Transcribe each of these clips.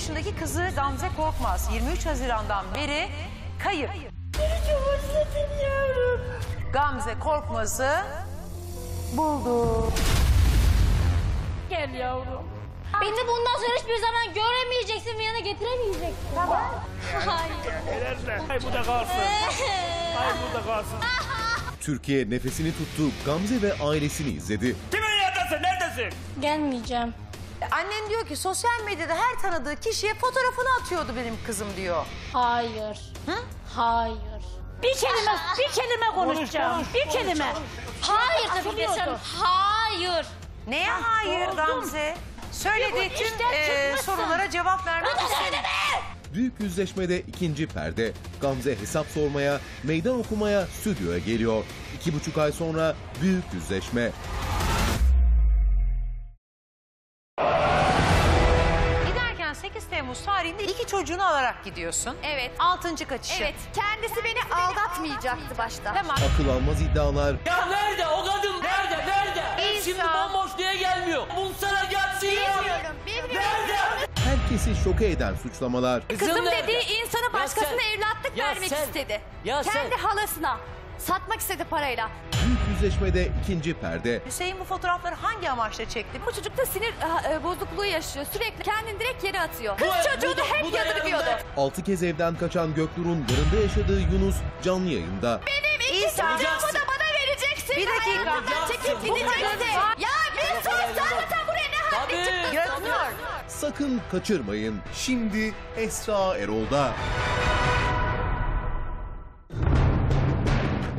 yaşındaki kızı Gamze Korkmaz 23 Haziran'dan beri kayıp. Özledim yavrum. Gamze Korkmaz'ı buldu. Gel yavrum. Beni bundan sonra hiçbir zaman göremeyeceksin ve yana getiremeyeceksin. Tamam. Hayır. Hay bu da kalsın. Hay bu da kalsın. Türkiye nefesini tuttu, Gamze ve ailesini izledi. Kimin yanındasın? Neredesin? Gelmeyeceğim. Annen diyor ki sosyal medyada her tanıdığı kişiye fotoğrafını atıyordu benim kızım diyor. Hayır. Hayır. Bir kelime, bir kelime konuşacağım. Bir kelime. Hayır tabii ki sen. Hayır. Neye hayır. Gamze? Söylediği tüm e, sorulara cevap vermek istedi. Büyük yüzleşmede ikinci perde. Gamze hesap sormaya, meydan okumaya stüdyoya geliyor. İki buçuk ay sonra büyük yüzleşme. Temmuz tarihinde iki çocuğunu alarak gidiyorsun. Evet. Altıncı kaçışı. Evet. Kendisi beni aldatmayacaktı başta. Tamam. Akıl almaz iddialar, Ya nerede? O kadın nerede? Nerede? İsa. Şimdi bomboş niye gelmiyor? Bulsana gelsin. Bilmiyorum, bilmiyorum. Nerede? herkesi şoke eden suçlamalar. Kızım nerede? dediği insana başkasına sen- evlatlık Ya vermek sen- istedi. Ya Kendi sen- halasına. Satmak istedi parayla. Büyük yüzleşmede ikinci perde. Hüseyin bu fotoğrafları hangi amaçla çekti? Bu çocuk da sinir e, bozukluğu yaşıyor. Sürekli kendini direkt yere atıyor. Kız Bu- bu çocuğunu da- hep yadırgıyordu. Altı kez evden kaçan Göknur'un yanında yaşadığı Yunus canlı yayında. Benim iki İsa. çocuğumu da bana vereceksin. Bir dakika. Çekip gideceksin. Ya bir sus sen sen buraya ne Tabii. çıktın? Göknur. Sakın kaçırmayın. Şimdi Esra Erol'da.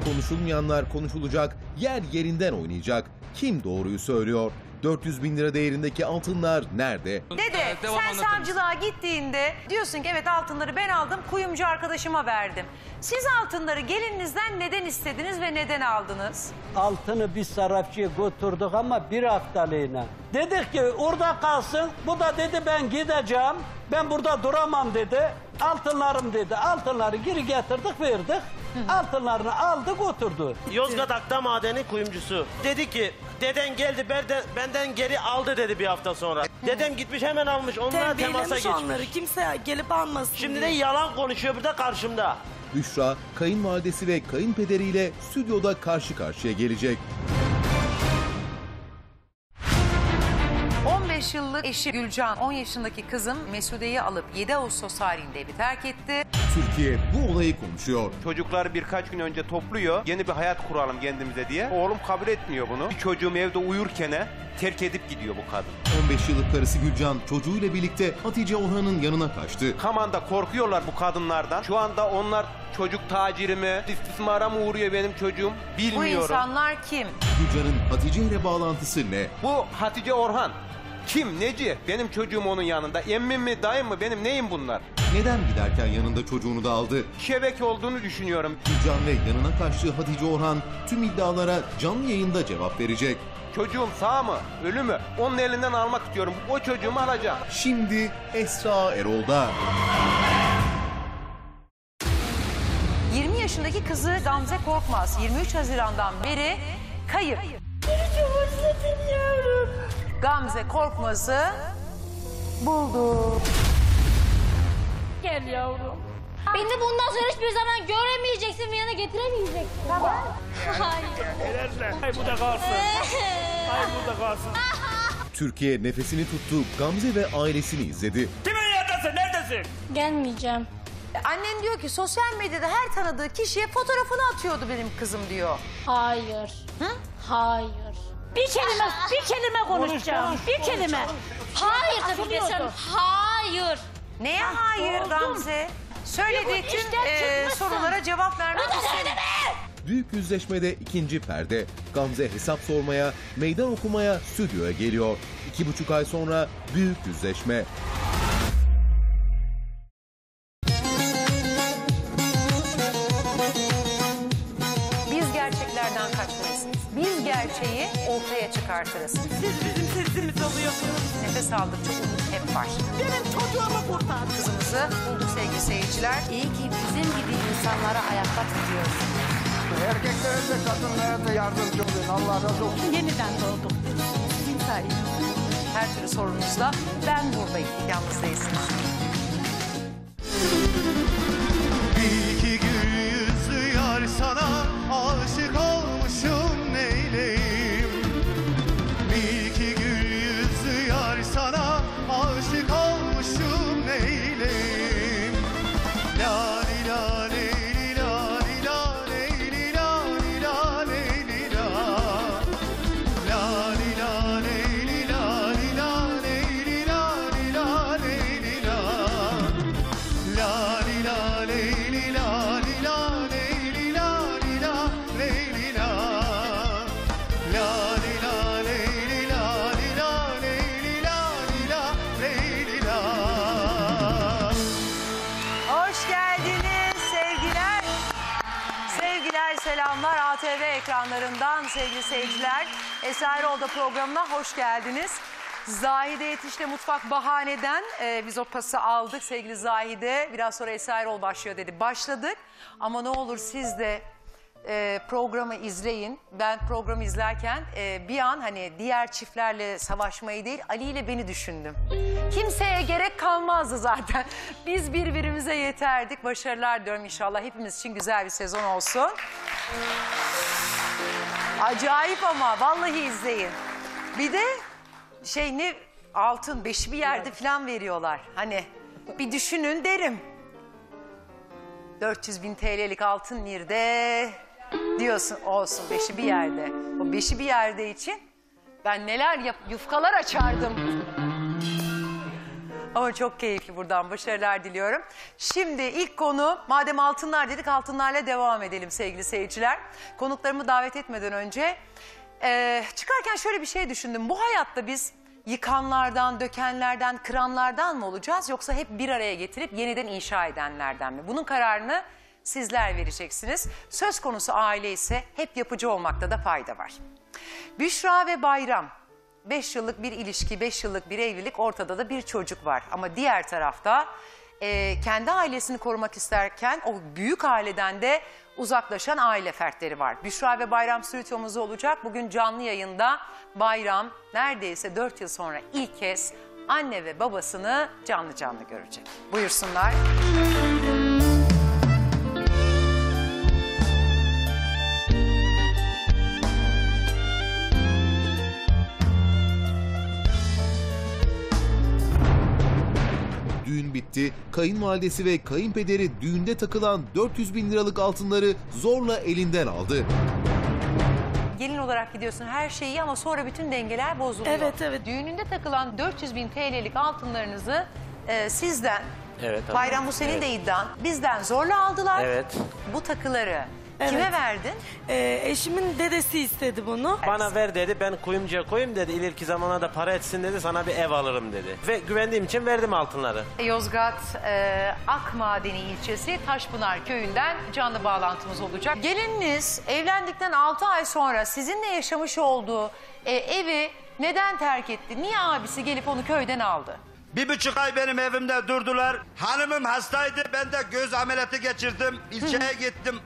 Konuşulmayanlar konuşulacak, yer yerinden oynayacak. Kim doğruyu söylüyor? 400 bin lira değerindeki altınlar nerede? Dede sen savcılığa gittiğinde diyorsun ki evet altınları ben aldım kuyumcu arkadaşıma verdim. Siz altınları gelininizden neden istediniz ve neden aldınız? altını bir sarrafçıya götürdük ama bir haftalığına. Dedik ki orada kalsın. Bu da dedi ben gideceğim. Ben burada duramam dedi. Altınlarım dedi. Altınları geri getirdik verdik. Altınlarını aldı götürdü. Yozgat Akta Madeni kuyumcusu. Dedi ki deden geldi benden, benden geri aldı dedi bir hafta sonra. Dedem gitmiş hemen almış onunla temasa Tembihlemiş geçmiş. onları. Kimse gelip almasın Şimdi de diye. yalan konuşuyor burada karşımda. Büşra, kayınvalidesi ve kayınpederiyle stüdyoda karşı karşıya gelecek. 15 yıllık eşi Gülcan 10 yaşındaki kızım Mesude'yi alıp 7 Ağustos tarihinde evi terk etti. Türkiye bu olayı konuşuyor. Çocukları birkaç gün önce topluyor. Yeni bir hayat kuralım kendimize diye. Oğlum kabul etmiyor bunu. Bir çocuğum evde uyurken terk edip gidiyor bu kadın. 15 yıllık karısı Gülcan çocuğuyla birlikte Hatice Orhan'ın yanına kaçtı. Kamanda korkuyorlar bu kadınlardan. Şu anda onlar çocuk taciri mi, istismara mı uğruyor benim çocuğum Bu bilmiyorum. insanlar kim? Gülcan'ın Hatice ile bağlantısı ne? Bu Hatice Orhan. Kim, neci? Benim çocuğum onun yanında. Emmim mi, dayım mı? Benim neyim bunlar? Neden giderken yanında çocuğunu da aldı? Şebeke olduğunu düşünüyorum. Gülcan ve yanına kaçtığı Hatice Orhan tüm iddialara canlı yayında cevap verecek. Çocuğum sağ mı, ölü mü? Onun elinden almak istiyorum. O çocuğumu alacağım. Şimdi Esra Erol'da. 20 yaşındaki kızı Gamze Korkmaz 23 Haziran'dan beri kayıp. Çok özledim yavrum. Gamze Korkmaz'ı buldu. Gel yavrum. Beni bundan sonra hiçbir zaman göremeyeceksin ve yana getiremeyeceksin. Tamam. Hayır. Hay bu da kalsın. Hay bu da kalsın. Türkiye nefesini tuttu, Gamze ve ailesini izledi. Kimin yanındasın? Neredesin? Gelmeyeceğim. Annen diyor ki sosyal medyada her tanıdığı kişiye fotoğrafını atıyordu benim kızım diyor. Hayır. Hayır. Bir kelime, bir kelime konuşacağım. Bir kelime. Hayır tabii ki sen. Hayır. Neye hayır. Gamze? Söylediği tüm işten e, çıkmışsın. sorulara cevap vermek istedi. Büyük yüzleşmede ikinci perde. Gamze hesap sormaya, meydan okumaya stüdyoya geliyor. İki buçuk ay sonra büyük yüzleşme. Çıkartırız. Siz bizim sesimiz oluyorsunuz. Nefes aldıkça umut hep var. Benim çocuğumu kurtar. Kızımızı bulduk sevgili seyirciler. İyi ki bizim gibi insanları ayakta tutuyoruz. Erkeklere de kadınlara da yardımcı olun. Allah razı olsun. Yeniden doğduk. Sizin sayenizde. her türlü sorunuzda ben buradayım. Yalnız değilsiniz. Bir iki gül yüzlü yar sana ekranlarından sevgili seyirciler. Eserolda programına hoş geldiniz. Zahide Yetiş'le Mutfak Bahane'den e, biz o pası aldık sevgili Zahide. Biraz sonra Eserol başlıyor dedi. Başladık ama ne olur siz de e, programı izleyin. Ben programı izlerken e, bir an hani diğer çiftlerle savaşmayı değil Ali ile beni düşündüm. Kimseye gerek kalmazdı zaten. Biz birbirimize yeterdik. Başarılar diyorum inşallah. Hepimiz için güzel bir sezon olsun. Acayip ama vallahi izleyin. Bir de şey ne altın beşi bir yerde falan veriyorlar. Hani bir düşünün derim. 400 bin TL'lik altın nerede diyorsun olsun beşi bir yerde. O beşi bir yerde için ben neler yap yufkalar açardım. Ama çok keyifli buradan başarılar diliyorum. Şimdi ilk konu madem altınlar dedik altınlarla devam edelim sevgili seyirciler. Konuklarımı davet etmeden önce eee, çıkarken şöyle bir şey düşündüm. Bu hayatta biz yıkanlardan, dökenlerden, kıranlardan mı olacağız yoksa hep bir araya getirip yeniden inşa edenlerden mi? Bunun kararını sizler vereceksiniz. Söz konusu aile ise hep yapıcı olmakta da fayda var. Büşra ve Bayram 5 yıllık bir ilişki, 5 yıllık bir evlilik ortada da bir çocuk var. Ama diğer tarafta e, kendi ailesini korumak isterken o büyük aileden de uzaklaşan aile fertleri var. Büşra ve Bayram stüdyomuzda olacak. Bugün canlı yayında Bayram neredeyse 4 yıl sonra ilk kez anne ve babasını canlı canlı görecek. Buyursunlar. Düğün bitti. Kayınvalidesi ve kayınpederi düğünde takılan 400 bin liralık altınları zorla elinden aldı. Gelin olarak gidiyorsun her şeyi ama sonra bütün dengeler bozuluyor. Evet, evet. Düğününde takılan 400 bin TL'lik altınlarınızı e, sizden, Evet. Bayram bu senin Evet. de iddian, bizden zorla aldılar. Evet. Bu takıları Evet. kime verdin? Ee, eşimin dedesi istedi bunu. Bana ver dedi ben kuyumcuya koyayım dedi. İleriki zamana da para etsin dedi sana bir ev alırım dedi. Ve güvendiğim için verdim altınları. Yozgat e, Akmadeni ilçesi Taşpınar köyünden canlı bağlantımız olacak. Gelininiz evlendikten 6 ay sonra sizinle yaşamış olduğu e, evi neden terk etti? Niye abisi gelip onu köyden aldı? Bir buçuk ay benim evimde durdular. Hanımım hastaydı. Ben de göz ameliyatı geçirdim. İlçeye gittim.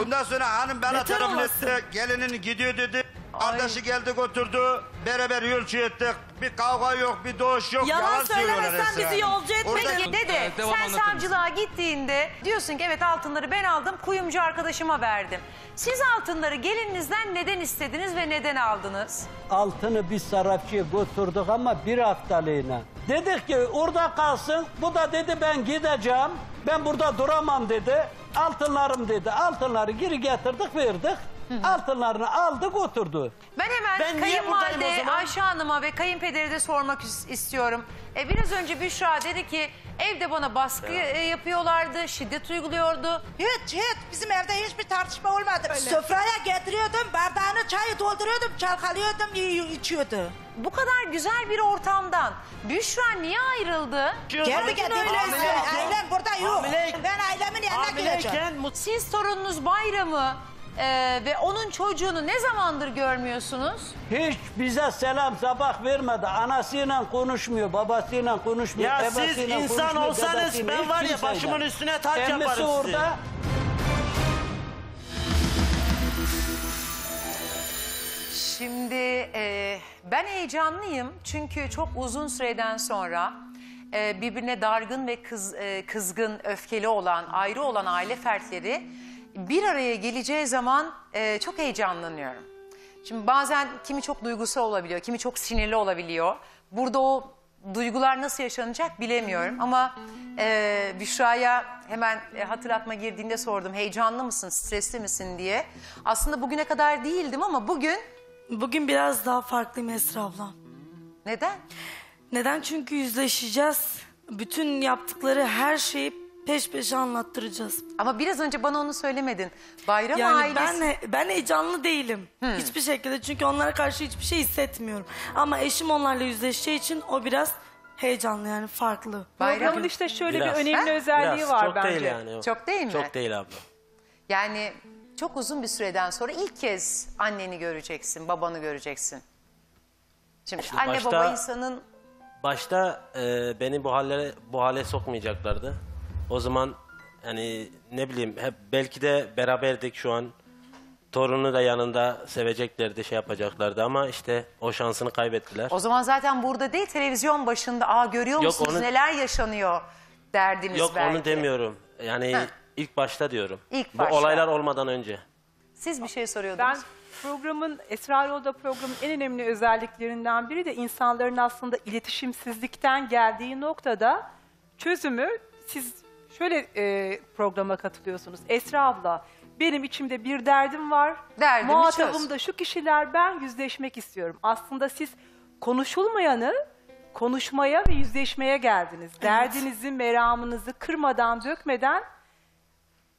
Ondan sonra hanım bana olmasın. etti. Gelinin gidiyor dedi. Ay. Kardeşi geldi götürdü. Beraber yolcu ettik. Bir kavga yok, bir doğuş yok. Yalan söylüyorlar söylemesen Esra bizi yolcu etme Orada- Peki dede sen savcılığa gittiğinde diyorsun ki evet altınları ben aldım kuyumcu arkadaşıma verdim. Siz altınları gelininizden neden istediniz ve neden aldınız? Altını biz sarrafçıya götürdük ama bir haftalığına. Dedik ki orada kalsın. Bu da dedi ben gideceğim. Ben burada duramam dedi. Altınlarım dedi. Altınları geri getirdik verdik. Altınlarını aldı götürdü. Ben hemen Ben niye buradayım o kayınvalide zaman? Ayşe Hanım'a ve kayınpederi de sormak is- istiyorum. E, biraz önce Büşra dedi ki evde bana baskı e, yapıyorlardı, şiddet uyguluyordu. Hiç hiç bizim evde hiçbir tartışma olmadı. Sofraya getiriyordum, bardağını çayı dolduruyordum, çalkalıyordum, y- içiyordu. Bu kadar güzel bir ortamdan Büşra niye ayrıldı? Geldi geldi. Ailem burada yok. Hamileyken- Ben ailemin yanına. Hamileyken mut- Siz torununuz Bayram'ı e, ve onun çocuğunu ne zamandır görmüyorsunuz? Hiç bize selam sabah vermedi. Anasıyla konuşmuyor, babasıyla konuşmuyor. Ya siz insan konuşmuyor, olsanız dedesiyle, ben hiç var ya kimseyle. başımın üstüne taç Emmisi yaparım sizi. orada. Şimdi e, ben heyecanlıyım çünkü çok uzun süreden sonra e, birbirine dargın ve kız, e, kızgın, öfkeli olan, ayrı olan aile fertleri bir araya geleceği zaman e, çok heyecanlanıyorum. Şimdi bazen kimi çok duygusal olabiliyor, kimi çok sinirli olabiliyor. Burada o duygular nasıl yaşanacak bilemiyorum ama e, Büşra'ya hemen e, hatırlatma girdiğinde sordum heyecanlı mısın, stresli misin diye. Aslında bugüne kadar değildim ama bugün Bugün biraz daha farklıyım Esra abla. neden? Neden? Çünkü yüzleşeceğiz. Bütün yaptıkları her şeyi peş peşe anlattıracağız. Ama biraz önce bana onu söylemedin. Bayram yani ailesi... ben ben heyecanlı değilim. Hiçbir şekilde çünkü onlara karşı hiçbir şey hissetmiyorum. Ama eşim onlarla yüzleşeceği için o biraz heyecanlı yani farklı. Bayramın işte şöyle Biraz. bir önemli Ha? özelliği Biraz, var çok bence. değil yani. Çok değil mi? Çok değil abla. Yani çok uzun bir süreden sonra ilk kez anneni göreceksin, babanı göreceksin. Şimdi anne başta- baba insanın Başta e, beni bu hallere bu hale sokmayacaklardı. O zaman hani ne bileyim hep belki de beraberdik şu an. Torunu da yanında seveceklerdi, şey yapacaklardı ama işte o şansını kaybettiler. o zaman zaten burada değil televizyon başında aa görüyor Yok, musunuz onu- neler yaşanıyor derdiniz Yok belki. onu demiyorum. Yani Ha. ilk başta diyorum. İlk Bu başta. olaylar olmadan önce. Siz bir şey soruyordunuz. Ben programın, Esra Yolda programın en önemli özelliklerinden biri de insanların aslında iletişimsizlikten geldiği noktada çözümü siz şöyle e, programa katılıyorsunuz. Esra abla benim içimde bir derdim var. Derdimi Muhatabım çöz. da şu kişiler ben yüzleşmek istiyorum. Aslında siz konuşulmayanı konuşmaya ve yüzleşmeye geldiniz. Derdinizi, meramınızı kırmadan, dökmeden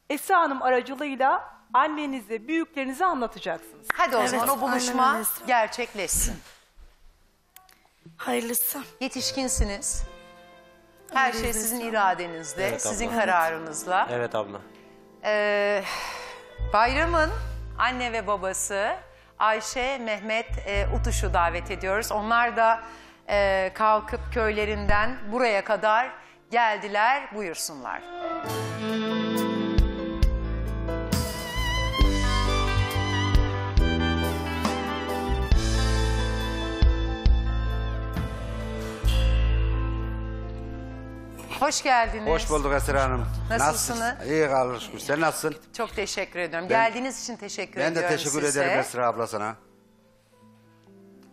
Esra Hanım aracılığıyla annenize, büyüklerinize anlatacaksınız. Hadi o Evet, zaman o buluşma gerçekleşsin. Hayırlısı. Yetişkinsiniz. Her şey sizin iradenizde, Evet abla. sizin Evet. kararınızla. Evet abla. Ee, Bayram'ın anne ve babası Ayşe, Mehmet e, Utuş'u davet ediyoruz. Onlar da e, kalkıp köylerinden buraya kadar geldiler. Buyursunlar. Hoş geldiniz. Hoş bulduk Esra Hanım. Nasılsınız? Nasılsın? İyi kalır şükür. Sen nasılsın? Çok teşekkür ediyorum. Ben- Geldiğiniz için teşekkür Ben de ediyorum teşekkür size. ederim Esra abla sana.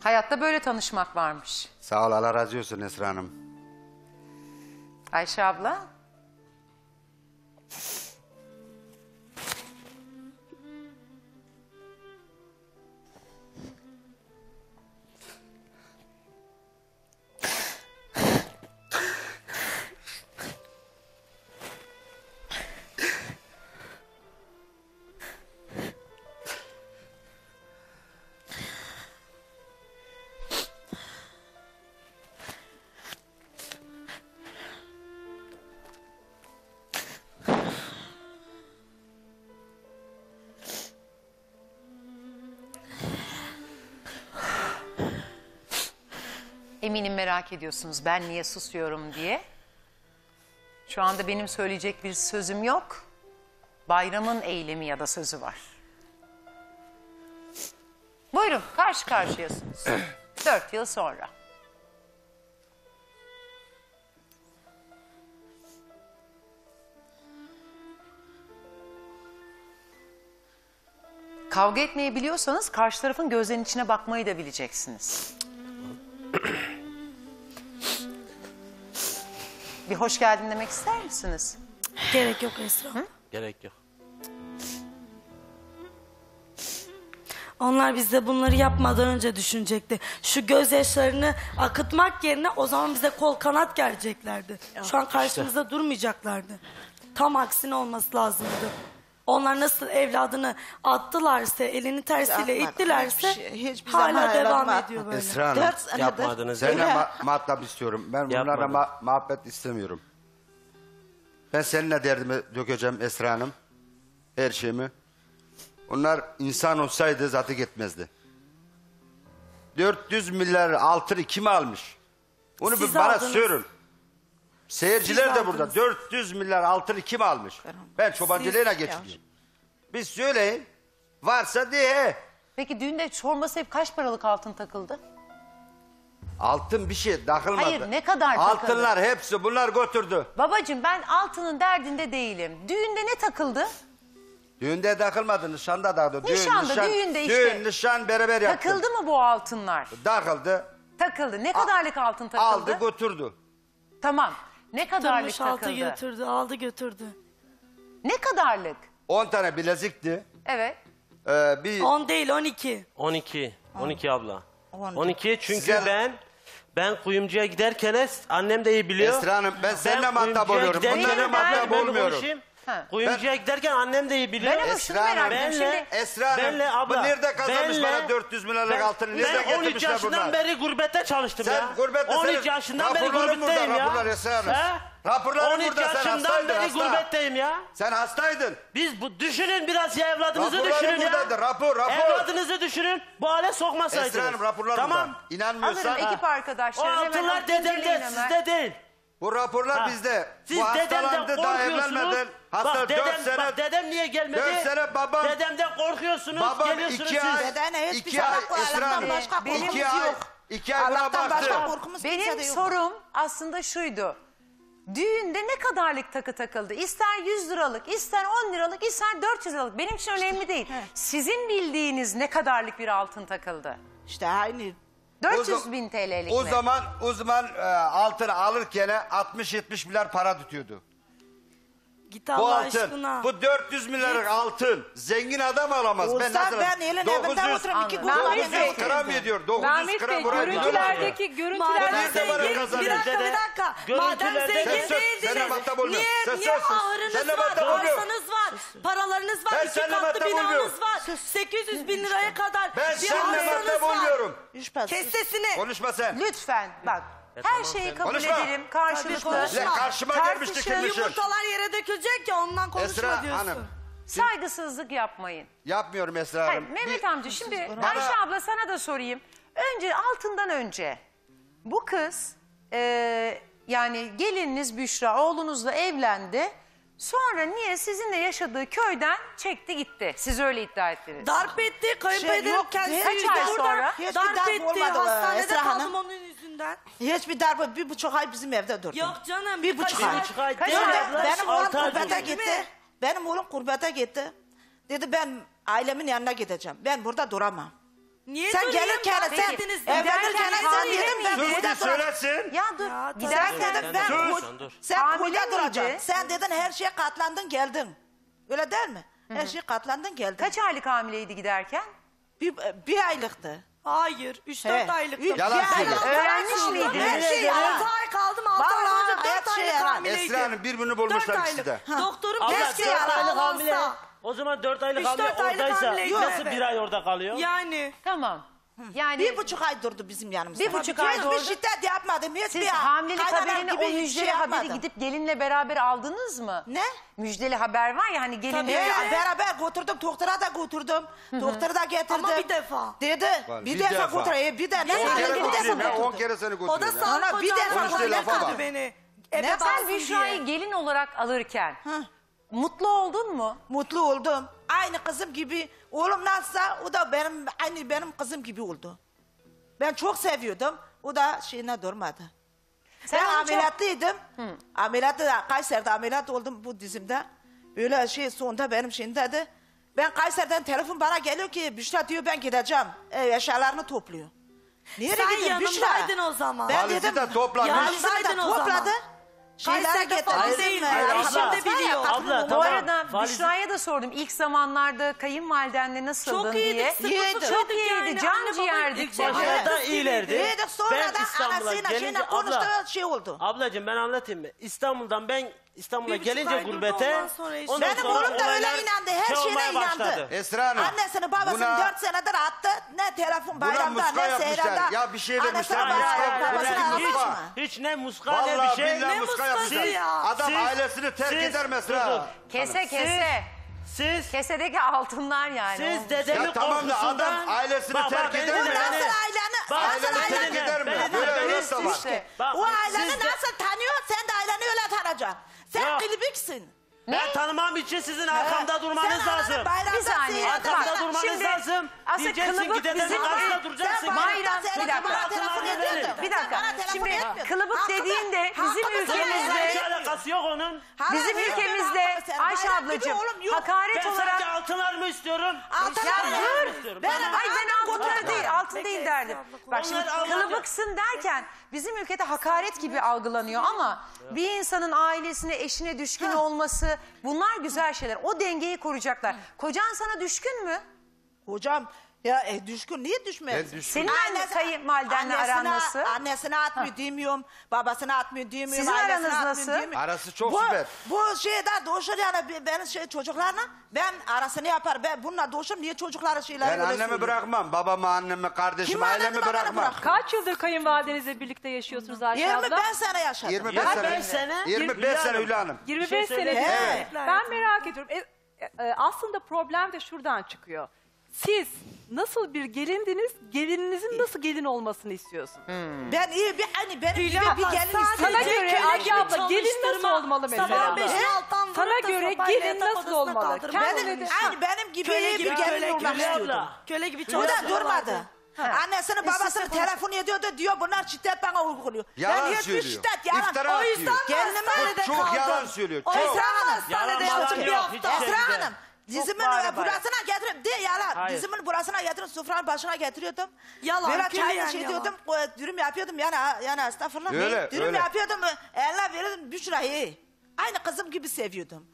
Hayatta böyle tanışmak varmış. Sağ ol Allah razı olsun Esra Hanım. Ayşe abla. Merak ediyorsunuz ben niye susuyorum diye. Şu anda benim söyleyecek bir sözüm yok. Bayramın eylemi ya da sözü var. Buyurun karşı karşıyasınız. Dört yıl sonra. Kavga etmeyi biliyorsanız karşı tarafın gözlerinin içine bakmayı da bileceksiniz. Bir hoş geldin demek ister misiniz? Gerek yok Esra. Gerek yok. Onlar bize bunları yapmadan önce düşünecekti. Şu gözyaşlarını akıtmak yerine o zaman bize kol kanat geleceklerdi. Şu an karşımızda durmayacaklardı. Tam aksine olması lazımdı. Onlar nasıl evladını attılarsa, elini tersiyle Atmadı. ittilerse Hiçbir şey- hiçbir zaman hala devam ediyor böyle. Esra Hanım. Dört senedir Yapmadınız. Seninle ma- muhatap istiyorum. Ben bunlarla Yapmadım. ma- muhabbet istemiyorum. Ben seninle derdimi dökeceğim Esra Hanım. Her şeyimi. Onlar insan olsaydı zaten gitmezdi. 400 milyar altını kim almış? Onu Siz bir bana aldınız. sorun. Seyirciler Siz de burada. aldınız. 400 milyar altını kim almış? Ben çobancılığına Siz-. Biz söyleyin. Varsa diye. Peki düğünde sorması hep kaç paralık altın takıldı? Altın bir şey takılmadı. Hayır, ne kadar takıldı? Altınlar hepsi bunlar götürdü. Babacığım ben altının derdinde değilim. Düğünde ne takıldı? Düğünde takılmadı, nişanda takıldı. Nişanda, nişan, düğünde işte. Düğün, nişan beraber yaptık. Takıldı mı bu altınlar? Takıldı. Takıldı. Ne kadarlık altın takıldı? Aldı götürdü. Tamam. Ne kadarlık Durmuş altı takıldı? götürdü, aldı götürdü. Ne kadarlık? 10 tane bilezikti. Evet. Ee, bir 10 değil 12. 12. 12 abla. 12 çünkü Size- ben ben kuyumcuya giderken annem de iyi biliyor. Esra Hanım, ben seninle muhatap kuyumcuya oluyorum. giderken- Bunlarla Ben- muhatap ben olmuyorum. konuşayım. Ha. Kuyumcuya giderken annem de iyi biliyor. Ben ama şunu merak ediyorum. Benle, Şimdi Esra Hanım, benle abla. bu nerede kazanmış benle- bana 400 milyonluk altını? Nerede ben 13 getirmişler yaşından bunlar? beri gurbette çalıştım Sen ya. gurbette 13 senin yaşından beri raporların burada, gurbetteyim ya. raporlar Esra Hanım. He? Raporların 13 burada, sen yaşından hastaydın, beri hasta. gurbetteyim ya. Sen hastaydın. Biz bu düşünün biraz ya evladınızı Raporları düşünün ya. buradaydı, rapor, rapor. Evladınızı düşünün. Bu hale sokmasaydınız. Esra Hanım raporlar Tamam. burada. İnanmıyorsan Alırım ekip O arkadaşlar. Hemen altınlar alıp inceleyin dedemde hemen. sizde değil. bu raporlar Ha. bizde. Siz bu dedemden hastalandı evlenmedin. Hasta bak, 4 dedem, sene. bak dedem niye gelmedi? 4 sene babam. Dedemden korkuyorsunuz, Babam geliyorsunuz 2 siz. ay. Dedene hiçbir 2 ay sebep var, Esra Allah'tan başka korkumuz 2 ay. yok. 2 ay buna Allah'tan baktı. başka korkumuz Benim yok. sorum aslında şuydu. Düğünde ne kadarlık takı takıldı? İster 100 liralık, ister 10 liralık, ister 400 liralık. Benim için önemli değil. Sizin bildiğiniz ne kadarlık bir altın takıldı? İşte aynı. 400 bin TL'lik O mi? zaman o zaman e, altını alırken 60-70 milyar para tutuyordu. Git Bu Allah altın, aşkına. bu 400 milyarlık altın zengin adam alamaz. Olsa nasıl- ben elin evinde 900 otururum iki kutu Mehmet alayım. Bey, gram ediyor. 900 Mehmet gram Bey buraya görüntülerdeki Madem görüntülerdeki Nerede para zengin, bir dakika bir dakika. Madem görüntülerde- zengin Sen sus, değildiniz. seninle muhatap olmuyorum. Niye, Sen niye sus, sus. ahırınız Seninle var, muhatap olmuyorum. arsanız var, paralarınız var, Ben iki seninle katlı muhatap binanız olmuyorum. var. 800 bin liraya kadar Ben bir seninle arsanız muhatap var. olmuyorum. Kes sesini. Konuşma sen. Lütfen bak. Her şeyi kabul Konuşma. edelim karşılıklı. konuşma. Lan karşıma gelmişti Tartışın. kimmişsin? Yumurtalar yere dökülecek ya ondan konuşma Esra diyorsun. Hanım. Saygısızlık yapmayın. Yapmıyorum Esra Hayır, Hanım. Mehmet Bir- amca şimdi Bana- Ayşe abla sana da sorayım. Önce altından önce bu kız e, yani gelininiz Büşra oğlunuzla evlendi. Sonra niye sizinle yaşadığı köyden çekti gitti? Siz öyle iddia ettiniz. Darp etti, kayınpederim Şey yok, kendisi kaç yüzünden ay sonra? Hiçbir Darp darp etti, olmadı, hastanede Esra kaldım Hanım. onun yüzünden. Hiçbir darbe bir buçuk ay bizim evde durdu. Yok canım. Bir buçuk ay. buçuk ay Kaç ay? Benim oğlum altı ay kurbete gitti. Benim oğlum kurbete gitti. Dedi ben ailemin yanına gideceğim. Ben burada duramam. Niye sen durayım? gelirken Bak, sen gittiniz. evlenirken Giderken sen hamile dedim ben burada bir duramam. söylesin. Ya dur Ya, Sen giderken dedim ben Sus. Dur. sen Hamile miydi? duracaksın. Sen dedin her şeye katlandın geldin. Öyle değil mi? Her şeye katlandın geldin. kaç aylık hamileydi giderken? Bir, bir aylıktı. Hayır. 3-4 He. aylıktım. Üç- Yalan söylüyor. aylık. Öğrenmiş Her miydin? şey- Her şey yalan. yalan. 6 ay kaldım. 6 ay Vallahi olunca 4 her şey aylık yalan. hamileydim. Esra Hanım birbirini 4 bulmuşlar ikisi aylık. de. Doktorum Abla keşke 4 aylık yalan hamile. olsa. O zaman 4 aylık Üç, hamile dört aylık oradaysa nasıl Evet. bir ay orada kalıyor? Yani. Tamam. Yani Bir buçuk ay durdu bizim yanımızda. Bir buçuk ay durdu. Hiçbir şiddet yapmadım. Hiçbir siz hamilelik haberini gibi o hiçbir müjdeli şey haberi yapmadım. gidip gelinle beraber aldınız mı? Ne? Müjdeli haber var ya hani gelin Tabii böyle- beraber götürdüm. Doktora da götürdüm. Doktora da getirdim. Ama bir defa. Dedi. Var, bir, bir defa, defa. götür. E, bir de ne? On Yani kere bir defa götüreyim ya 10 götürdüm. kere seni O da götürüyorum ya. sağlık Ona bir defa konuştuğu lafa bak. beni. Sen Ebe bassın Büşra'yı diye. gelin olarak alırken mutlu oldun mu? Mutlu oldum. Aynı kızım gibi. Oğlum nasılsa o da benim aynı benim kızım gibi oldu. Ben çok seviyordum. O da şeyine durmadı. Sen ben çok- ameliyatlıydım. Ameliyatta da Kayseri'de ameliyat oldum bu dizimde. Böyle şey sonunda benim şeyimdeydi. Ben Kayseri'den telefon bana geliyor ki Büşra diyor ben gideceğim. Ev eşyalarını topluyor. Nereye Sen gideyim Büşra? yanımdaydın o zaman. Ben Valizi dedim. de toplamış. De Yanımdaydın o topladı. Şeyleri Kayseri'de falan Hayır, e, abla. ya, biliyor. Abla. Bu Tamam, arada valizi- Büşra'ya da sordum. İlk zamanlarda kayınvalidenle nasıldın Çok diye. iyiydik. sıkı İyiydi. fıkıydık Çok iyiydi, yani. can Anne baba ciğerdik dedi. Başlarda başlarda iyilerdi. Ben sonradan İstanbul'a anasıyla gelince şeyle abla, konuştuğu şey oldu. ablacığım ben anlatayım mı? İstanbul'dan ben İstanbul'a Bir buçuk gelince ay durdu, gurbete ondan sonra işte. ondan Benim sonra oğlum da öyle olaylar inandı. Her şey şeyine olmaya inandı. başladı. Esra Hanım. Annesini babasını buna- dört senedir attı. Ne telefon bayramda muska ne yapmışlar. seyranda. Ya bir şey demişler, babasına, muska, babasına muska. anlatmış mı? Hiç ne muska ne bir Vallahi şey. billahi Ne muska muskası yapmışlar. ya? Adam Siz- ailesini terk siz- eder Dur, mesela. dur. Kese kese. Siz Kesedeki altınlar yani. siz dedemin Ya tamam da korkusundan... adam ailesini Bak, bak, terk beni eder mi? dinle, Nasıl aileni, Bak, nasıl aileni terk eder mi? beni dinle, Böyle beni var. işte. Bak, O aileni siz de- nasıl tanıyor sen de aileni öyle tanıyacaksın. Sen Yok. klibiksin. Ben tanımam için sizin arkamda durmanız Sen lazım. bayramda Bir saniye. Arkamda sana- durmanız Şimdi lazım. aslında Diyeceksin kılıbık ki dedemin bizim- karşısında Sen duracaksın. bayramda Bayram, bir dakika. bana telefon Altınlarını ediyordun. verin. sen dakika. bana telefon Şimdi kılıbık Hakkımı- dediğinde bizim hakkımı Hiç ülkemizde alakası yok onun. bizim Hayır, ülkemizde hayır, hayır, Ayşe hayır, ablacığım oğlum, yok. hakaret Ben olarak sadece altınlar mı istiyorum? Altın Ya dur. istiyorum. Ben- Ay ben altınları Altın değil, altın değil derdim. Bak şimdi Onlar alacak. kılıbıksın derken bizim ülkede hakaret gibi algılanıyor ama bir insanın ailesine, eşine düşkün olması bunlar güzel şeyler. O dengeyi koruyacaklar. Kocan sana düşkün mü? Hocam ya e, düşkün niye düşmez? Ben düşkün. Senin anne kayınvalidenle aran nasıl? Annesine atmıyor demiyorum. Babasına atmıyor demiyorum. Sizin ailesine aranız atmıyor nasıl? demiyorum. Arası çok bu, süper. Bu şeyden doğuşur yani be- benim şey çocuklarla ben arasını yapar. Ben bununla doğuşum niye çocuklara şeyleri Ben öyle annemi söylüyorum? bırakmam. Babamı, annemi, kardeşimi, Kim ailemi babanı bırakmam. bırak? Kaç yıldır kayınvalidenizle birlikte yaşıyorsunuz Ayşe 20 abla? ben sene yaşadım. 25 Ya sene. ben sene- 25 sene Hülya Hanım. 25 şey sene. söyleyeyim. Evet. Ben merak ediyorum. E, e, aslında problem de şuradan çıkıyor. Siz nasıl bir gelindiniz, gelininizin nasıl gelin olmasını istiyorsun? Ben iyi bir hani benim gibi Hülya bir abla, gelin sadece istedim. Sana göre köle Ayşe gibi abla gelin nasıl çalıştırma. olmalı mesela? Sabah beşin He? alttan Sana da göre gelin yatak nasıl odasına olmalı? kaldırma. Kendine Benim, de- aynı benim gibi Köle iyi gibi, bir köle gelin olmak istiyordum. Köle gibi Bu da çalıştırıyorlardı. durmadı. Annesinin babasının telefonu ediyor da diyor bunlar şiddet bana uyguluyor. Yalan ben hiçbir söylüyor. şiddet yalan. İftira o yüzden atıyor. gelinime Çok- çok yalan söylüyor, çok. Esra Hanım. Yalan Esra malan Hanım. yok, hiç Esra. Hanım. Dizimin e, burasına getirip de yalan. Hayır. Dizimin burasına getirip sofranın başına getiriyordum. Yalan, Böyle çayını şey yalan. diyordum. e, Dürüm yapıyordum yani yani estağfurullah. Öyle, Dürüm öyle. yapıyordum. e, Eline veriyordum bir şurayı. Aynı kızım gibi seviyordum.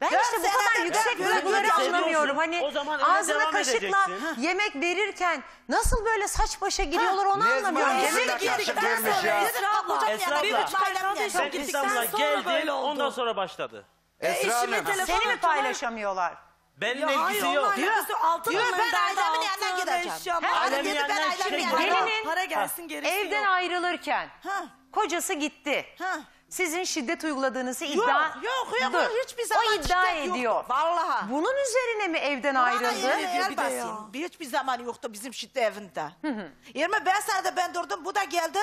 Ben Dört işte bu senede kadar ben yüksek duyguları bir anlamıyorum. Hani O zaman öyle ağzına devam kaşıkla edeceksin. yemek verirken nasıl böyle saç başa giriyorlar onu Ne anlamıyorum. zaman Yemek kaşık vermiş ya? Esra abla, Esra bir abla. buçuk ay kardeşim Ben gittikten İstanbul'a sonra böyle oldu. ondan sonra başladı. Esra eşime Hanım. Seni mi paylaşamıyorlar? Benimle ilgisi yok. yok. Altın Diyor, ben ailemin yanına altın, gideceğim. ailemin dedi, yanına ben gidecek. ailemin Şimdi yanına- gelinin Para gelsin gerisi Evden yok. ayrılırken Ha. kocası gitti. Ha. Sizin şiddet uyguladığınızı Yok, iddia... yok, yok, Dur. hiçbir zaman O iddia şiddet yoktu. ediyor. Vallahi. Bunun üzerine mi evden Bana ayrıldı? diyor el bir de ya. hiçbir zaman yoktu bizim şiddet evinde. 25 senede ben durdum. Bu da geldi.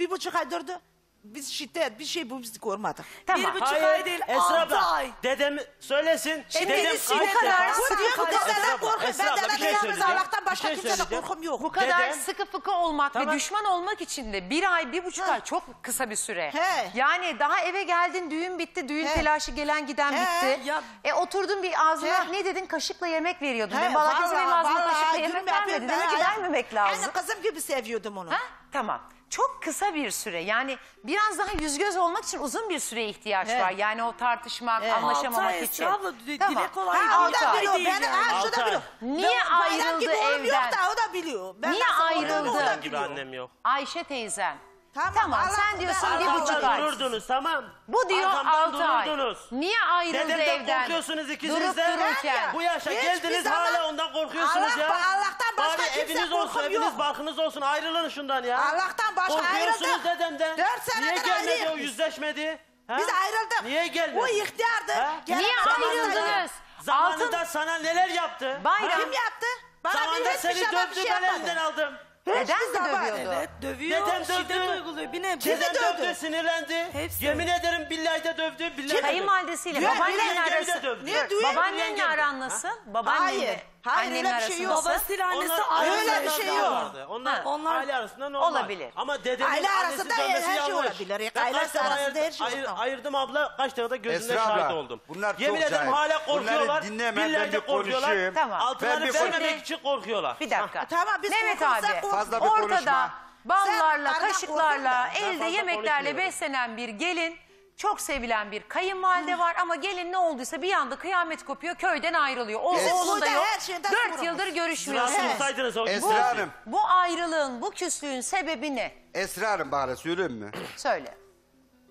Bir buçuk ay durdu. Biz şiddet bir şey bu biz görmedik. Tamam. Bir buçuk Hayır ay değil, Esra altı abla ay. dedem söylesin. Şimdi dedem şimdi bu kadar defa- sıkı Bu diyor ki fıkı... dededen Esra. Esra Ben abla, bir dededen şey yalnız söyleyeceğim. Allah'tan başka Bir şey kimseden söyleyeceğim. korkum yok. Bu kadar Dedem- sıkı fıkı olmak ve Tamam. düşman olmak için de bir ay, bir buçuk ay çok kısa bir süre. He. Yani daha eve geldin, düğün bitti, düğün He. telaşı gelen giden He. bitti. Ya- E oturdun bir ağzına He. ne dedin? Kaşıkla yemek veriyordun. He, kızım benim vallahi, vallahi kaşıkla yemek yapıyorum vermedi. Demek ki ben. vermemek lazım. Aynı kızım gibi seviyordum onu. Ha? Tamam. Çok kısa bir süre. Yani biraz daha yüz göz olmak için uzun bir süreye ihtiyaç He. var. Yani o tartışmak, He. anlaşamamak Altı ay için. Abla, dile Tamam. kolay Ha, o Altı da ay. biliyor. değil Beni yani. ha, şu Altı da ay. biliyor. Niye Ben bayram ayrıldı gibi oğlum evden? Yok da o da biliyor. Ben Niye nasıl olduğumu ayrıldı? o da gibi biliyor. annem yok. Ayşe teyzen. Tamam, Tamam, Allah- sen diyorsun ben- bir Allah- buçuk Arkamdan ay. dururdunuz tamam. Bu diyor Arkamdan 6 ay. dururdunuz. Niye ayrıldı Dedemden evden? korkuyorsunuz ikiniz Durup de. dururken. Bu yaşa Hiçbir geldiniz zaman- hala ondan korkuyorsunuz Allah- ya. Allah'tan başka Bari kimse eviniz olsun, korkum eviniz barkınız olsun. Ayrılın şundan ya. Allah'tan başka Korkuyorsunuz ayrıldık. dedemden. Dört Niye gelmedi ayrıyız o yüzleşmedi? Ha? Biz ayrıldık. Niye gelmedi? Bu ihtiyardı. Ha? Niye zamanında- ayrıldınız? Zamanında Altın- sana neler yaptı? Bayram. Ha? Kim yaptı? Bana bir Zamanında hiçbir seni şeyden bir dövdü şey ben elinden aldım. Neden mi zaman. dövüyordu? Evet dövüyor, Dedem şiddet dövdü. uyguluyor. Bir nebze. Dedem dövdü? dövdü, sinirlendi. Hepsi. Yemin ederim billahi de dövdü, billahi de dövdü. Kayınvalidesiyle Düğün- babaannenin düğün- düğün- arası. düğün- Niye Babaannenle düğün- aran nasıl? Babaannenle. Hayır, hayır, Annenin öyle bir şey yok. nasıl? Babasıyla annesi Onlar ayrı. Öyle bir şey yok. vardı. Onlar, Ha. Onlar- aile arasında normal. Olabilir. Ama dedemin Aile annesi arasında dövmesi her şey yanlış. olabilir. Ben Aile kaç defa arasında her şey olmaz. ayırdım abla kaç defa da gözünde Esra abla, şahit oldum. bunlar Yemin çok ederim cahil. hala korkuyorlar. Bunları dinleme, ben billahi bir korkuyorlar. konuşayım. Tamam. Ben bir vermemek için korkuyorlar. Bir dakika. Tamam, biz Mehmet abi korkma. Fazla bir ortada konuşma. ballarla, Sen kaşıklarla, elde fazla yemeklerle konuşmuyorum. beslenen bir gelin, çok sevilen bir kayınvalide var ama gelin ne olduysa bir anda kıyamet kopuyor, köyden ayrılıyor. O oğlun da yok. her şeyden Dört yıldır görüşmüyorsunuz. Sırası o Esra bu- Hanım. Bu ayrılığın, bu küslüğün sebebi ne? Esra Hanım bana söyleyeyim mi? Söyle.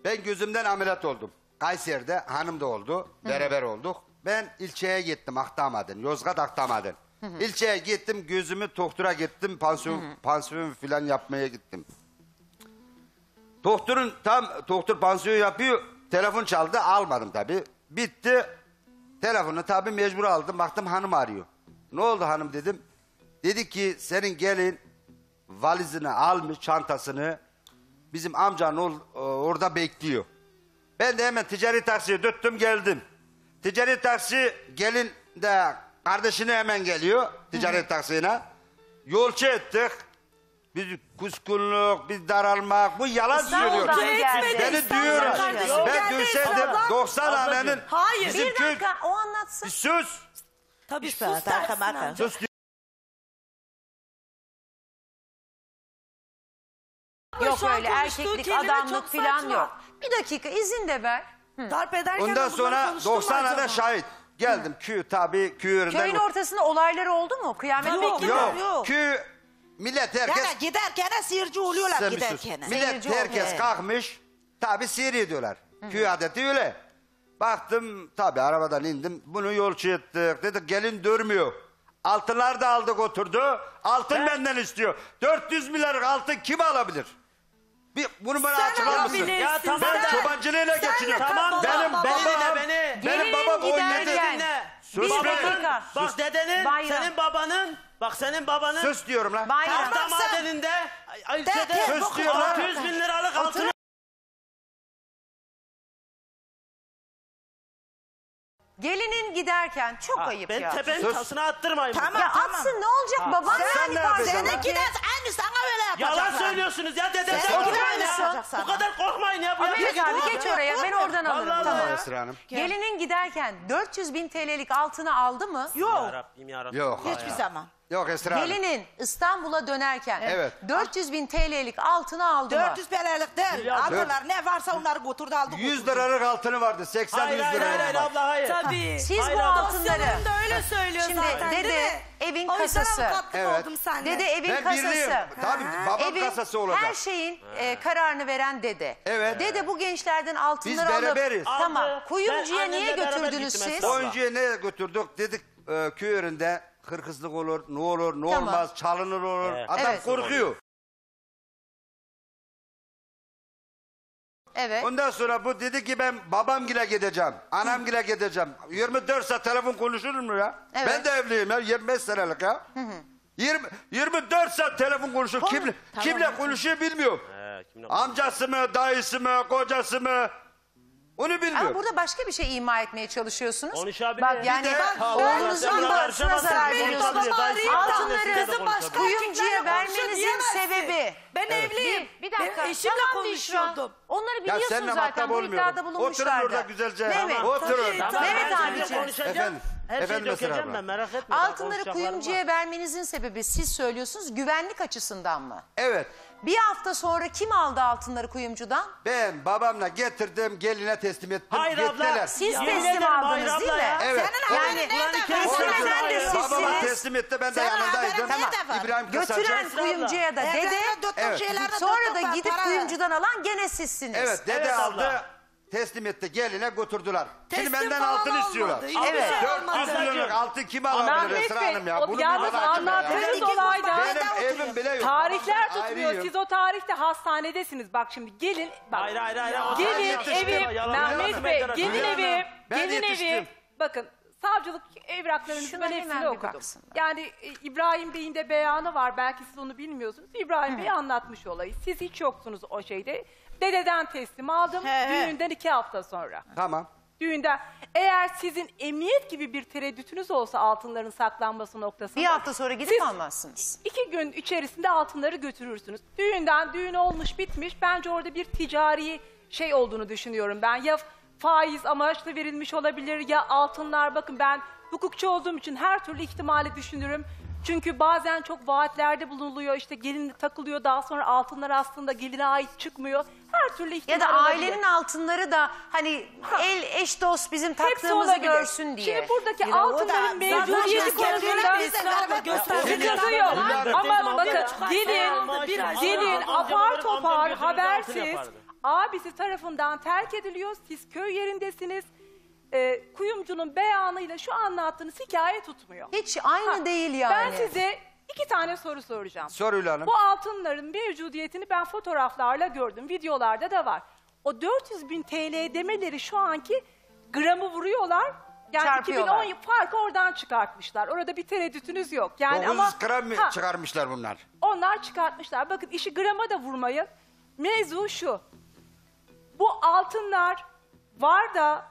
Ben gözümden ameliyat oldum. Kayseri'de hanım da oldu. Beraber olduk. Ben ilçeye gittim Akdamadın. Yozgat Akdamadın. İlçeye gittim gözümü doktora gittim. Pansiyon, pansiyon falan yapmaya gittim. Doktorun tam doktor pansiyon yapıyor. Telefon çaldı almadım tabi. Bitti. Telefonu tabi mecbur aldım. Baktım hanım arıyor. Ne oldu hanım dedim. Dedi ki senin gelin valizini almış çantasını bizim amcanın ol- e, orada bekliyor. Ben de hemen ticari taksiye döttüm geldim. Ticari taksi gelin de kardeşine hemen geliyor ticari taksine. Yolcu ettik. Bir kuskunluk, bir daralmak. Bu yalan söylüyor. İstanbul'dan geldi. Beni İstanbul'dan Ben geldi, duysaydım İstanbul'dan. 90 hanenin Hayır. bizim Bir dakika o anlatsın. Bir sus. Tabii sus dakika. ancak. Sus. Yok şu an öyle konuştuğu erkeklik, kelime adamlık falan saçma. yok. Bir dakika izin de ver. Darp ederken Ondan ben bunları sonra konuştum mu 90 hane acaba? şahit. Geldim köy tabii köy yerinden. Köyün ortasında olayları oldu mu? Kıyamet Tabii ki de. Yok. Yok. Köy millet herkes... Yani giderken seyirci oluyorlar Sen bir sus. giderken. Millet Seyirci herkes oluyor. kalkmış. Tabi seyrediyorlar. Köy adeti öyle. Baktım tabi arabadan indim. Bunu yolcu ettik. Dedik gelin durmuyor. Altınlar da aldık oturdu. Altın benden istiyor. 400 milyarlık altın kim alabilir? Bir, bunu bana Sen açıklar mısın? alabilirsin. Ya tamam Ben da- çobancılığıyla Sen geçiniyorum. de Tamam benim baba, babam, beni beni. benim babam 17. giderken- Dinle. Sus Bir be. dakika. Bak dedenin, Bayram. senin babanın, bak senin babanın Sus diyorum lan. Bayram. tahta sen- madeninde ay- De- şeyde de- Sus diyor lan. 600 bin liralık altın Gelinin giderken çok ayıp ben ya. tepenin Sus. tasını attırmayın. Tamam, Ya tamam. atsın ne olacak baban Sen yani ne yapacaksın bazen. lan? Seninki de aynı sana öyle yapacaklar. Yalan söylüyorsunuz ya dedem. Sen korkmayın ya. sana. Bu kadar korkmayın ya. Bu Ahmet yapacak abi geç oraya ben oradan alırım. Allah Allah Tamam. ya. Esra Hanım. Gelinin giderken 400 bin TL'lik altını aldı mı? Ya Yok. Rabbim ya Rabbim. Yok. Hiçbir zaman. Yok Esra Hanım. Gelinin İstanbul'a dönerken Evet. 400 bin TL'lik altını aldı mı? 400 TL'lik değil. Aldılar ne varsa onları götürdü aldı. 100 liralık altını vardı. 80 Hayır 100 hayır hayır, hayır liralık. abla hayır. Tabii. Siz Hayır, bu adam- altınları Dosyalarında öyle söylüyor Şimdi zaten dede değil mi? evin O yüzden kasası. avukatlık Evet. oldum. Dede evin Ben kasası. birliyim. Tabii babam Evin kasası olacak. her şeyin e, kararını veren dede. Evet. Dede bu gençlerden altınları Biz alıp beraberiz. tamam Aldı. kuyumcuya Ben niye annemle beraber götürdünüz gittim siz? Esra. Oyuncuya ne götürdük? Dedik e, köy yerinde hırkızlık olur, ne olur, ne Tamam. olmaz, çalınır olur. Evet. Adam Evet. korkuyor. Evet. Ondan sonra bu dedi ki ben babam gile gideceğim, anam gile gideceğim. 24 saat telefon konuşulur mu ya? Evet. Ben de evliyim ya, 25 senelik ya. 20, 24 saat telefon konuşuyor. Kimle, kimle konuşuyor bilmiyorum. He, kimle- Amcası mı, dayısı mı, kocası mı? Onu Ama bilmiyorum. burada başka bir şey ima etmeye çalışıyorsunuz. Konuşabilir. Bak yani Bir de- bak, Oğlum, oğlunuzun bırak, zarar benim veriyorsunuz. arayıp da Altınları başka kuyumcuya vermenizin sebebi. Ben evliyim. Bir dakika. Ben eşimle tamam Büşra. konuşuyordum. Onları Ya biliyorsun seninle zaten. muhatap Bu olmuyorum. iddiada Oturun bulunmuşlardı. orada güzelce. Mehmet. Oturun. Tabii, Tamam, Mehmet ben abiciğim. konuşacağım. Efendim, Her şeyi efendim Esra dökeceğim abla. ben merak etme. Altınları Konuşacaklarım var. kuyumcuya vermenizin sebebi siz söylüyorsunuz güvenlik açısından mı? Evet. Bir hafta sonra kim aldı altınları kuyumcudan? Ben babamla getirdim, geline teslim ettim. Hayır abla. Gittiler. Siz Yemin teslim ederim, hayır aldınız değil abla mi? ya. Evet. Senin Yani haberin nerede Kur'an-ı var? De söylüyor. Babama teslim etti, ben de Senin yanındaydım. haberin nerede var? İbrahim Götüren Kısaca. kuyumcuya da dede, Evlerine Evet. sonra da gidip para- kuyumcudan alan gene sizsiniz. Evet, dede Evet aldı. abla. Teslim etti, geline götürdüler. Şimdi Teslim benden falan altın olmadı. istiyorlar. Hiçbir Evet. şey 400 olmadı. milyonluk altın kim alabilir Esra Hanım ya? Bunu bir bana ya. anlattığınız Ben iki olayda gün Benim oturuyorum. evim bile yok. Ayrıyım. Siz o tarihte hastanedesiniz. Bak şimdi gelin. Bak. Hayır hayır hayır. o Gelin tarihte evi, işte yalan Mehmet Bey, gelin Hülya evi, Hanım, ben gelin evi. yetiştim. Bakın savcılık evraklarınızı Şuna ben hemen hepsini bir okudum. baksınlar. Yani e, İbrahim Bey'in de beyanı var. Belki siz onu bilmiyorsunuz. İbrahim Bey anlatmış olayı. Siz hiç yoksunuz o şeyde. Dededen teslim aldım. He, he. Düğünden iki hafta sonra. Tamam. Düğünden. Eğer sizin emniyet gibi bir tereddütünüz olsa altınların saklanması noktasında. Bir hafta sonra gidip Siz- almazsınız. İki gün içerisinde altınları götürürsünüz. Düğünden düğün olmuş bitmiş. Bence orada bir ticari şey olduğunu düşünüyorum ben. Ya faiz amaçlı verilmiş olabilir ya altınlar bakın ben hukukçu olduğum için her türlü ihtimali düşünürüm. Çünkü bazen çok vaatlerde bulunuluyor işte gelin takılıyor daha sonra altınlar aslında geline ait çıkmıyor. Her türlü ihtimal Ya da olabilir. ailenin altınları da hani el eş dost bizim taktığımızı olabilir. görsün diye. Şimdi buradaki o da altınların zaten mevcudiyeti zaten konusunda yok. Ama bakın gelin, Hanım, gelin apar topar habersiz yapardı. abisi tarafından terk ediliyor. Siz köy yerindesiniz. Ee, kuyumcunun beyanıyla şu anlattığınız hikaye tutmuyor. Hiç aynı değil yani. Ben size iki tane soru soracağım. Sor Hülya Hanım. Bu altınların mevcudiyetini ben fotoğraflarla gördüm. Videolarda da var. O 400 bin TL demeleri şu anki gramı vuruyorlar. Yani Çarpıyorlar. 2010 farkı oradan çıkartmışlar. Orada bir tereddütünüz yok. Yani 900 ama gram mı Ha, çıkarmışlar bunlar? onlar çıkartmışlar. Bakın işi grama da vurmayın. Mevzu şu. Bu altınlar var da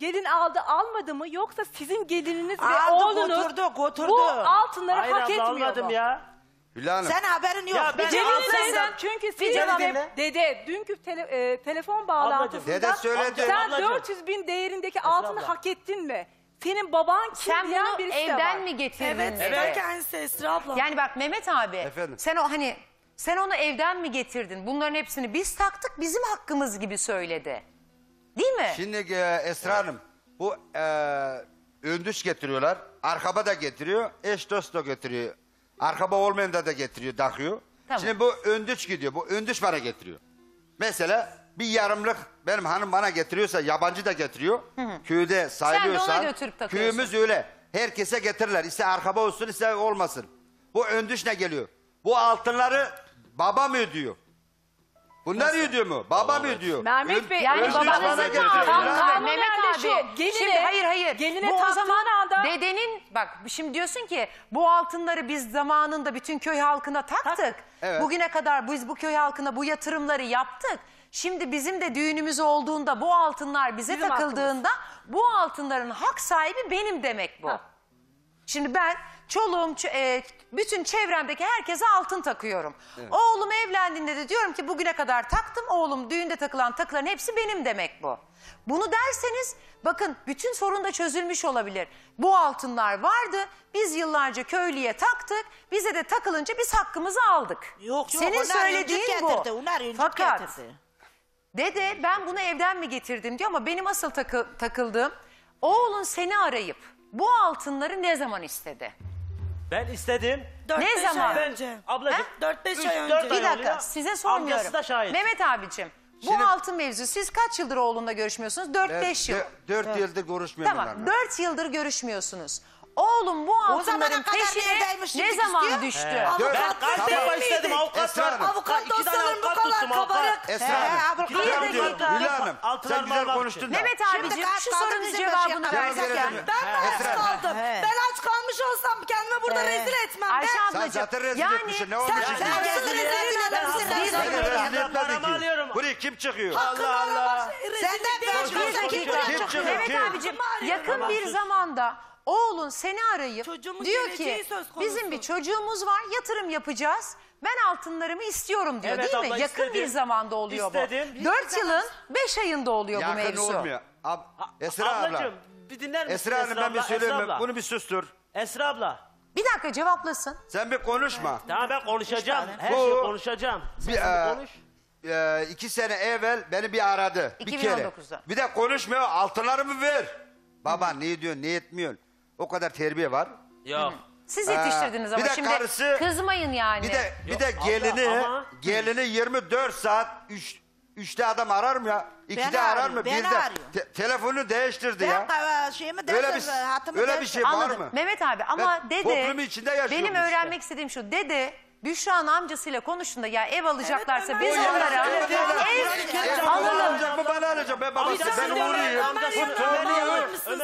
gelin aldı almadı mı yoksa sizin gelininiz ve Aldı, oğlunuz götürdü, götürdü. bu altınları Hayır hak abla etmiyor almadım mu? ya. Hülya Hanım. Sen haberin yok. Ya ben Bir ver. Çünkü cevap dede, dünkü tele- e, telefon bağlantısında Dede söyledi. sen Ablacığım. 400 bin değerindeki altını abla. hak ettin mi? Senin baban kim Sen diyen bunu birisi de evden mi getirdin? Evet, dedi. evet. kendisi Esra abla. Yani bak Mehmet abi Efendim? sen o hani sen onu evden mi getirdin? Bunların hepsini biz taktık bizim hakkımız gibi söyledi. Değil mi? Şimdi e, Esra Hanım bu e, öndüş getiriyorlar. Arkaba da getiriyor. Eş dost da getiriyor. Arkaba olmayan da da getiriyor, takıyor. Tamam. Şimdi bu öndüş gidiyor. Bu öndüş bana getiriyor. Mesela bir yarımlık benim hanım bana getiriyorsa yabancı da getiriyor. Köyde sayılıyorsan. götürüp takıyorsun. Köyümüz öyle. Herkese getirirler. İster arkaba olsun ister olmasın. Bu öndüş ne geliyor? Bu altınları baba mı ödüyor? Bunlar ödüyor mu? Baba mı ödüyor? Mehmet Bey, Yani Öndüş babanızın bana Yani- Mehmet abi. Geline- şimdi hayır hayır. geline bu o taktığın zaman anda- dedenin bak şimdi diyorsun ki bu altınları biz zamanında bütün köy halkına taktık. Evet. Bugüne kadar biz bu köy halkına bu yatırımları yaptık. Şimdi bizim de düğünümüz olduğunda bu altınlar bize Bizim takıldığında bu altınların hak sahibi benim demek bu. Ha. Şimdi ben çoluğum, ç- e, bütün çevremdeki herkese altın takıyorum. Oğlum evlendiğinde de diyorum ki bugüne kadar taktım. Oğlum düğünde takılan takıların hepsi benim demek bu. Bunu derseniz bakın bütün sorun da çözülmüş olabilir. Bu altınlar vardı. Biz yıllarca köylüye taktık. Bize de takılınca biz hakkımızı aldık. Yok yok Senin onlar söylediğin bu. getirdi. Onlar Fakat getirdi. Dede ben bunu evden mi getirdim diyor ama benim asıl takı- takıldığım oğlun seni arayıp bu altınları ne zaman istedi? Ben istedim. Dört Ne beş zaman? ay önce. Ablacığım. Dört beş üç, ay dört önce. Bir dakika oluyor. size sormuyorum. Amcası da şahit. Mehmet abicim bu Şimdi- altın mevzu siz kaç yıldır oğlunla görüşmüyorsunuz? 4-5 yıl. Dö- Dört yıldır görüşmüyorum Tamam onlarla. 4 yıldır görüşmüyorsunuz. Oğlum bu altınların zamana kadar peşine neredeymiş ne zaman istiyor? düştü? Dört- Ben Tamam. defa istedim avukat Esra var. Hanım. Avukat İki tane bu avukat kadar tuttum avukat. kabarık. Esra He, Hanım. Dört bir dakika. Hülya Hanım. Altınlar Sen güzel var, konuştun da. Mehmet Şimdi abicim şu kaldı sorunun bizim cevabını başa versene. Esra- Ben de aç Esra- kaldım. He. Ben aç kalmış olsam kendimi burada rezil etmem. Ayşe ben. Sen ablacığım zaten rezil yani etmişsin. Ne olmuş Sen- sen- Seni edersin. rezil etmedi Paramı ki. alıyorum. Buraya kim çıkıyor? Allah Allah. Senden ben Bir dakika. Kim çıkıyor? Mehmet Kim? abicim yakın bir zamanda oğlun seni arayıp Çocuğumun diyor geleceği ki söz konusu. bizim bir çocuğumuz var yatırım yapacağız. Ben altınlarımı istiyorum diyor Evet değil mi? abla, yakın istedim. bir zamanda oluyor İstedim. bu. 4 yılın 5 ayında oluyor bu Yakın mevzu. olmuyor. Ab Esra abla. Ablacığım bir dinler misin Esra Hanım ben bir abla? söyleyeyim Esra mi? abla. Bunu bir sustur. Esra abla. Bir dakika cevaplasın. Sen bir konuşma. Tamam ben konuşacağım. Her Bu- şeyi konuşacağım. Sen Bir, bir e, konuş. E, iki sene evvel beni bir aradı. Bir kere. 2019'da. Bir de konuşmuyor. Altınlarımı ver. Baba ne diyorsun ne etmiyorsun? O kadar terbiye var. Yok. Siz Ee, yetiştirdiniz bir ama de şimdi karısı- kızmayın yani. Bir de bir de Yok, gelini abla, ama- gelini 24 saat 3 üçte adam arar mı ya? İkide Beni arar arıyor, mı? beni Birde. arıyor. Te- telefonu değiştirdi ya. Ben şeyimi Öyle bir hatımı öyle bir şey var Anladım. mı? Mehmet abi ama Ben dede toplumun içinde benim işte. öğrenmek istediğim şu. Dede Büşra'nın amcasıyla konuştuğunda ya ev alacaklarsa Evet, biz onlara ev Alalım. Bu bana alacak. Ben babası ben oğluyum.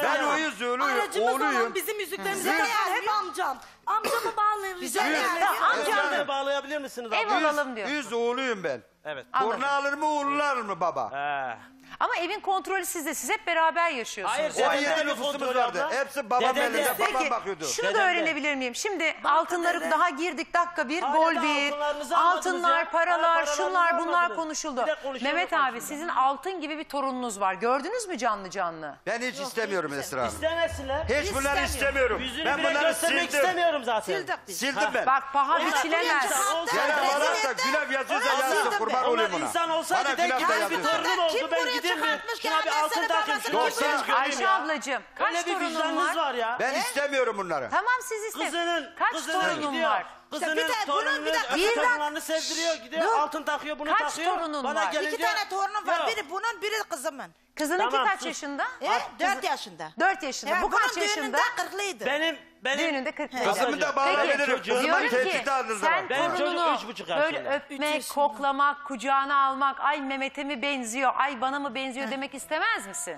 Ben uyuz oğluyum. Oğluyum. bizim yüzüklerimize takar hep amcam. Amcamı bağlayın rica ederim. bağlayabilir misiniz? Ev alalım diyor. Yüz oğluyum ben. Evet. Torunu alır mı oğlunu alır mı baba? He. Ama evin kontrolü sizde. Siz hep beraber yaşıyorsunuz. Hayır, O Dedem yedi de nüfusumuz vardı. abla. Hepsi babam Dedem de- elinde. Babam Peki bakıyordu. şunu da öğrenebilir miyim? Şimdi altınları dedem. daha girdik dakika bir, Hala gol da bir, altınlarınızı almadınız altınlar, ya. paralar, Hala paralarınızı şunlar bunlar almadınız. konuşuldu. Bir de konuşalım, Mehmet abi sizin altın gibi bir torununuz var. Gördünüz mü canlı canlı? Ben hiç istemiyorum Esra Hanım. İstemesinler. Hiç bunları istemiyorum. Yüzünü Ben bile bunları göstermek sildim. istemiyorum zaten. Sildik biz. Sildim ben. Bak paha Onlar biçilemez. insan olsaydı- Gene Rezil bana da etti. gülev yazıyorsa yazsın sildim kurban olayım Onlar buna. insan olsaydı Bana de günah ki da bir yazıyorsa. torunum oldu ben buraya gideyim mi? çıkartmış Şuna bir altın takayım babası şunu Doksan- bir göreyim Ayşe ablacığım kaç Öyle bir torunun vicdanınız var? var ya. Ben istemiyorum bunları. Tamam siz iste. Kızının, kaç kızının torunun gidiyor. var? Kızının bir bunun torununun bir de- öbür Bir dakika. torunlarını sevdiriyor. Gidiyor Dur. altın takıyor bunu Kaç takıyor. torunun Bana var? gelince- İki tane torunum var. Biri bunun, biri kızımın. Kızınınki Tamam, kaç sus. yaşında? E, dört yaşında. 4 yaşında. Bu bunun kaç yaşında? düğününde kırklıydı. Benim benim Düğününde 40 He. Kızımı da bağlayabilirim. Çocuğum- Kızıma Diyorum ki tehdit aldığınız sen zaman. Benim torununu üç buçuk böyle yaşında. öpmek, koklamak, kucağına almak, ay Mehmet'e mi benziyor, ay bana mı benziyor demek istemez misin?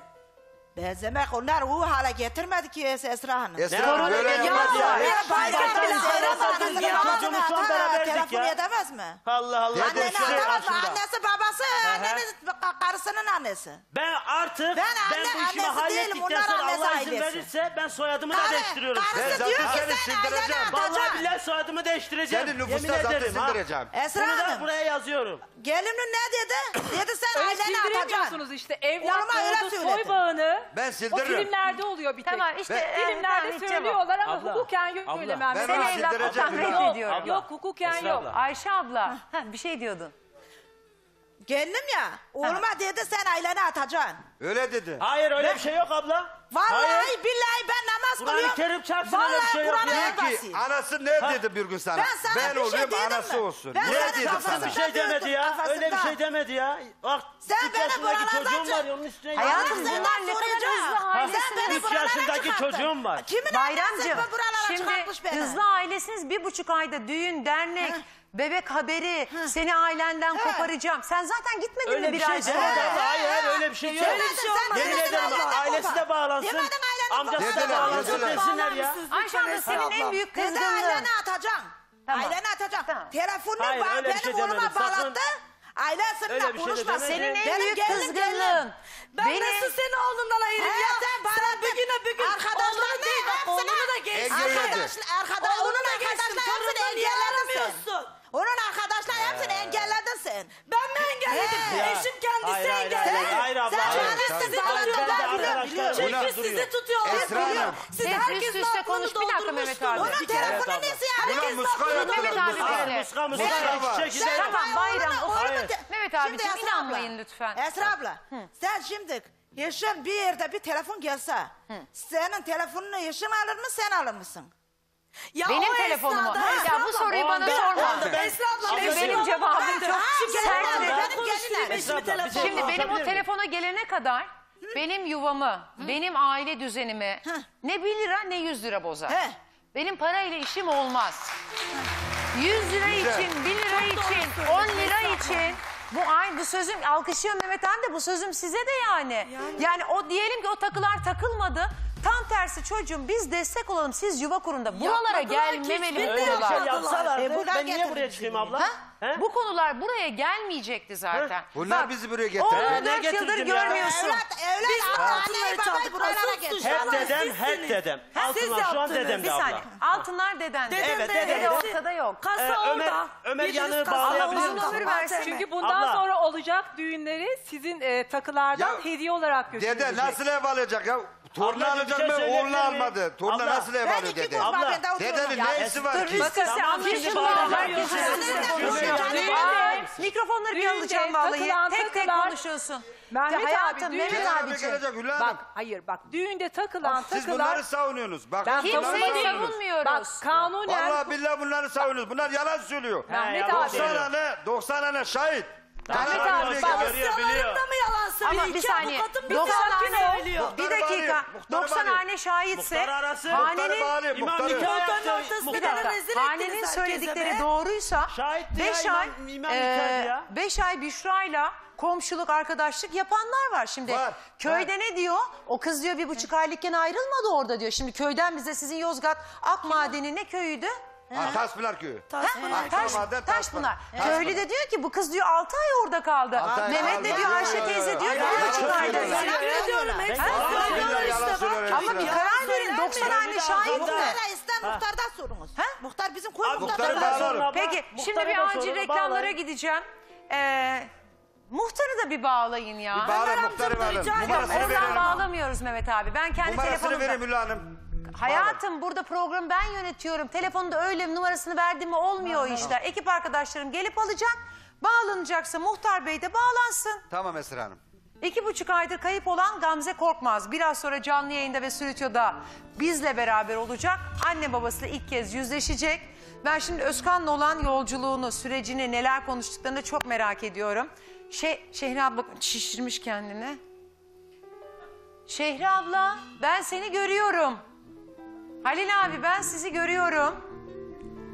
Benzemek onlar o hale getirmedi ki Esra Hanım. Esra böyle yapmaz ya. Ya bayram bile aramadınız. Çocuğumuz son beraberdik ya. Telefon edemez mi? Allah Allah. Anneni atamaz mı? Annesi babası, anneniz karısının annesi. Ben artık ben, anne, ben bu işimi hallettikten sonra Allah izin verirse ben soyadımı da değiştiriyorum. Karısı diyor ki sen sindireceğim. Vallahi billahi soyadımı değiştireceğim. Seni nüfusta zaten sindireceğim. Esra Hanım. Bunu da buraya yazıyorum. Gelinin ne dedi? dedi sen aileni atacaksın. işte evlat doğdu soy bağını. Ben O sildiririm. filmlerde oluyor bir tek. Tamam işte Ve- e, tamam, söylüyorlar ama Abla, hukuken yok abla. söylemem. Ben onu sildireceğim. Yok, Yok, reddediyorum. Abla. yok hukuken yok. Ayşe abla bir şey diyordun. Kendim ya. Oğluma dedi sen ailene atacaksın. Öyle dedi. Hayır öyle Ne bir şey yok abla. Vallahi Hayır. billahi ben namaz Kur'an-ı. Kerim çarpsın öyle bir Vallahi şey yok. Kur'an'a en ki anası ne dedi bir gün sana? Ben sana bir şey olayım dedim anası mi? olsun. Ben ne dedim kafasını- sana? Bir şey demedi ya. Kafasında. Öyle bir şey demedi ya. Bak Sen üç beni yaşındaki çocuğum var onun üstüne Hayatım, yağdın ya. bunlar ne kadar hızlı ailesiniz. Üç yaşındaki çocuğum var. Kimin Bayramcığım, Bayramcığım, buralara şimdi çıkartmış beni? hızlı ailesiniz bir buçuk ayda düğün, dernek, Bebek haberi, seni ailenden koparacağım. Sen zaten gitmedin Öyle mi bir bir ay şey sonra? demedi abla. Hayır öyle bir şey yok. Öyle bir şey olmaz. Yemin ailesi de bağlansın. Demedin ailene Amcası da Dediler, bağlansın dediler. desinler ya. Ayşe abla senin en büyük Kızı kızgınlığın. ailene atacaksın. Tamam. Ailene atacaksın. Tamam. Telefonunu Hayır, ba- benim şey oğluma demedim. Sakın- Ailesiyle Öyle şey konuşma. demedi. Senin en Benim büyük gelinim, kızgınlığın. Ben Benim- nasıl seni oğlundan ayırayım ya? sen bana bugüne bugün oğlunu arkadaşlarına değil bak hepsine- oğlunu da geçsin. Engelledin. Arkadaş, Oğlunu da geçsin. arkadaşlar hepsini Torununu niye Onun arkadaşlar hepsini engelledin sen. Esra Hanım. Siz Biz herkesin üst üste konuş. Bir dakika Mehmet abi. Onun telefonu nesi yani? Ulan muska yapıyor. Mehmet abi böyle. Muska muska. Tamam bayram. Mehmet abiciğim inanmayın lütfen. Esra abla sen şimdi Yaşın bir yerde bir telefon gelse senin telefonunu yaşın alır mı sen alır mısın? Ya benim telefonumu. Esnada, ya bu soruyu bana sorma. Esra abla şimdi benim cevabım çok sert. Benim gelene. Şimdi benim o telefona gelene kadar benim yuvamı, benim aile düzenimi Heh. ne 1 lira ne 100 lira bozar. Heh. Benim parayla işim olmaz. 100 lira Güzel. için, 1 lira için, 10 lira için bu aynı bu sözüm alkışlıyorum Mehmet Han da bu sözüm size de yani. Yani, yani o diyelim ki o takılar takılmadı. Tam tersi çocuğum biz destek olalım siz yuva kurun da buralara şey. Yapmadılar ki, gelmemeli Öyle bir şey E, ben niye buraya getirdiniz çıkayım abla? Bu konular buraya gelmeyecekti zaten. Bunlar Bak, bizi buraya getirdi. oğlunu Ne dört yıldır görmüyorsun. Evlat, evlat, Biz ana, altınları çaldık, buralara asıl Hep dedem, hep dedem. Ha, siz Altınlar şu an yaptınız. dedem Bir de saniye. abla. Altınlar deden. Evet, dede. Dede ortada yok. Kasa Ee, orada. Ömer, Ömer yanığı bağlayabilir misin? Çünkü bundan sonra olacak düğünleri sizin e, takılardan hediye olarak götürülecek. Dede nasıl ev alacak ya? Torna Abla bir şey almadı. Torna nasıl ev ben alıyor dedi. Abla. Dedenin Ya neyisi var ki? Bakın sen Tamam, şimdi afişim var. Mikrofonları bir alacağım vallahi. Tek tek takılan- konuşuyorsun. Mehmet hayatım, abi Mehmet Kenara abiciğim. gelecek Bak hayır bak düğünde takılan Siz bunları savunuyorsunuz. Bak Ben bunları Kimseyi savunmuyoruz. Bak kanunen Vallahi billahi bunları savunuyorsunuz. Bunlar yalan söylüyor. Mehmet abi. 90 tane, 90 tane şahit. Ahmet abi bak. Dosyalarında mı yalan söylüyor? Ama bir saniye. Bir 90 hane, söylüyor. bir dakika. 90 bağırıyor. hane şahitse Hanenin, Muhtarı nikah ortasında bir Muhtar. rezil hanenin söyledikleri doğruysa Şahitti ya, ay İmam- e, İmam nikahı ya. 5 ay Büşra'yla komşuluk arkadaşlık yapanlar var şimdi. Var, köyde var. ne diyor? O kız diyor bir buçuk aylıkken ayrılmadı orada diyor. Şimdi köyden bize sizin Yozgat Akmadenine köyüydü. Ha, Taşpınar köyü. Taşpınar. Taş, Taşpınar. Taşpınar. Köylü de diyor ki bu kız diyor 6 ay orada kaldı. Ay Mehmet de diyor Ayşe teyze diyor ki bu çıkardı. Ben ne diyorum hepsi. söylüyorlar. Ama bir karar verin 90 tane şahit mi? Muhtara ister muhtardan sorunuz. Ha? Muhtar bizim koyu muhtardan. Muhtarı. Peki şimdi bir acil reklamlara gideceğim. Ee, muhtarı da bir bağlayın ya. Bir bağla muhtarı verin. Numarasını Ondan verin. bağlamıyoruz Mehmet abi. Ben kendi Numarasını verin Hülya Hanım. Hayatım burada program ben yönetiyorum. Telefonda öyle numarasını verdim mi olmuyor o işler. Ekip arkadaşlarım gelip alacak. Bağlanacaksa Muhtar Bey de bağlansın. Tamam Esra Hanım. İki buçuk aydır kayıp olan Gamze Korkmaz. Biraz sonra canlı yayında ve stüdyoda bizle beraber olacak. Anne babasıyla ilk kez yüzleşecek. Ben şimdi Özkan'la olan yolculuğunu, sürecini, neler konuştuklarını çok merak ediyorum. Şey, Şehri abla şişirmiş kendini. Şehri abla ben seni görüyorum. Halil abi ben sizi görüyorum.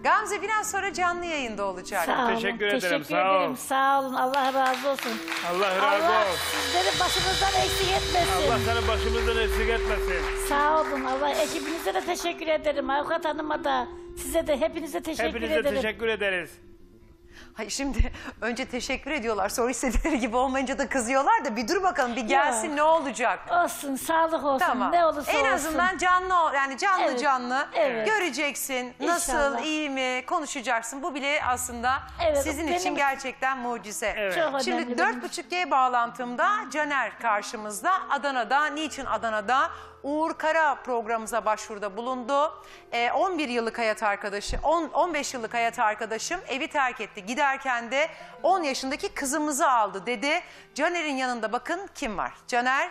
Gamze biraz sonra canlı yayında olacak. Sağ olun. Teşekkür ederim, Teşekkür sağ ederim. olun. Sağ olun. Allah razı olsun. Allah razı Allah olsun. sizleri başımızdan eksik etmesin. Allah seni başımızdan eksik etmesin. Sağ olun. Allah ekibinize de teşekkür ederim. Avukat Hanım'a da size de hepinize teşekkür Hepinize ederim. teşekkür ederiz. Hayır şimdi önce teşekkür ediyorlar sonra istedikleri gibi olmayınca da kızıyorlar da bir dur bakalım bir gelsin Yok. ne olacak? Olsun. Sağlık olsun. Tamam. Ne olursa en olsun. azından canlı ol- yani canlı Evet, canlı evet. göreceksin. Nasıl, İnşallah. iyi mi konuşacaksın. Bu bile aslında Evet, sizin benim- için gerçekten mucize. Evet. Çok Şimdi önemli 4.5G bağlantımda Caner karşımızda. Adana'da. Niçin Adana'da? Uğur Kara programımıza başvuruda bulundu. Ee, 11 yıllık hayat arkadaşı, 10, 15 yıllık hayat arkadaşım evi terk etti. Giderken de 10 yaşındaki kızımızı aldı dedi. Caner'in yanında bakın kim var? Caner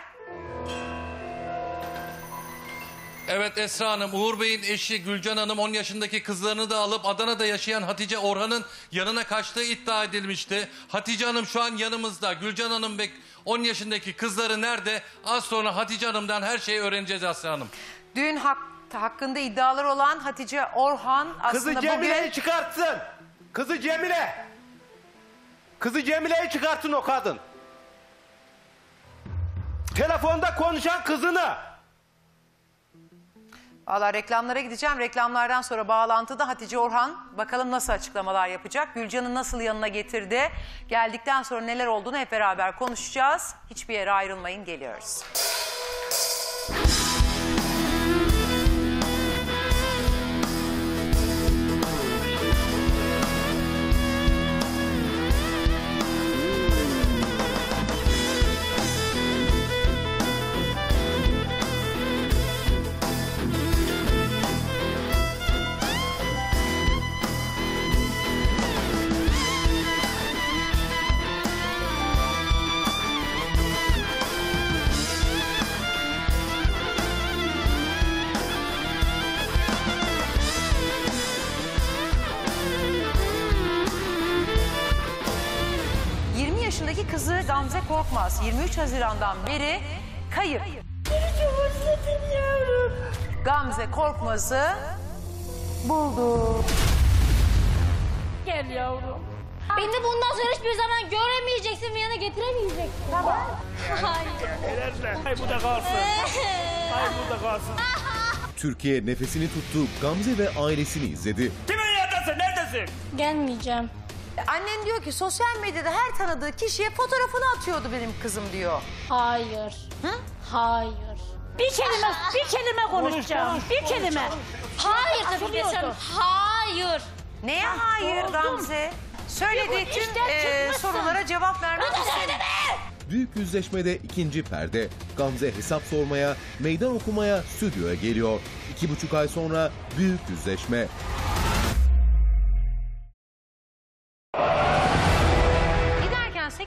Evet Esra Hanım, Uğur Bey'in eşi Gülcan Hanım 10 yaşındaki kızlarını da alıp Adana'da yaşayan Hatice Orhan'ın yanına kaçtığı iddia edilmişti. Hatice Hanım şu an yanımızda. Gülcan Hanım ve 10 yaşındaki kızları nerede? Az sonra Hatice Hanım'dan her şeyi öğreneceğiz Esra Hanım. Düğün hak, hakkında iddialar olan Hatice Orhan Kızı aslında Cemile'yi bugün... çıkartsın. Kızı Cemile. Kızı Cemile'yi çıkartsın o kadın. Telefonda konuşan kızını. Valla reklamlara gideceğim. Reklamlardan sonra bağlantıda Hatice Orhan bakalım nasıl açıklamalar yapacak. Gülcan'ı nasıl yanına getirdi. Geldikten sonra neler olduğunu hep beraber konuşacağız. Hiçbir yere ayrılmayın geliyoruz. Haziran'dan beri kayıp. Gamze Korkmaz'ı buldu. Gel yavrum. Beni bundan sonra hiçbir zaman göremeyeceksin ve yana getiremeyeceksin. Tamam. Hayır. Helal Ay bu da kalsın. Ay bu da kalsın. Türkiye nefesini tuttu, Gamze ve ailesini izledi. Kimin yanındasın? Neredesin? Gelmeyeceğim. Annen diyor ki sosyal medyada her tanıdığı kişiye fotoğrafını atıyordu benim kızım diyor. Hayır. Hı? Hayır. Bir kelime, bir kelime konuşacağım. konuş, bir konuş, kelime. konuş. Hayır tabii sen. Hayır. Neye hayır oldum. Gamze? Söylediği Bir tüm e, sorulara cevap vermek Bu da istedi. Büyük yüzleşmede ikinci perde. Gamze hesap sormaya, meydan okumaya stüdyoya geliyor. İki buçuk ay sonra büyük yüzleşme.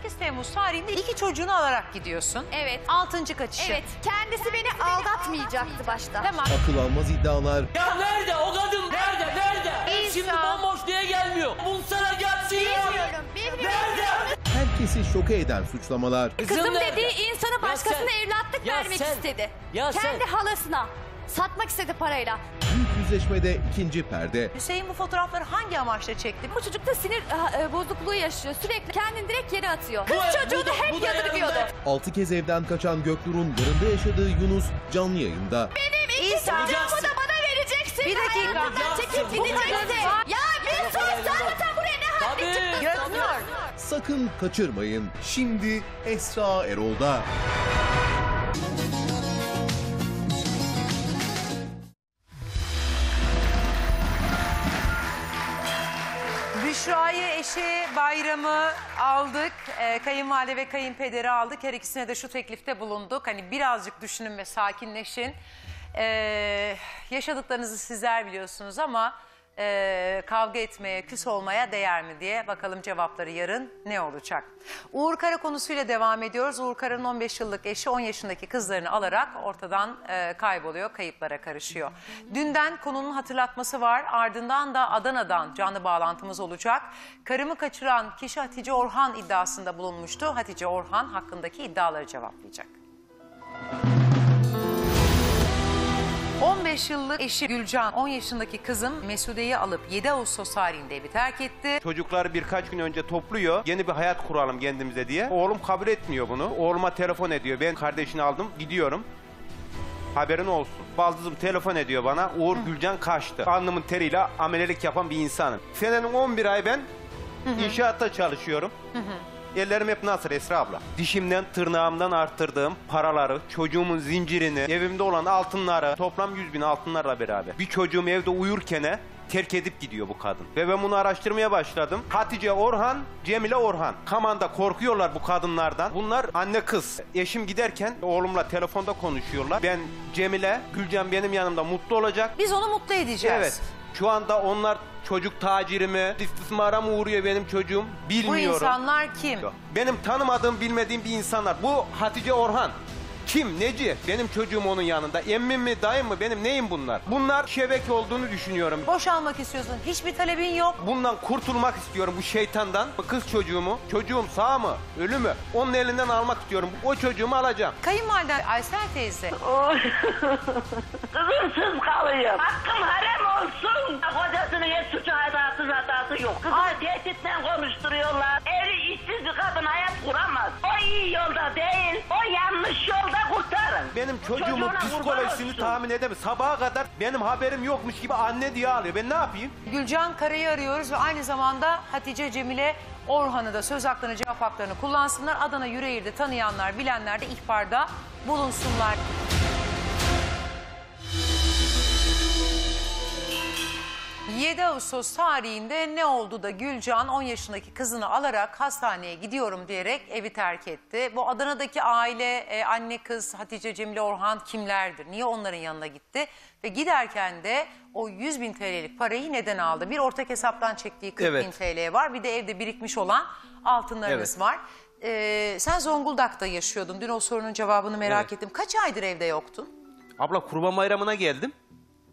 8 Temmuz tarihinde iki çocuğunu alarak gidiyorsun. Evet. Altıncı kaçışı. Evet. Kendisi beni aldatmayacaktı başta. Tamam. Akıl almaz iddialar, Ya nerede o kadın? Nerede? Nerede? İsa. Şimdi bomboş diye gelmiyor. Bulsana gelsin ya. Bilmiyorum, bilmiyorum. Nerede? herkesi şoke eden suçlamalar. Kızım nerede? dediği insanı başkasına sen- evlatlık Ya vermek sen- istedi. Ya Kendi sen- halasına. Satmak istedi parayla. Büyük yüzleşmede ikinci perde. Hüseyin bu fotoğrafları hangi amaçla çekti? Bu çocuk da sinir e, bozukluğu yaşıyor. Sürekli kendini direkt yere atıyor. Bu- Kız bu çocuğu da- da hep bu yadırgıyordu. Altı kez evden kaçan Göknur'un yanında yaşadığı Yunus canlı yayında. Benim iki çocuğumu da bana vereceksin. Bir dakika. Çekip Bu gideceksin. Ya bir sus sen sen buraya ne halde çıktın? Göknur. Sakın kaçırmayın. Şimdi Esra Erol'da. Büşra'yı, eşi, bayramı aldık. Ee, kayınvalide ve kayınpederi aldık. Her ikisine de şu teklifte bulunduk. Hani birazcık düşünün ve sakinleşin. Ee, yaşadıklarınızı sizler biliyorsunuz ama e, kavga etmeye, küs olmaya değer mi diye bakalım cevapları yarın ne olacak. Uğur Kara konusuyla devam ediyoruz. Uğur Kara'nın 15 yıllık eşi 10 yaşındaki kızlarını alarak ortadan e, kayboluyor, kayıplara karışıyor. Dünden konunun hatırlatması var. Ardından da Adana'dan canlı bağlantımız olacak. Karımı kaçıran kişi Hatice Orhan iddiasında bulunmuştu. Hatice Orhan hakkındaki iddiaları cevaplayacak. 15 yıllık eşi Gülcan 10 yaşındaki kızım Mesude'yi alıp 7 Ağustos tarihinde evi terk etti. Çocukları birkaç gün önce topluyor. Yeni bir hayat kuralım kendimize diye. Oğlum kabul etmiyor bunu. Oğluma telefon ediyor. Ben kardeşini aldım gidiyorum. Haberin olsun. Baldızım telefon ediyor bana. Uğur Gülcan kaçtı. Alnımın teriyle amelelik yapan bir insanım. Senenin 11 ay ben inşaatta çalışıyorum. Ellerim hep nasıl Esra abla? Dişimden tırnağımdan arttırdığım paraları, çocuğumun zincirini, evimde olan altınları, toplam 100 bin altınlarla beraber. Bir çocuğum evde uyurken terk edip gidiyor bu kadın. Ve ben bunu araştırmaya başladım. Hatice Orhan, Cemile Orhan. Kamanda korkuyorlar bu kadınlardan. Bunlar anne kız. Eşim giderken oğlumla telefonda konuşuyorlar. Ben Cemile, Gülcan benim yanımda mutlu olacak. Biz onu mutlu edeceğiz. Evet. Şu anda onlar çocuk taciri mi, istismara mı uğruyor benim çocuğum bilmiyorum. Bu insanlar kim? Benim tanımadığım, bilmediğim bir insanlar. Bu Hatice Orhan. Kim, neci? Benim çocuğum onun yanında. Emmim mi, dayım mı? Benim neyim bunlar? Bunlar şebeke olduğunu düşünüyorum. Boşanmak istiyorsun. Hiçbir talebin yok. Bundan kurtulmak istiyorum bu şeytandan. Bu kız çocuğumu, çocuğum sağ mı, ölü mü? Onun elinden almak istiyorum. O çocuğumu alacağım. Kayınvalide Aysel teyze. Kızımsız kalıyor. Hakkım harem olsun. Kocasının hiç suçu hatası hatası yok. Kızını tehditle konuşturuyorlar. Evli işsiz bir kadın hayat kuramaz. O iyi yolda değil. O yanlış yolda kurtarın. Benim çocuğumun Çocuğuna psikolojisini tahmin edemem. Sabaha kadar benim haberim yokmuş gibi anne diye ağlıyor. Ben ne yapayım? Gülcan Kara'yı arıyoruz ve aynı zamanda Hatice Cemile Orhan'ı da söz haklarını cevap haklarını kullansınlar. Adana Yüreğir'de tanıyanlar bilenler de ihbarda bulunsunlar. ...7 Ağustos tarihinde ne oldu da Gülcan 10 yaşındaki kızını alarak hastaneye gidiyorum diyerek evi terk etti. Bu Adana'daki aile, e, anne kız Hatice Cemile Orhan kimlerdir? Niye onların yanına gitti? Ve giderken de o 100 bin TL'lik parayı neden aldı? Bir ortak hesaptan çektiği 40 bin Evet. TL var. Bir de evde birikmiş olan altınlarınız Evet. var. Ee, sen Zonguldak'ta yaşıyordun. Dün o sorunun cevabını merak Evet. ettim. Kaç aydır evde yoktun? Abla kurban bayramına geldim.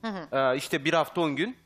Hı hı. Ee, işte bir hafta on gün.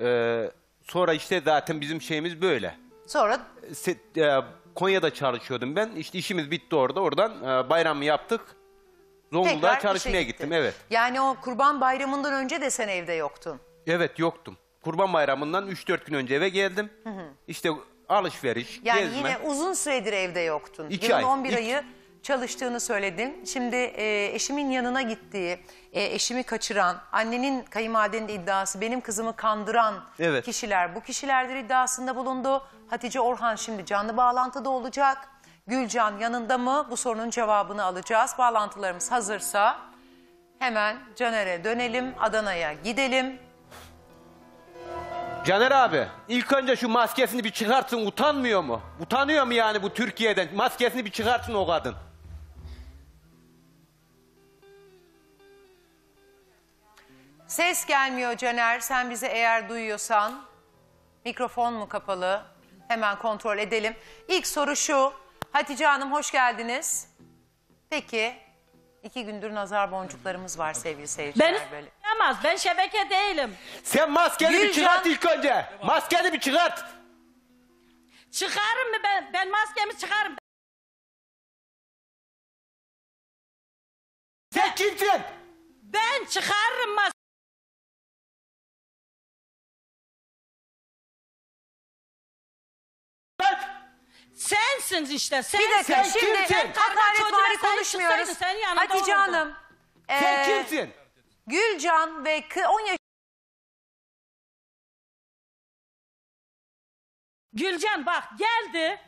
Ee, sonra işte zaten bizim şeyimiz böyle. Sonra Se- e, Konya'da çalışıyordum ben. İşte işimiz bitti orada. Oradan e, bayramı yaptık. Tekrar Zonguldak'a işe çalışmaya gittin. gittim. Evet. Yani o kurban bayramından önce de sen evde yoktun. Evet yoktum. Kurban bayramından 3-4 gün önce eve geldim. Hı hı. İşte alışveriş, Yani gezme. yine uzun süredir evde yoktun. İki Yılın ay. 11 İki- ayı çalıştığını söyledin. Şimdi e, eşimin yanına gittiği, e, eşimi kaçıran, annenin kayınvalidenin de iddiası benim kızımı kandıran Evet. kişiler bu kişilerdir iddiasında bulundu. Hatice Orhan şimdi canlı bağlantıda olacak. Gülcan yanında mı? Bu sorunun cevabını alacağız. Bağlantılarımız hazırsa hemen Caner'e dönelim, Adana'ya gidelim. Caner abi ilk önce şu maskesini bir çıkartsın utanmıyor mu? Utanıyor mu yani bu Türkiye'den? Maskesini bir çıkartsın o kadın. Ses gelmiyor Caner. Sen bizi eğer duyuyorsan mikrofon mu kapalı? Hemen kontrol edelim. İlk soru şu. Hatice Hanım hoş geldiniz. Peki iki gündür nazar boncuklarımız var sevgili seyirciler. Beni böyle. s**amaz. Ben şebeke değilim. Sen maskeni bir Gülcan- çıkart ilk önce. Maskeni bir çıkart. Çıkarım mı ben? Ben maskemi çıkarım. Sen kimsin? Ben çıkarırım mas Sensin işte. Sen, Bir dakika şimdi hakaret vari Sen konuşmuyoruz. çıksaydın, senin yanında Hatice olurdu. Hanım. Sen kimsin? Gülcan ve kı- 10 yaş Gülcan bak geldi.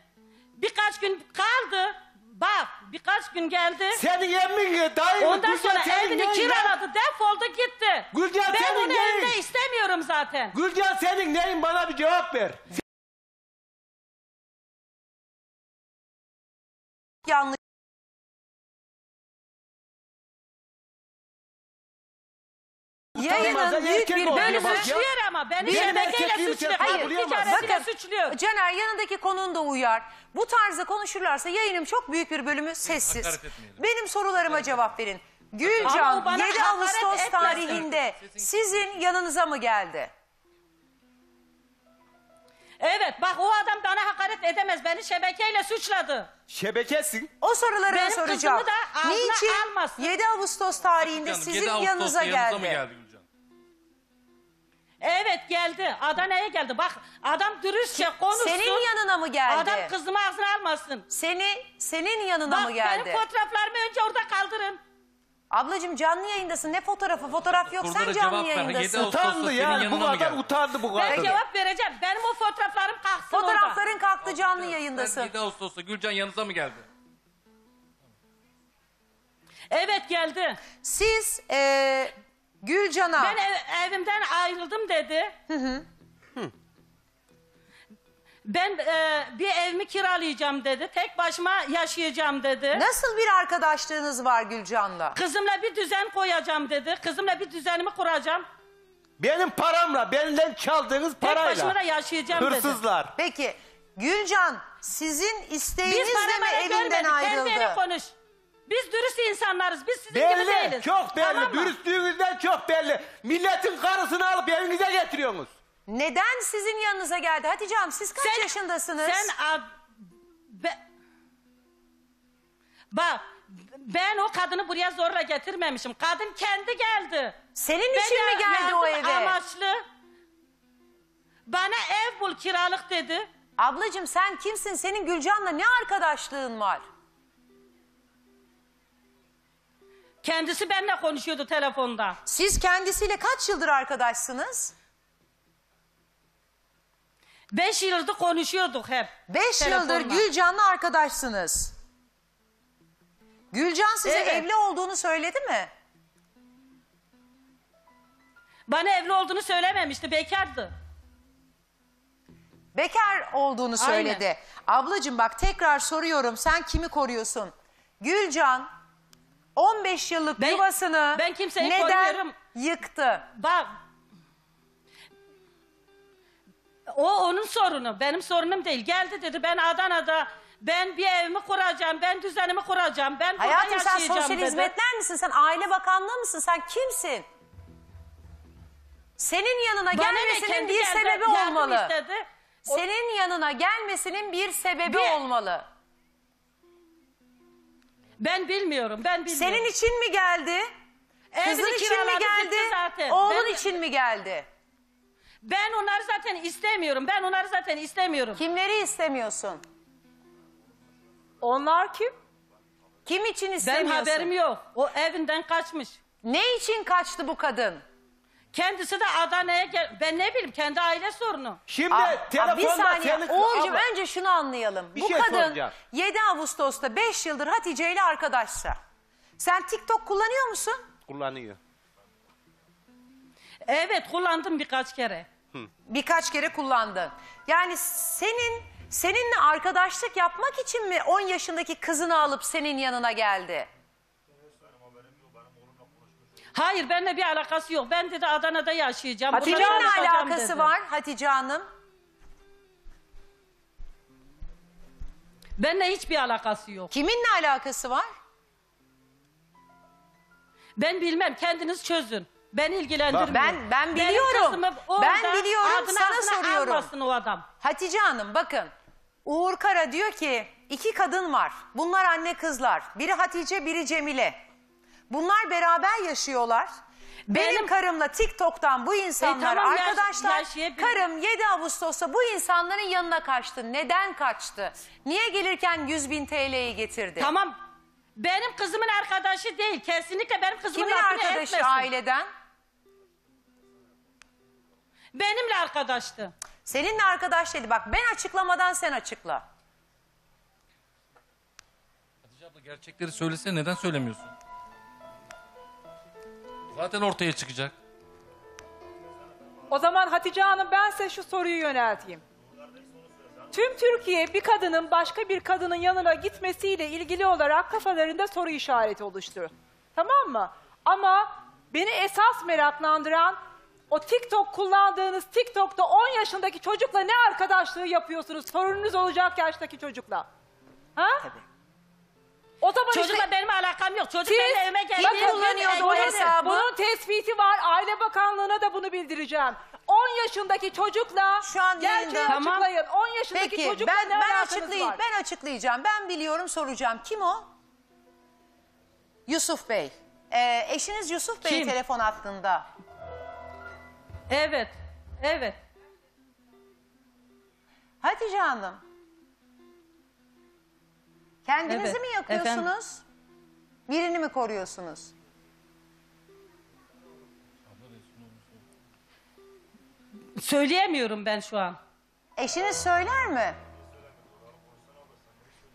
Birkaç gün kaldı. Bak birkaç gün geldi. Senin emmin dayı Ondan Gülcan sonra evini kiraladı. Defoldu gitti. Gülcan ben senin onu neyin? evde istemiyorum zaten. Gülcan senin neyin bana bir cevap ver. Yanlış. Yayının büyük bir bölümü. Suçluyor ama beni erkekliğimi suçluyor. sen Hayır ticaretiyle Bakın suçluyor. Caner yanındaki konuğunu da uyar. Bu tarzda konuşurlarsa yayının çok büyük bir bölümü sessiz. hakaret etmeyelim. Benim sorularıma cevap verin. Ama Gülcan o bana 7 hakaret Ağustos tarihinde sizin yanınıza mı geldi? Evet bak o adam bana hakaret edemez. Beni şebekeyle suçladı. Şebekesin. O soruları Benim soracağım. kızımı da ağzına Niçin almasın. 7 Ağustos tarihinde Canım, sizin 7 Ağustos'ta yanınıza geldi? mı geldi Gülcan? Evet geldi. Adana'ya geldi. Bak adam dürüstçe konuşsun. Senin yanına mı geldi? Adam kızımı ağzına almasın. Seni senin yanına Bak mı geldi? benim fotoğraflarımı önce orada kaldırın. Ablacığım canlı yayındasın. Ne fotoğrafı? Fotoğraf yok. Sen canlı cevap ver. yayındasın. 7 Ağustos'ta Utandı senin yani bu yanına mı kadar geldi? utandı bu Ben kadın. cevap vereceğim. Benim o fotoğraflarım kalksın orada. Fotoğrafların kalktı canlı Sen yayındasın. 7 Ağustos'ta Gülcan yanınıza mı geldi? Evet geldi. Siz e, Gülcan'a... Ben ev- evimden ayrıldım dedi. Ben e, bir evimi kiralayacağım dedi. Tek başıma yaşayacağım dedi. Nasıl bir arkadaşlığınız var Gülcan'la? Kızımla bir düzen koyacağım dedi. Kızımla bir düzenimi kuracağım. Benim paramla, benden çaldığınız Tek parayla. başıma da yaşayacağım dedi. Hırsızlar. Peki Gülcan sizin Biz isteğinizle mi para evinden görmedik. Kendine ayrıldı? konuş. Biz dürüst insanlarız. Biz sizin gibi Belli, değiliz. çok belli. Tamam mı? Dürüstlüğünüzden çok belli. Milletin karısını alıp evinize getiriyorsunuz. Neden sizin yanınıza geldi? Hatice Hanım siz kaç Sen- yaşındasınız? Sen ad, be- bak ben o kadını buraya zorla getirmemişim. Kadın kendi geldi. Senin Ben için mi ya- geldi o yardım eve? amaçlı. Bana ev bul kiralık dedi. Ablacığım sen kimsin? Senin Gülcan'la ne arkadaşlığın var? Kendisi benimle konuşuyordu telefonda. Siz kendisiyle kaç yıldır arkadaşsınız? Beş yıldır konuşuyorduk hep. Beş yıldır telefonla. Gülcan'la arkadaşsınız. Gülcan size Evet. evli olduğunu söyledi mi? Bana evli olduğunu söylememişti. Bekardı. Bekar olduğunu söyledi. Ablacığım bak tekrar soruyorum sen kimi koruyorsun? Gülcan 15 yıllık Ben- yuvasını ben kimseyi neden koruyorum. yıktı? Bak. O onun sorunu. Benim sorunum değil. Geldi dedi ben Adana'da ben bir evimi kuracağım. Ben düzenimi kuracağım. Ben burada Hayatım sen yaşayacağım sosyal dedi. hizmetler misin? Sen aile bakanlığı mısın? Sen kimsin? Senin yanına Bana ne, gelmesinin kendi bir geldi, sebebi yardım olmalı. istedi. O- Senin yanına gelmesinin bir sebebi Bir- olmalı. Ben bilmiyorum. Ben bilmiyorum. Senin için mi geldi? Evini Kızın için mi geldi? zaten. Oğlun Ben- için mi geldi? Ben onları zaten istemiyorum. Ben onları zaten istemiyorum. Kimleri istemiyorsun? Onlar kim? Kim için Ben istemiyorsun? haberim yok. O evinden kaçmış. Ne için kaçtı bu kadın? Kendisi de Adana'ya gel. Ben ne bileyim kendi aile sorunu. Şimdi Aa, aa, telefonda bir saniye senin... Abla, önce şunu anlayalım. Bir bu şey kadın soracağım. 7 Ağustos'ta 5 yıldır Hatice ile arkadaşsa. Sen TikTok kullanıyor musun? Kullanıyor. Evet kullandım birkaç kere. Birkaç kere kullandın. Yani senin seninle arkadaşlık yapmak için mi 10 yaşındaki kızını alıp senin yanına geldi? Hayır benimle bir alakası yok. Ben dedi Adana'da yaşayacağım. Burada çalışacağım alakası dedi. var Hatice Hanım? Benimle hiçbir alakası yok. Kiminle alakası var? Ben bilmem kendiniz çözün. Ben ilgilendirmiyor. Ben ben Benim biliyorum. kızımı orada Ben biliyorum adını sana ağzına soruyorum. almasın o adam. Hatice Hanım bakın. Uğur Kara diyor ki iki kadın var. Bunlar anne kızlar. Biri Hatice biri Cemile. Bunlar beraber yaşıyorlar. Benim, Benim- karımla TikTok'tan bu insanlar E, tamam, yaş- arkadaşlar. yaşayabilir- karım 7 Ağustos'ta bu insanların yanına kaçtı. Neden kaçtı? Niye gelirken 100 bin TL'yi getirdi? Tamam. Benim kızımın arkadaşı değil. Kesinlikle benim kızımın Kimin lafını arkadaşı etmesin. aileden? Benimle arkadaştı. Seninle arkadaş dedi. Bak ben açıklamadan sen açıkla. Hatice abla gerçekleri söylesene neden söylemiyorsun? Zaten ortaya çıkacak. O zaman Hatice Hanım ben size şu soruyu yönelteyim. Tüm Türkiye bir kadının başka bir kadının yanına gitmesiyle ilgili olarak kafalarında soru işareti oluşturur. Tamam mı? Ama beni esas meraklandıran o TikTok kullandığınız TikTok'ta 10 yaşındaki çocukla ne arkadaşlığı yapıyorsunuz? Sorununuz olacak yaştaki çocukla. Ha? Tabii. O zaman Çocukla işte- benim alakam yok. Çocuk siz, benim evime kullanıyordu o hesabı? Bunun tespiti var. Aile Bakanlığı'na da bunu bildireceğim. 10 yaşındaki çocukla Şu an gerçeği. Tamam. açıklayın. 10 yaşındaki Peki çocukla ben, ne ben, açıklayayım, var? ben açıklayacağım. Ben biliyorum soracağım. Kim o? Yusuf Bey. Ee, eşiniz Yusuf Bey telefon hattında. Evet. Evet. Hatice Hanım. Kendinizi Evet, mi yakıyorsunuz? Birini mi koruyorsunuz? Söyleyemiyorum ben şu an. Eşiniz söyler mi?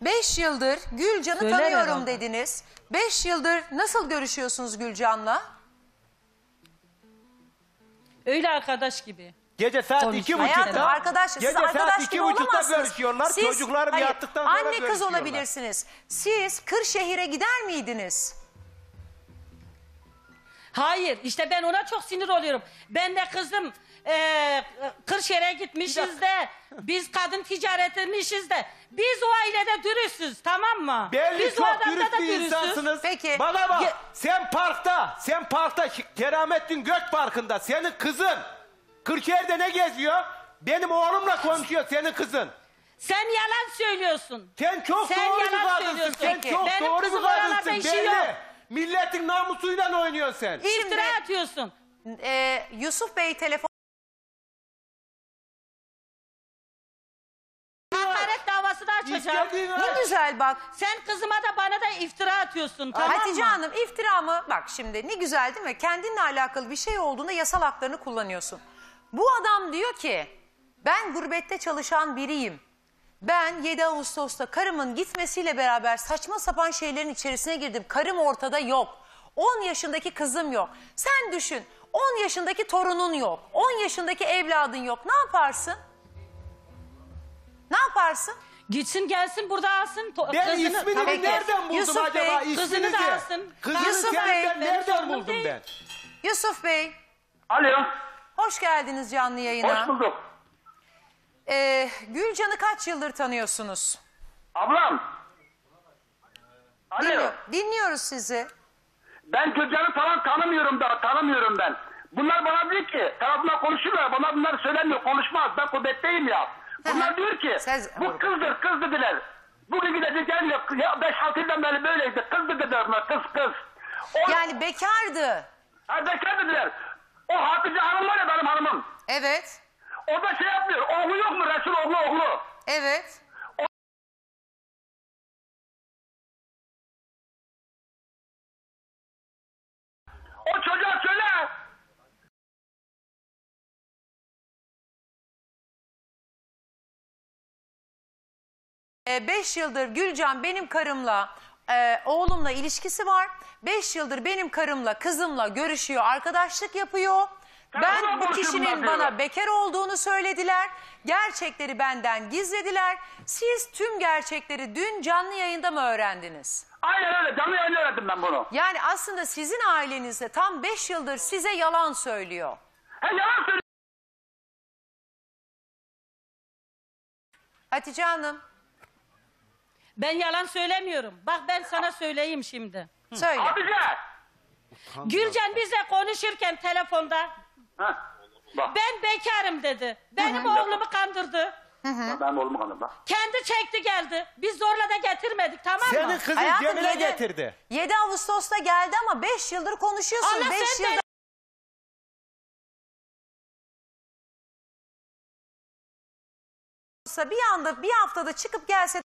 Beş yıldır Gülcan'ı Söyler tanıyorum herhalde. dediniz. Beş yıldır nasıl görüşüyorsunuz Gülcan'la? Öyle arkadaş gibi. Gece saat Konuşma. iki Hayatım buçukta. arkadaş, siz gece saat arkadaş iki gibi buçukta olamazsınız. görüşüyorlar. Siz- Çocuklarım hayır, yattıktan sonra Anne kız görüşüyorlar. olabilirsiniz. Siz Kırşehir'e gider miydiniz? Hayır işte ben ona çok sinir oluyorum. Ben de kızım eee Kırşehir'e gitmişiz de biz kadın ticaret etmişiz de biz o ailede dürüstüz tamam mı? Belli biz o çok adamda dürüst da bir dürüstüz. insansınız. Peki. Bana bak sen parkta, sen parkta Ş- Keramettin Gök Parkı'nda senin kızın Kırşehir'de ne geziyor? Benim oğlumla konuşuyor senin kızın. Sen yalan söylüyorsun. Sen çok Sen doğru bir yalan kadınsın. söylüyorsun. Sen Peki. çok Benim doğru bir kızım oralarda kadınsın. işi Belli. yok. Milletin namusuyla oynuyorsun sen. İftira atıyorsun. Ee, Yusuf Bey telefon... Hakaret davası da açacağım. Ne güzel bak. Sen kızıma da bana da iftira atıyorsun tamam Hatice mı? Hanım iftira mı? Bak şimdi ne güzel değil mi? Kendinle alakalı bir şey olduğunda yasal haklarını kullanıyorsun. Bu adam diyor ki ben gurbette çalışan biriyim. Ben 7 Ağustos'ta karımın gitmesiyle beraber saçma sapan şeylerin içerisine girdim. Karım ortada yok. 10 yaşındaki kızım yok. Sen düşün 10 yaşındaki torunun yok. 10 yaşındaki evladın yok. Ne yaparsın? Ne yaparsın? Gitsin gelsin burada alsın. to- Ben kızını- ismini. Peki. nereden buldum Yusuf acaba? Bey, İsminizi. kızını da alsın. Kızını Yusuf Bey, ben nereden buldum değil. ben? Yusuf Bey Alo. hoş geldiniz canlı yayına. Hoş bulduk. Ee, Gülcan'ı kaç yıldır tanıyorsunuz? Ablam. Alo. Dinliyor- dinliyoruz sizi. Ben Gülcan'ı falan tanımıyorum da tanımıyorum ben. Bunlar bana diyor ki tarafından konuşuyorlar. Bana bunları söylemiyor. Konuşmaz. Ben kuvvetteyim ya. Bunlar diyor ki bu kızdır kız dediler. Bugün gidecek gelmiyor. Ya 5-6 yıldan beri böyleydi. Kız dediler buna kız kız. O, Yani bekardı. ha, bekar dediler. O Hatice Hanım var ya benim hanımım. Evet. O da şey yapmıyor. Oğlu yok mu? Resul oğlu oğlu. Evet. O çocuğa söyle. Ee, beş yıldır Gülcan benim karımla, e, oğlumla ilişkisi var. Beş yıldır benim karımla, kızımla görüşüyor, arkadaşlık yapıyor. Ben bu kişinin bana bekar olduğunu söylediler. Gerçekleri benden gizlediler. Siz tüm gerçekleri dün canlı yayında mı öğrendiniz? Aynen öyle. Canlı yayında öğrendim ben bunu. Yani aslında sizin ailenizde tam beş yıldır size yalan söylüyor. He yalan söylüyor. Hatice Hanım. Ben yalan söylemiyorum. Bak ben sana söyleyeyim şimdi. Söyle. Hatice. Gülcan bize konuşurken telefonda Bak. ben bekarım dedi. Benim oğlumu kandırdı. Ben oğlumu bak. Kendi çekti geldi. Biz zorla da getirmedik tamam mı? Senin kızın Hayatım, Cemile yedi- getirdi. 7 Ağustos'ta geldi ama 5 yıldır konuşuyorsun. Allah 5 sen de- yılda bir anda bir haftada çıkıp gelse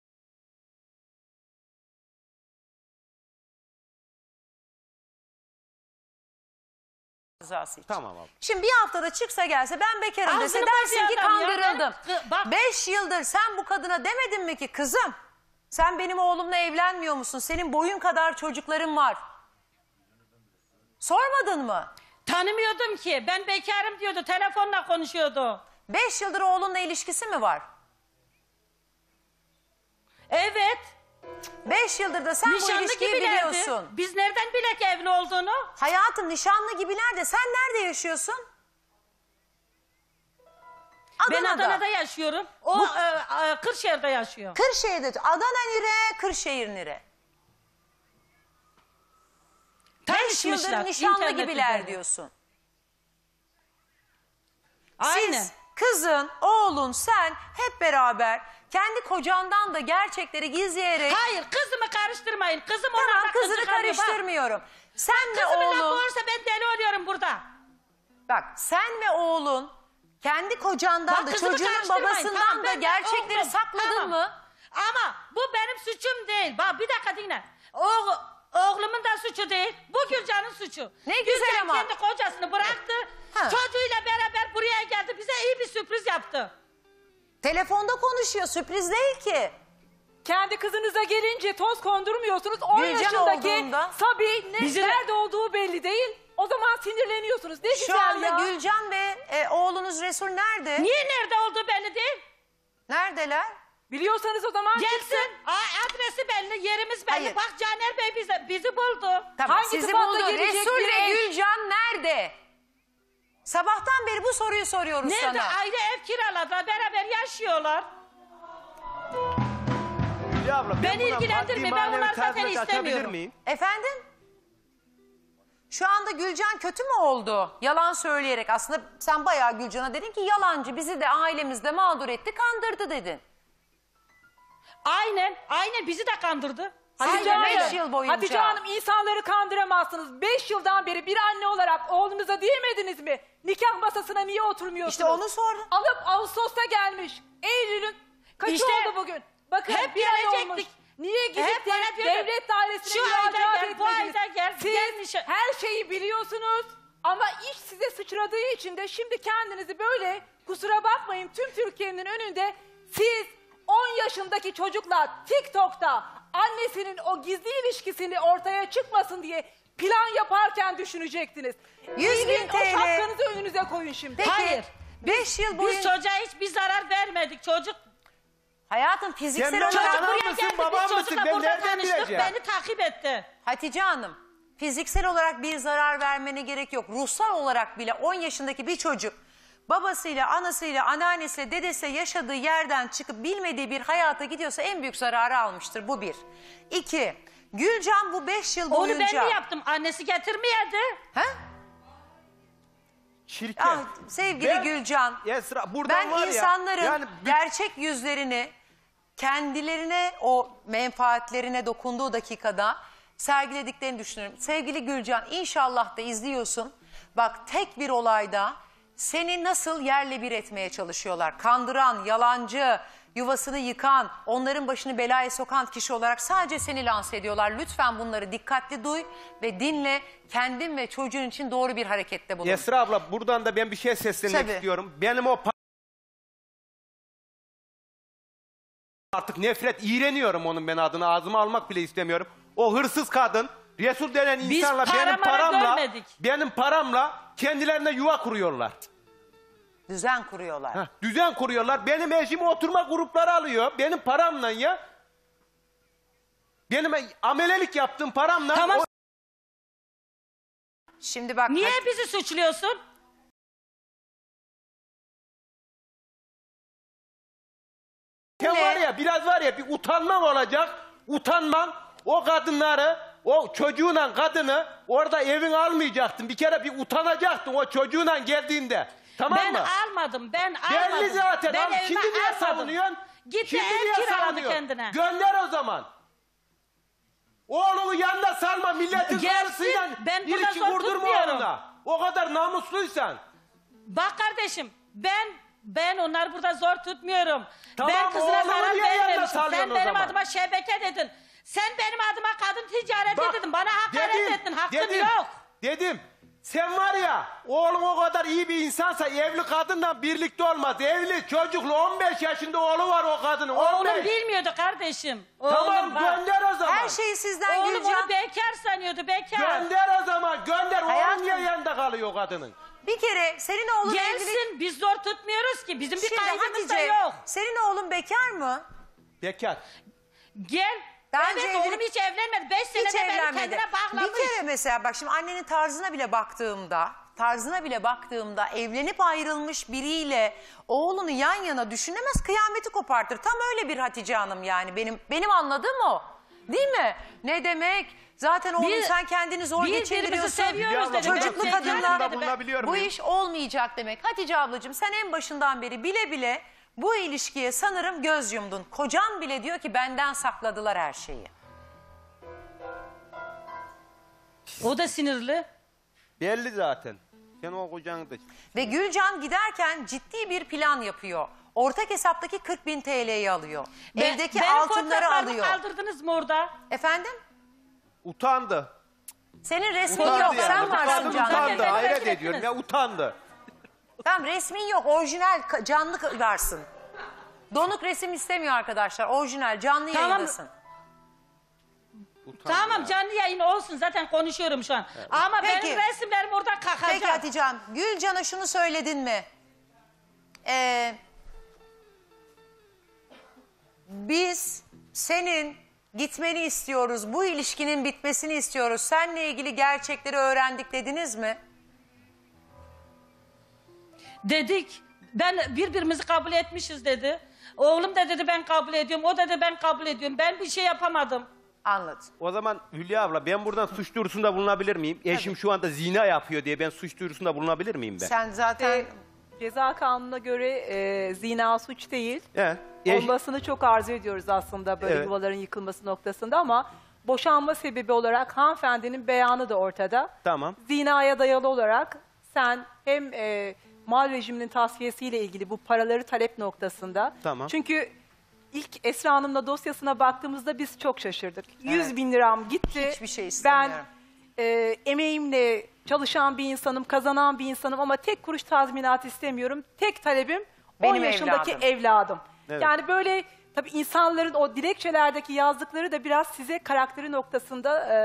rızası için. Tamam abi. Şimdi bir haftada çıksa gelse ben bekarım dese Ağzını dersin ki adam ya. kandırıldım. Benim- bak- Beş yıldır sen bu kadına demedin mi ki kızım sen benim oğlumla evlenmiyor musun? Senin boyun kadar çocukların var. Sormadın mı? Tanımıyordum ki. Ben bekarım diyordu. Telefonla konuşuyordu. Beş yıldır oğlunla ilişkisi mi var? Evet. Beş yıldır da sen bu Nişanlı ilişkiyi gibilerdi. biliyorsun. Biz nereden bilek evli olduğunu? Hayatım nişanlı gibiler de sen nerede yaşıyorsun? Ben Adana'da. Adana'da yaşıyorum. O Bu- e, e, Kırşehir'de yaşıyor. Kırşehir'de. Adana nere, Kırşehir nere? Beş Tanışmışlar, yıldır nişanlı internet gibiler diyorsun. Aynen. Siz, kızın, oğlun, sen hep beraber kendi kocandan da gerçekleri gizleyerek... Hayır kızımı karıştırmayın. Kızım Tamam onlarla kız kızını çıkarıyor, bak. karıştırmıyorum. Sen ve Kızımın lafı oğlun... olursa ben deli oluyorum burada. Bak sen ve oğlun kendi kocandan Bak da kızımı çocuğun karıştırmayın. babasından Tamam, da ben gerçekleri oğlum. sakladın Tamam. mı? Ama bu benim suçum değil. Bak bir dakika dinle. Oğ, oğlumun da suçu değil. Bu Gülcan'ın suçu. Ne güzel Gülcan ama. kendi kocasını bıraktı. Ha. Çocuğuyla beraber buraya geldi. Bize iyi bir sürpriz yaptı. Telefonda konuşuyor sürpriz değil ki. Kendi kızınıza gelince toz kondurmuyorsunuz. 10 Gülcan yaşındaki olduğunda- Sabi ne, Bizi de- nerede olduğu belli değil. O zaman sinirleniyorsunuz. Ne güzel Şu anda ya. Gülcan ve e, oğlunuz Resul nerede? Niye nerede olduğu belli değil. Neredeler? Biliyorsanız o zaman Gelsin. Aa, adresi belli, yerimiz belli. Hayır. Bak Caner Bey bizi, bizi buldu. Tamam Hangi sizi sıfatla buldu. gelecek Resul ve? Gülcan nerede? Sabahtan beri bu soruyu soruyoruz Nerede sana. ayrı ev kiraladılar, beraber yaşıyorlar. Hülya abla, Beni buna ilgilendirmiyor, maddi ben manevi onları zaten tazminat açabilir istemiyorum. miyim? Efendim? Şu anda Gülcan kötü mü oldu? Yalan söyleyerek. Aslında sen bayağı Gülcan'a dedin ki yalancı bizi de ailemizde mağdur etti, kandırdı dedin. Aynen, aynen bizi de kandırdı. Hatice Aynen, beş Hanım, yıl boyunca. Hatice Hanım insanları kandıramazsınız. 5 yıldan beri bir anne olarak oğlunuza diyemediniz mi? Nikah masasına niye oturmuyorsunuz? İşte onu sordum. Alıp Ağustos'ta gelmiş. Eylül'ün kaçı İşte oldu bugün? Bakın hep bir ay gelecektik. olmuş. Niye gidip Hep de bana devlet dairesine şu ayda müracaat gel, bu etmediniz? ayda gel, Siz gelmiş. her şeyi biliyorsunuz. Ama iş size sıçradığı için de şimdi kendinizi böyle kusura bakmayın tüm Türkiye'nin önünde siz 10 yaşındaki çocukla TikTok'ta annesinin o gizli ilişkisini ortaya çıkmasın diye plan yaparken düşünecektiniz. 100 bin Gidin TL. O şapkanızı önünüze koyun şimdi. Peki, Hayır. 5 yıl boyunca... Biz çocuğa hiçbir zarar vermedik. Çocuk Hayatım fiziksel Sen olarak... Çocuk buraya mısın, geldi. babam Biz mısın? çocukla Ben burada nereden tanıştık. bileceğim? Beni takip etti. Hatice Hanım, fiziksel olarak bir zarar vermene gerek yok. Ruhsal olarak bile 10 yaşındaki bir çocuk babasıyla, anasıyla, anneannesiyle, dedesiyle yaşadığı yerden çıkıp bilmediği bir hayata gidiyorsa en büyük zararı almıştır. Bu bir. İki, Gülcan bu 5 yıl Onu boyunca... ben mi yaptım? Annesi getirmeyedi. Ha? Çirkin. Ah, sevgili Ben- Gülcan, Esra, buradan ben var ya, insanların yani bir- gerçek yüzlerini kendilerine o menfaatlerine dokunduğu dakikada sergilediklerini düşünüyorum. Sevgili Gülcan inşallah da izliyorsun. Bak tek bir olayda seni nasıl yerle bir etmeye çalışıyorlar. Kandıran, yalancı, yuvasını yıkan, onların başını belaya sokan kişi olarak sadece seni lanse ediyorlar. Lütfen bunları dikkatli duy ve dinle. Kendin ve çocuğun için doğru bir harekette bulun. Esra abla buradan da ben bir şey seslenmek Tabii. istiyorum. Benim o pa- artık nefret iğreniyorum onun ben adını ağzıma almak bile istemiyorum. O hırsız kadın Resul denen Biz insanla para benim mara paramla görmedik. benim paramla kendilerine yuva kuruyorlar. Düzen kuruyorlar. Heh, düzen kuruyorlar. Benim eşim oturma grupları alıyor. Benim paramla ya. Benim amelelik yaptığım paramla Tamam. o- Şimdi bak Niye bizi suçluyorsun? Sen Ne? var ya biraz var ya bir utanman olacak. Utanman o kadınları o çocuğuna kadını orada evin almayacaktın. Bir kere bir utanacaktın o çocuğuna geldiğinde. Tamam ben mı? almadım, ben almadım. Belli zaten. Ben evime Şimdi niye almadım. savunuyorsun? Gitti Şimdi ev kiraladı kendine. Gönder o zaman. Oğlunu yanında salma milletin karısıyla ilişki kurdurma onunla. O kadar namusluysan. Bak kardeşim, ben ben onları burada zor tutmuyorum. Tamam, ben kızına zarar yanına vermemişim. Sen benim zaman? adıma şebeke dedin. Sen benim adıma kadın ticareti Bak, dedin. Bana hakaret ettin. Hakkın dedim, yok. Dedim. Sen var ya oğlun o kadar iyi bir insansa evli kadınla birlikte olmaz. Evli çocuklu 15 yaşında oğlu var o kadının. Oğlum 15. bilmiyordu kardeşim. Tamam Oğlum var. gönder o zaman. Her şeyi sizden Oğlum Gülcan. onu bekar sanıyordu bekar. Gönder o zaman gönder. Hayatım. Oğlun niye yanında kalıyor o kadının? Bir kere senin oğlun Gelsin evlilik... biz zor tutmuyoruz ki. Bizim bir Şimdi kaygımız da Hatice, yok. senin oğlun bekar mı? Bekar. Gel. Bence evet evlilik- oğlum hiç evlenmedi. Beş Hiç senede beni evlenmedi. kendine bağlamış. Bir kere mesela bak şimdi annenin tarzına bile baktığımda tarzına bile baktığımda evlenip ayrılmış biriyle oğlunu yan yana düşünemez kıyameti kopartır. Tam öyle bir Hatice Hanım yani benim benim anladığım o. Değil mi? Ne demek? Zaten oğlum Bir- sen kendini zor birbirimizi geçindiriyorsun. seviyoruz dedi. Çocuklu Ben kadınla sevgilim bulunabiliyor bu iş olmayacak demek. Hatice ablacığım sen en başından beri bile bile bu ilişkiye sanırım göz yumdun. Kocan bile diyor ki benden sakladılar her şeyi. O da sinirli. Belli zaten. Sen o kocanı da... Ve Gülcan giderken ciddi bir plan yapıyor. Ortak hesaptaki 40 bin TL'yi alıyor. Ben- Evdeki benim altınları fotoğraflarımı alıyor. kaldırdınız mı orada? Efendim? Utandı. Senin resmin Utandı yok. yani. Sen varsın Kadın canlı. utandı. Beni Hayret ediyorum ya utandı. Tamam resmin yok. Orijinal ka- canlı varsın. Donuk resim istemiyor arkadaşlar. Orijinal canlı Tamam. yayındasın. Tamam canlı yayın olsun zaten konuşuyorum şu an. Ama Peki. benim resimlerim orada kakacak. Peki Hatice Hanım, Gülcan'a şunu söyledin mi? Ee, biz senin gitmeni istiyoruz, bu ilişkinin bitmesini istiyoruz. Seninle ilgili gerçekleri öğrendik dediniz mi? Dedik. Ben birbirimizi kabul etmişiz dedi. Oğlum da dedi ben kabul ediyorum. O dedi ben kabul ediyorum. Ben bir şey yapamadım. Anladım. O zaman Hülya abla ben buradan suç duyurusunda bulunabilir miyim? Eşim şu anda zina yapıyor diye ben suç duyurusunda bulunabilir miyim ben? Sen zaten... Ceza kanununa göre e, zina suç değil. He. Eş- Olmasını çok arzu ediyoruz aslında böyle Evet. yuvaların yıkılması noktasında ama boşanma sebebi olarak hanımefendinin beyanı da ortada. Tamam. Zinaya dayalı olarak sen hem e, mal rejiminin tasfiyesiyle ilgili bu paraları talep noktasında. Tamam. Çünkü ilk Esra Hanım'la dosyasına baktığımızda biz çok şaşırdık. 100 Evet. bin liram gitti. Hiçbir şey Ben istemiyorum. e, emeğimle çalışan bir insanım, kazanan bir insanım ama tek kuruş tazminat istemiyorum. Tek talebim 10 Benim yaşındaki evladım. evladım. Evet. Yani böyle tabii insanların o dilekçelerdeki yazdıkları da biraz size karakteri noktasında e,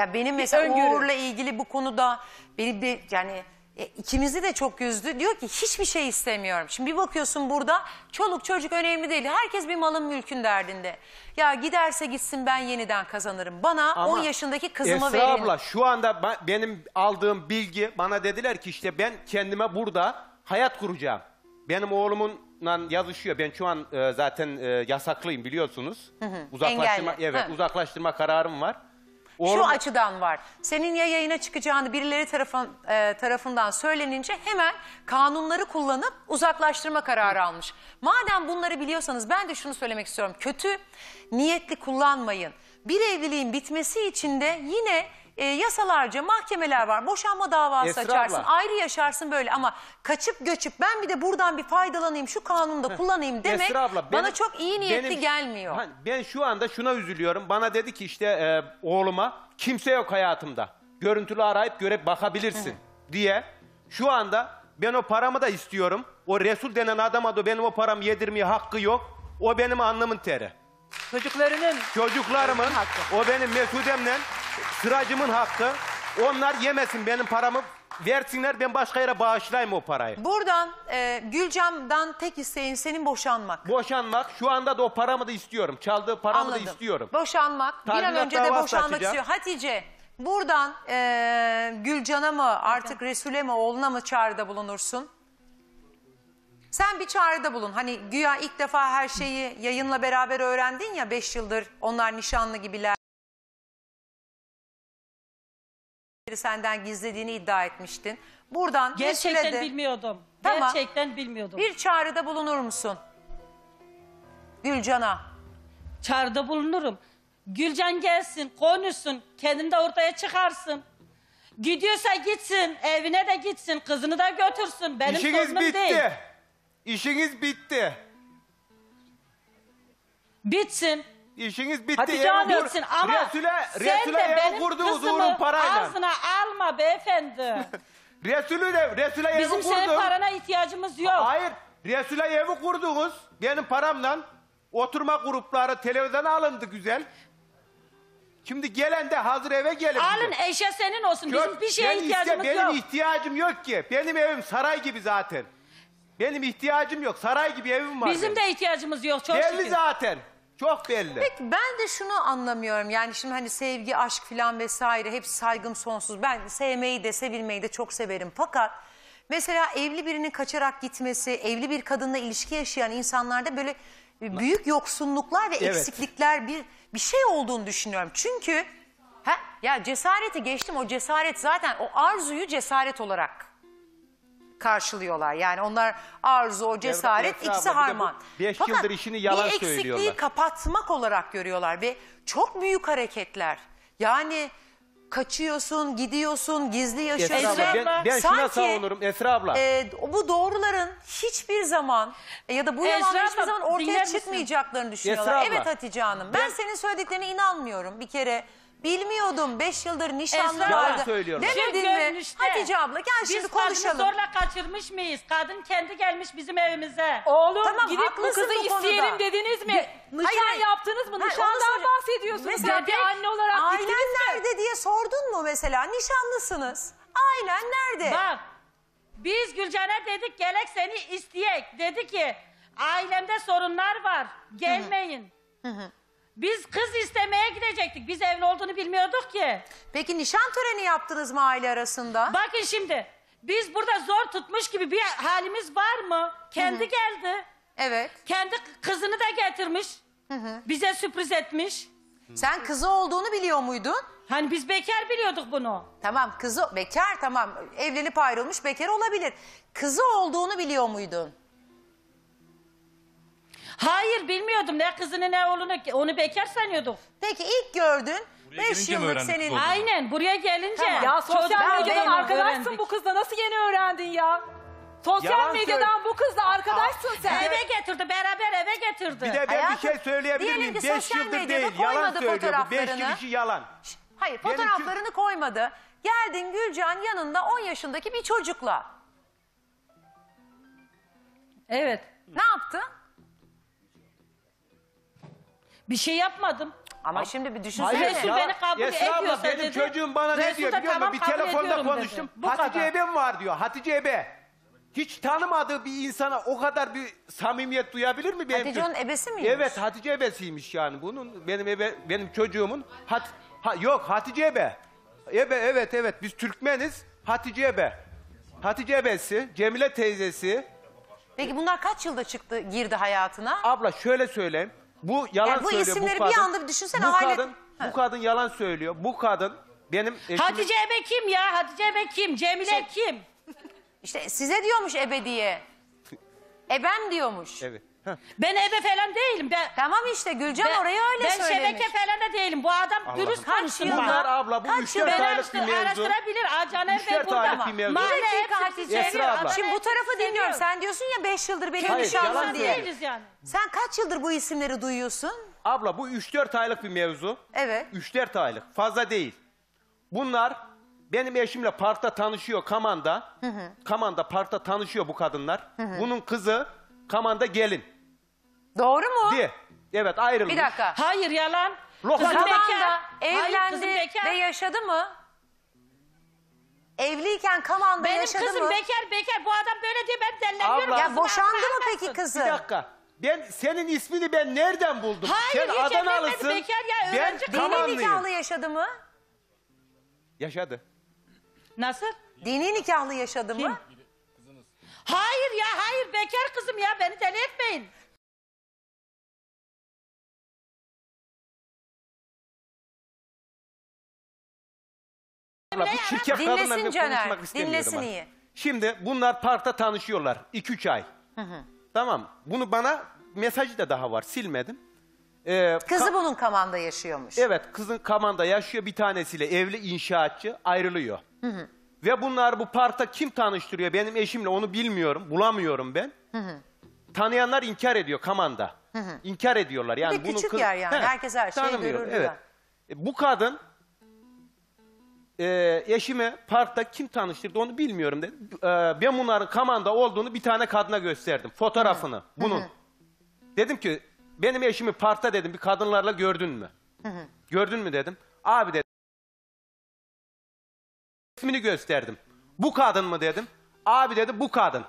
Ya benim mesela öngörü. Uğur'la ilgili bu konuda beni bir yani e, ikimizi de çok üzdü. Diyor ki hiçbir şey istemiyorum. Şimdi bir bakıyorsun burada çoluk çocuk önemli değil. Herkes bir malın mülkün derdinde. Ya giderse gitsin ben yeniden kazanırım. Bana Ama 10 yaşındaki kızımı Esra verin. abla şu anda ba- benim aldığım bilgi bana dediler ki işte ben kendime burada hayat kuracağım. Benim oğlumunla yazışıyor. Ben şu an e, zaten e, yasaklıyım biliyorsunuz. Uzaklaştırma engelli. evet Ha. uzaklaştırma kararım var. Şu açıdan var. Senin ya yayına çıkacağını birileri tarafın, e, tarafından söylenince hemen kanunları kullanıp uzaklaştırma kararı almış. Madem bunları biliyorsanız ben de şunu söylemek istiyorum. Kötü niyetli kullanmayın. Bir evliliğin bitmesi için de yine e, yasalarca mahkemeler var. Boşanma davası Esra açarsın. Ayrı yaşarsın böyle ama kaçıp göçüp ben bir de buradan bir faydalanayım şu kanunu da kullanayım demek Esra abla, bana benim- çok iyi niyetli benim- gelmiyor. Hani ben şu anda şuna üzülüyorum. Bana dedi ki işte e, oğluma kimse yok hayatımda. Görüntülü arayıp görüp bakabilirsin diye. Şu anda ben o paramı da istiyorum. O Resul denen adama da benim o paramı yedirmeye hakkı yok. O benim anlamın teri. Çocuklarının Çocuklarımın, hakkı. o benim Mesudemle sıracımın hakkı. Onlar yemesin benim paramı. Versinler ben başka yere bağışlayayım o parayı. Buradan e, Gülcan'dan tek isteğin senin boşanmak. Boşanmak şu anda da o paramı da istiyorum. Çaldığı paramı Anladım. da istiyorum. Boşanmak. bir an Tazminat önce de davası boşanmak açacağım. istiyor. Hatice buradan e, Gülcan'a mı artık Resul'e mi oğluna mı çağrıda bulunursun? Sen bir çağrıda bulun. Hani güya ilk defa her şeyi yayınla beraber öğrendin ya 5 yıldır onlar nişanlı gibiler. senden gizlediğini iddia etmiştin. Buradan Gerçekten Resul'e de bilmiyordum. Tamam. Gerçekten bilmiyordum. bir çağrıda bulunur musun? Gülcan'a. Çağrıda bulunurum. Gülcan gelsin, konuşsun, kendini de ortaya çıkarsın. Gidiyorsa gitsin, evine de gitsin, kızını da götürsün. Benim İşiniz sorunum bitti. değil. İşiniz bitti. Bitsin. İşiniz bitti. Hatice Hanım bitsin ama Resul'e, sen Resul'e de evi benim kurdunuz kızımı Uğur'un parayla. ağzına alma beyefendi. Resul'ü de, Resul'e evi Bizim kurdun. senin parana ihtiyacımız yok. Hayır. Resul'e evi kurdunuz. Benim paramla. Oturma grupları televizyona alındı güzel. Şimdi gelen de hazır eve gelir. Alın eşya senin olsun. Bizim bir şeye ben iste- ihtiyacımız benim yok. ihtiyacım yok ki. Benim evim saray gibi zaten. Benim ihtiyacım yok. Saray gibi evim var. Bizim benim. de ihtiyacımız yok çok Belli şükür. zaten. Çok belli. Peki ben de şunu anlamıyorum. Yani şimdi hani sevgi, aşk filan vesaire hepsi saygım sonsuz. Ben sevmeyi de sevilmeyi de çok severim. Fakat mesela evli birinin kaçarak gitmesi, evli bir kadınla ilişki yaşayan insanlarda böyle büyük yoksunluklar ve Evet. eksiklikler bir bir şey olduğunu düşünüyorum. Çünkü ha, ya cesareti geçtim o cesaret zaten o arzuyu cesaret olarak karşılıyorlar. Yani onlar arzu, o cesaret Esra ikisi abla, bir de bu harman. beş Fakat yıldır işini yalan bir eksikliği söylüyorlar. kapatmak olarak görüyorlar ve çok büyük hareketler. Yani kaçıyorsun, gidiyorsun, gizli yaşıyorsun. Esra abla ben, ben şuna Sanki, savunurum Esra abla. e, bu doğruların hiçbir zaman e, ya da bu Esra yalanların hiçbir abla, zaman ortaya dinler misin? çıkmayacaklarını düşünüyorlar. Esra abla, Evet Hatice Hanım ben, senin söylediklerine inanmıyorum bir kere. Bilmiyordum 5 yıldır nişanlı Esra vardı. abla, söylüyorlar. Demedin mi? görünüşte Hatice abla gel Biz şimdi kadını konuşalım. zorla kaçırmış mıyız? Kadın kendi gelmiş bizim evimize. Oğlum Tamam, gidip bu haklısın kızı bu konuda. isteyelim dediniz mi? Nişan Hayır, yaptınız mı? Hayır, onu Nişandan bahsediyorsunuz. Mesela ya bir anne olarak ailen gittiniz mi? nerede diye sordun mu mesela? Nişanlısınız. Ailen nerede? Bak biz Gülcan'a dedik gelek seni isteyek. Dedi ki ailemde sorunlar var gelmeyin. Biz kız istemeye gidecektik. Biz evli olduğunu bilmiyorduk ki. Peki nişan töreni yaptınız mı aile arasında? Bakın şimdi biz burada zor tutmuş gibi bir halimiz var mı? Kendi geldi. Evet. Kendi kızını da getirmiş. Bize sürpriz etmiş. Sen kızı olduğunu biliyor muydun? Hani biz bekar biliyorduk bunu. Tamam kızı bekar tamam evlenip ayrılmış bekar olabilir. Kızı olduğunu biliyor muydun? Hayır bilmiyordum ne kızını ne oğlunu onu bekar sanıyorduk. Peki ilk gördün. Buraya 5 gelince mi yıllık öğrendik senin. olduğunu? Aynen buraya gelince. Tamam. Ya sosyal Çocuk- medyadan arkadaşsın Öğrendik. bu kızla nasıl yeni öğrendin ya? Sosyal Yalan medyadan bu kızla arkadaşsın sen. Eve getirdi beraber eve getirdi. Bir de ben Hayatım, bir şey söyleyebilir diyelim miyim? ki 5 sosyal yıldır medyada değil. Yalan koymadı söylüyor bu. 5 yıl fotoğraflarını. işi yalan. Hayır Benim fotoğraflarını koymadı. Geldin Gülcan yanında 10 yaşındaki bir çocukla. Evet. Ne yaptın? Bir şey yapmadım. Ama şimdi bir düşünsene. Hayır Resul ya. beni kabul Esra abla ediyorsa benim dedi. çocuğum bana ne Resul diyor de biliyor musun? tamam, Bir kabul telefonda ediyorum konuştum. dedi. Bu Hatice kadar. Ebe mi var diyor. Hatice Ebe. Hiç tanımadığı bir insana o kadar bir samimiyet duyabilir mi? Benim Hatice çocuk- onun ebesi miymiş? Evet Hatice ebesiymiş yani bunun. Benim ebe, benim çocuğumun. Hat, ha, yok Hatice ebe. Ebe evet evet biz Türkmeniz. Hatice ebe. Hatice ebesi, Cemile teyzesi. Peki bunlar kaç yılda çıktı girdi hayatına? Abla şöyle söyleyeyim. Bu yalan Yani bu söylüyor isimleri bu bir kadın. anda bir düşünsene, Bu aile- kadın, Ha. bu kadın yalan söylüyor. Bu kadın benim eşimin... Hatice Ebe kim ya? Hatice Ebe kim? Cemile Şey- kim? İşte size diyormuş ebe diye. Ebem diyormuş. Evet. Ben ebe falan değilim. Ben, Tamam işte Gülcan ben, oraya öyle ben söylemiş. şebeke falan da değilim. Bu adam Allah'ım. dürüst Kaç konuşuyor. yılda- Bunlar abla bu Kaç 3-4 yılda- Ben aylık bir araştır, mevzu. araştırabilir. Aa, Caner Üç Bey burada. aylık bir mevzu. Mahalle Bir dakika hepsi Hatice. seviyor. Esra abla. Adam Şimdi bu hepsi tarafı seviyor. dinliyorum. Sen diyorsun ya 5 yıldır benim Hayır, nişanlım yalan diye. söylüyor. değiliz yani. Sen kaç yıldır bu isimleri duyuyorsun? Abla bu 3-4 aylık bir mevzu. Evet. 3-4 aylık. Fazla değil. Bunlar benim eşimle parkta tanışıyor Kaman'da. Kaman'da parkta tanışıyor bu kadınlar. Bunun kızı Kaman'da gelin. Doğru mu? Diye. Evet ayrılmış. Bir dakika. Hayır yalan. Lokal- Kızım Tamam bekar. Hayır, kızım evlendi bekar. ve yaşadı mı? Evliyken Kaman'da Benim yaşadı kızım mı? bekar bekar. Bu adam böyle diye ben delleniyorum. Abla- Ya Kızım boşandı mı peki kızı? Bir dakika. Ben senin ismini ben nereden buldum? Hayır, Sen hiç evlenmedi, Adanalısın. bekar ya, ben öğrenci kız. Dini Kamanlıyım. nikahlı yaşadı mı? Yaşadı. Nasıl? Dini nikahlı yaşadı mı? Hayır ya hayır bekar kızım ya beni deli etmeyin. Abla bu çirkef Dinlesin kadınla ben Caner, konuşmak istemiyorum. dinlesin ha. iyi. Şimdi bunlar parkta tanışıyorlar. 2-3 ay. Tamam. Bunu bana mesajı da daha var. Silmedim. Ee, Kızı ka- bunun Kaman'da yaşıyormuş. Evet kızın Kaman'da yaşıyor bir tanesiyle evli inşaatçı ayrılıyor. Ve bunlar bu parkta kim tanıştırıyor benim eşimle onu bilmiyorum bulamıyorum ben. Tanıyanlar inkar ediyor Kaman'da. İnkar ediyorlar yani. bunun küçük kız- yer yani, He, herkes her şeyi tanımıyor, görür Evet. diyor. E, bu kadın e, eşime parkta kim tanıştırdı onu bilmiyorum dedi. E, ben bunların Kaman'da olduğunu bir tane kadına gösterdim. Fotoğrafını bunun. Dedim ki benim eşimi parkta dedim bir kadınlarla gördün mü? Gördün mü dedim. Abi dedi. İsmini gösterdim. Bu kadın mı dedim. Abi dedi bu kadın.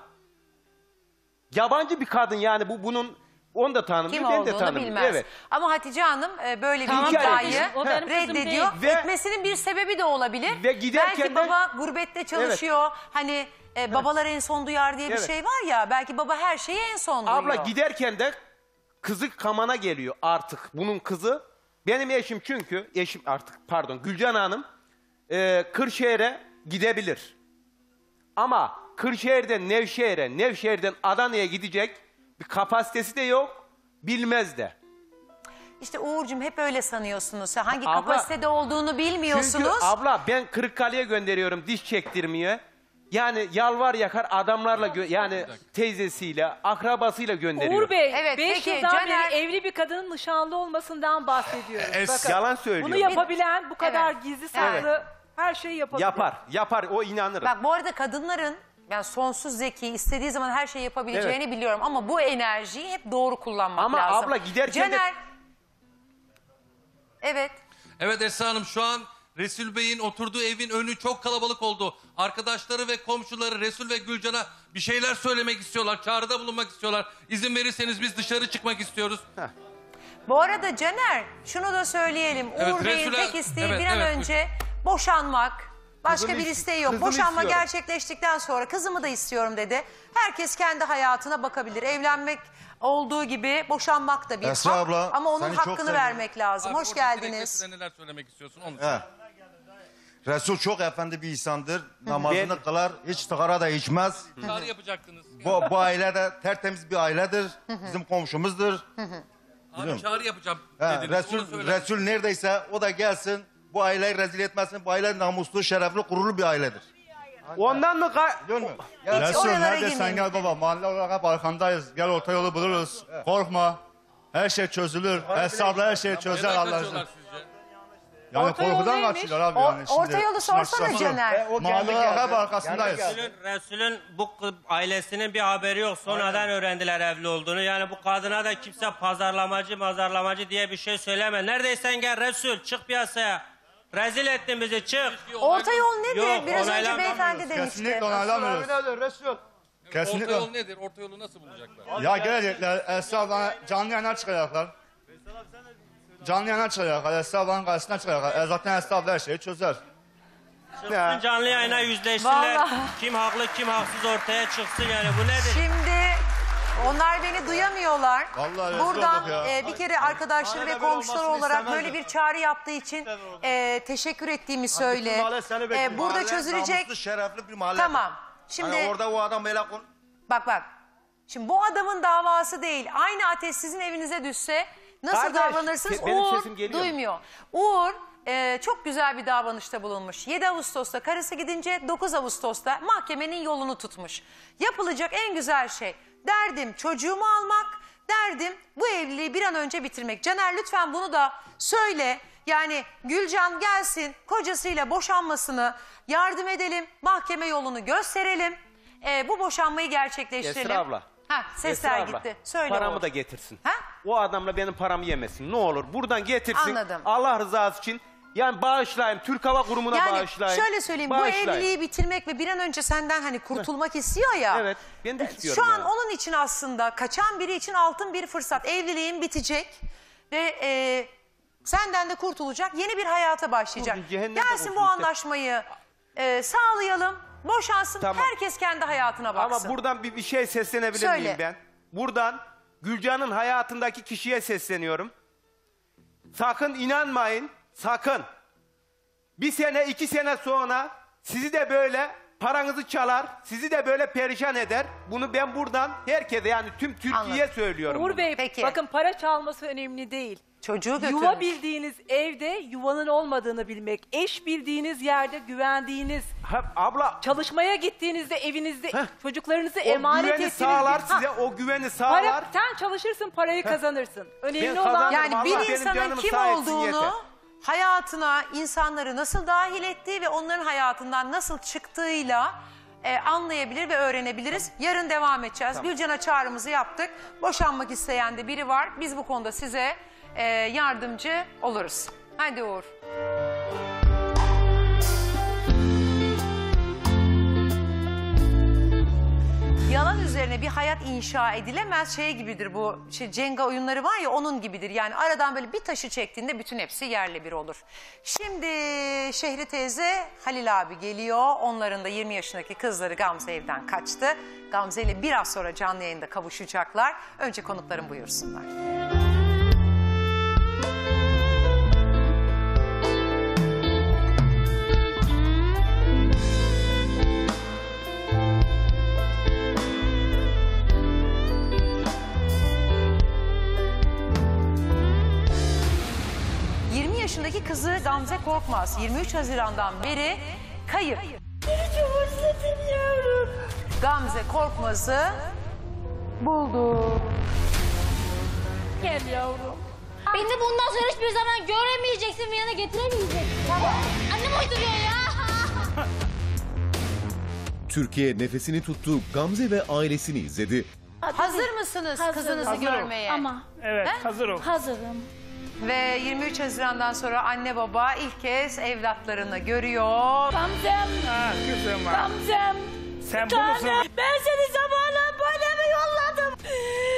Yabancı bir kadın yani bu bunun onu da tanımıyor Kim ben de olduğunu tanımıyorum. bilmez. Evet. Ama Hatice Hanım e, böyle Tamam, bir iddiayı ediyor. O benim kızım reddediyor. değil. Ve- Etmesinin bir sebebi de olabilir. Ve giderken belki de- baba gurbette çalışıyor. Hani e, babalar en son duyar diye bir Evet. şey var ya. Belki baba her şeyi en son duyuyor. Abla giderken de kızı kamana geliyor artık bunun kızı. Benim eşim çünkü eşim artık pardon Gülcan Hanım e, Kırşehir'e gidebilir. Ama Kırşehir'den Nevşehir'e, Nevşehir'den Adana'ya gidecek bir kapasitesi de yok, bilmez de. İşte Uğur'cum hep öyle sanıyorsunuz. Hangi Abla, kapasitede olduğunu bilmiyorsunuz. Çünkü abla ben Kırıkkale'ye gönderiyorum diş çektirmeye. Yani yalvar yakar adamlarla gö- yani teyzesiyle, akrabasıyla gönderiyor. Uğur Bey, Evet, 5 peki, yıldan Caner- beri evli bir kadının nişanlı olmasından bahsediyoruz. Es- Bakın, Yalan söylüyor. Bunu yapabilen, bu kadar Evet. gizli saklı her şeyi yapabilir. Yapar, yapar o inanırım. Bak bu arada kadınların yani sonsuz zeki istediği zaman her şeyi yapabileceğini biliyorum ama bu enerjiyi hep doğru kullanmak Ama lazım. abla giderken de- Caner... Evet. Evet Esra Hanım şu an Resul Bey'in oturduğu evin önü çok kalabalık oldu. Arkadaşları ve komşuları Resul ve Gülcan'a bir şeyler söylemek istiyorlar. Çağrıda bulunmak istiyorlar. İzin verirseniz biz dışarı çıkmak istiyoruz. Bu arada Caner şunu da söyleyelim. Evet, Uğur Bey'in Resul'e- tek isteği evet, bir an evet, önce boşanmak. Başka bir ist- isteği yok. Boşanma istiyorum. gerçekleştikten sonra kızımı da istiyorum dedi. Herkes kendi hayatına bakabilir. Evlenmek olduğu gibi boşanmak da bir Esra hak. abla, Ama onun seni çok hakkını seviyorum. vermek lazım. Abi Hoş orada direkt geldiniz. Neler söylemek istiyorsun onu He. Resul çok efendi bir insandır. Namazını kılar, hiç sigara da içmez. Çağrı yapacaktınız. Bu, bu aile de tertemiz bir ailedir. Bizim komşumuzdur. Abi çağrı yapacağım He, dediniz. Onu Resul, söyle. Resul neredeyse o da gelsin. Bu aileyi rezil etmesin. Bu aile namuslu, şerefli, gururlu bir ailedir. Ondan mı Biliyor musun? Resul oralara neredesin girmeyin. gel baba. Mahalle olarak hep arkandayız. Gel orta yolu buluruz. Korkma. Her şey çözülür. Hesapla her şey çözer Neden Allah kaçıyorlar aşkına. sizce? Yani Orta yol korkudan neymiş? kaçıyorlar abi O- yani. Şimdi orta yolu sorsana sınırsız- Caner. Mahalle olarak hep arkasındayız. Resul'ün, Resul'ün bu kı- ailesinin bir haberi yok. Sonradan öğrendiler evli olduğunu. Yani bu kadına da kimse pazarlamacı mazarlamacı diye bir şey söyleme. Neredeysen gel Resul çık piyasaya. Rezil ettin bizi çık. Orta yol nedir? Yok, Biraz önce beyefendi demişti. Kesinlikle onaylamıyoruz. Kesinlikle. Orta yol nedir? Orta yolu nasıl bulacaklar? Ya gelecekler Esra ablanın canlı yayına çıkacaklar. Canlı yayına çıkacaklar. Esra ablanın karşısına çıkacaklar. E zaten Esra abla her şeyi çözer. Çıksın canlı yayına yüzleşsinler. Vallahi. Kim haklı kim haksız ortaya çıksın yani bu nedir? Şimdi onlar beni duyamıyorlar. Vallahi rezil Buradan olduk ya. e, bir kere arkadaşları ve komşular olmasını olarak istemezdim. böyle bir çağrı yaptığı için e, teşekkür ettiğimi söyle. Mahalle seni bekliyor. E, burada Mahalle çözülecek. Namuslu, şerefli bir mahalle. Tamam. Şimdi Hani orada o adam böyle kon- bak bak. Şimdi bu adamın davası değil. Aynı ateş sizin evinize düşse nasıl Kardeş, davranırsınız? ke- benim Uğur geliyor mu? duymuyor. Uğur e, çok güzel bir davranışta bulunmuş. 7 Ağustos'ta karısı gidince 9 Ağustos'ta mahkemenin yolunu tutmuş. Yapılacak en güzel şey derdim çocuğumu almak, derdim bu evliliği bir an önce bitirmek. Caner lütfen bunu da söyle. Yani Gülcan gelsin kocasıyla boşanmasını yardım edelim, mahkeme yolunu gösterelim. E, bu boşanmayı gerçekleştirelim. Esra abla. Ha, sesler Esra abla, gitti. Söyle Paramı Uğur. da getirsin. Ha? O adamla benim paramı yemesin. Ne olur buradan getirsin. Anladım. Allah rızası için. Yani bağışlayayım. Türk Hava Kurumu'na Yani bağışlayayım. şöyle söyleyeyim Bağışlayın. bu evliliği bitirmek ve bir an önce senden hani kurtulmak istiyor ya. Evet, ben de istiyorum Şu an yani. onun için aslında kaçan biri için altın bir fırsat. Evliliğin bitecek ve e, senden de kurtulacak yeni bir hayata başlayacak. Gelsin bu anlaşmayı e, sağlayalım. Boşansın Tamam. herkes kendi hayatına baksın. Ama buradan bir, bir şey seslenebilir Söyle. miyim ben? Buradan Gülcan'ın hayatındaki kişiye sesleniyorum. Sakın inanmayın. Sakın. Bir sene iki sene sonra sizi de böyle paranızı çalar. Sizi de böyle perişan eder. Bunu ben buradan herkese yani tüm Türkiye'ye söylüyorum. Uğur bunu. Bey bakın para çalması önemli değil. Çocuğu Yuva götürmüş. bildiğiniz evde yuvanın olmadığını bilmek. Eş bildiğiniz yerde güvendiğiniz. abla. Çalışmaya gittiğinizde evinizde çocuklarınızı O emanet güveni ettiğiniz. sağlar bir- size, Ha, o güveni sağlar. Para, sen çalışırsın parayı kazanırsın. Önemli olan kazanırım, Yani Allah bir benim insanın canımı kim sağ etsin olduğunu, yeter. Hayatına insanları nasıl dahil ettiği ve onların hayatından nasıl çıktığıyla e, anlayabilir ve öğrenebiliriz. Yarın devam edeceğiz. Tamam. Gülcan'a çağrımızı yaptık. Boşanmak isteyen de biri var. Biz bu konuda size e, yardımcı oluruz. Hadi Uğur. Yalan üzerine bir hayat inşa edilemez şey gibidir bu. Şey, Cenga oyunları var ya onun gibidir. Yani aradan böyle bir taşı çektiğinde bütün hepsi yerle bir olur. Şimdi Şehri teyze Halil abi geliyor. Onların da 20 yaşındaki kızları Gamze evden kaçtı. Gamze ile biraz sonra canlı yayında kavuşacaklar. Önce konuklarım buyursunlar. Yaşındaki kızı Gamze Korkmaz 23 Haziran'dan beri kayıp. Gamze Korkmaz'ı buldu. Gel yavrum. Beni bundan sonra hiçbir zaman göremeyeceksin ve yana getiremeyeceksin. Tamam. Annem uyduruyor ya. Türkiye nefesini tuttu Gamze ve ailesini izledi. Hazır mısınız kızınızı Hazırım. görmeye? Ama- Evet He? hazırım. Hazırım. Ve 23 Haziran'dan sonra anne baba ilk kez evlatlarını görüyor. Gamzem. Ha kızım ha. Gamzem. Sen bu musun? Ben seni zamanla böyle mi yolladım?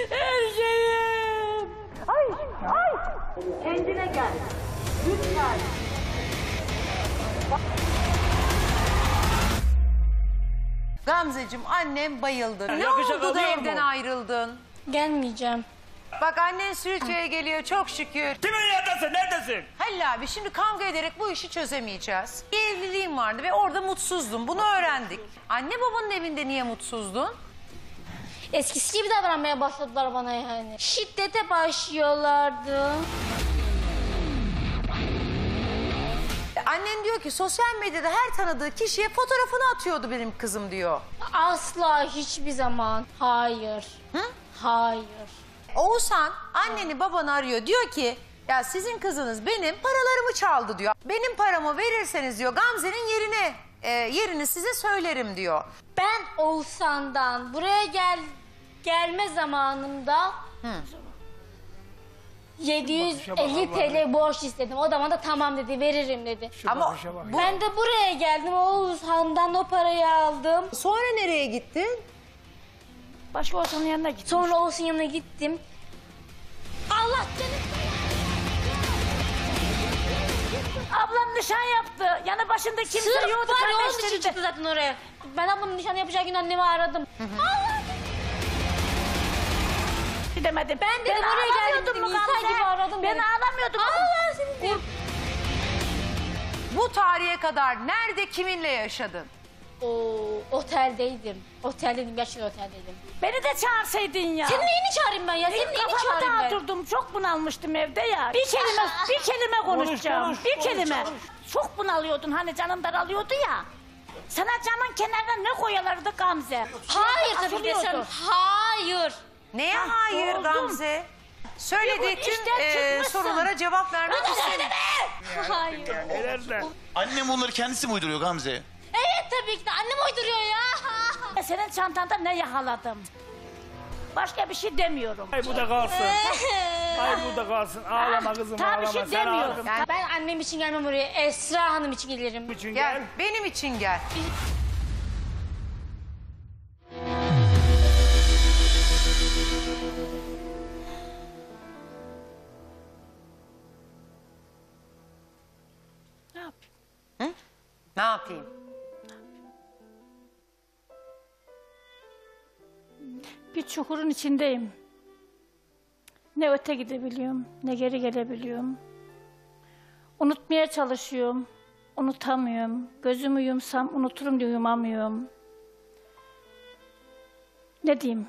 Her şeyim. Ay, ay. Kendine gel. Lütfen. Gamzeciğim annem bayıldı. Ne Yakışık oldu da alıyor evden mu? ayrıldın? Gelmeyeceğim. Bak annen stüdyoya geliyor çok şükür. Kimin yanındasın? Neredesin? Halil abi şimdi kavga ederek bu işi çözemeyeceğiz. Bir evliliğim vardı ve orada mutsuzdum. Bunu öğrendik. Anne babanın evinde niye mutsuzdun? Eskisi gibi davranmaya başladılar bana yani. Şiddete başlıyorlardı. Annen diyor ki sosyal medyada her tanıdığı kişiye fotoğrafını atıyordu benim kızım diyor. Asla hiçbir zaman. Hayır. Hı? Hayır. Oğuzhan anneni babanı arıyor diyor ki ya sizin kızınız benim paralarımı çaldı diyor. Benim paramı verirseniz diyor Gamze'nin yerine e, yerini size söylerim diyor. Ben Oğuzhan'dan buraya gel gelme zamanımda 750 TL borç istedim. O zaman da tamam dedi veririm dedi. Ama bu- ben de buraya geldim Oğuzhan'dan o parayı aldım. Sonra nereye gittin? Başka Oğuzhan'ın yanına gittim. Sonra Oğuzhan'ın yanına gittim. Allah canım. Ablam nişan yaptı. Yanı başında kimse Sırf yoktu. var ya onun için çıktı zaten oraya. Ben ablamın nişanı yapacağı gün annemi aradım. Allah Demedim. Ben dedim Ben oraya geldim mu Gamze? gibi aradım Ben dedim. ağlamıyordum. Allah seni. Bu tarihe kadar nerede kiminle yaşadın? Oo, oteldeydim. Oteldeydim, gerçekten oteldeydim. Beni de çağırsaydın ya. Senin neyini çağırayım ben ya? Senin neyini Kafamı çağırayım ben? dağıtırdım. Çok bunalmıştım evde ya. Bir kelime, bir kelime konuşacağım. konuş, bir konuş, kelime. konuş. Çok bunalıyordun hani canın daralıyordu ya. Sana camın kenarına ne koyarlardı Gamze? Hayır tabii de sen. Asılıyordu. Hayır. Neye Ha, hayır oldum. Gamze? Söylediği tüm işten e, çıkmışsın. sorulara cevap vermek istedim. Hayır. Nerede? Annem bunları kendisi mi uyduruyor Gamze? Evet tabii ki de annem uyduruyor ya. Senin çantanda ne yakaladım? Başka bir şey demiyorum. Ay bu da kalsın. Ay bu da kalsın. Ağlama kızım Tabii ağlama. şey Sen demiyorum. Yani- Ben annem için gelmem oraya. Esra Hanım için gelirim. için Gel, gel. benim için gel. Ne yapayım? Bir çukurun içindeyim. Ne öte gidebiliyorum, ne geri gelebiliyorum. Unutmaya çalışıyorum, unutamıyorum. Gözümü yumsam unuturum diye uyumamıyorum. Ne diyeyim?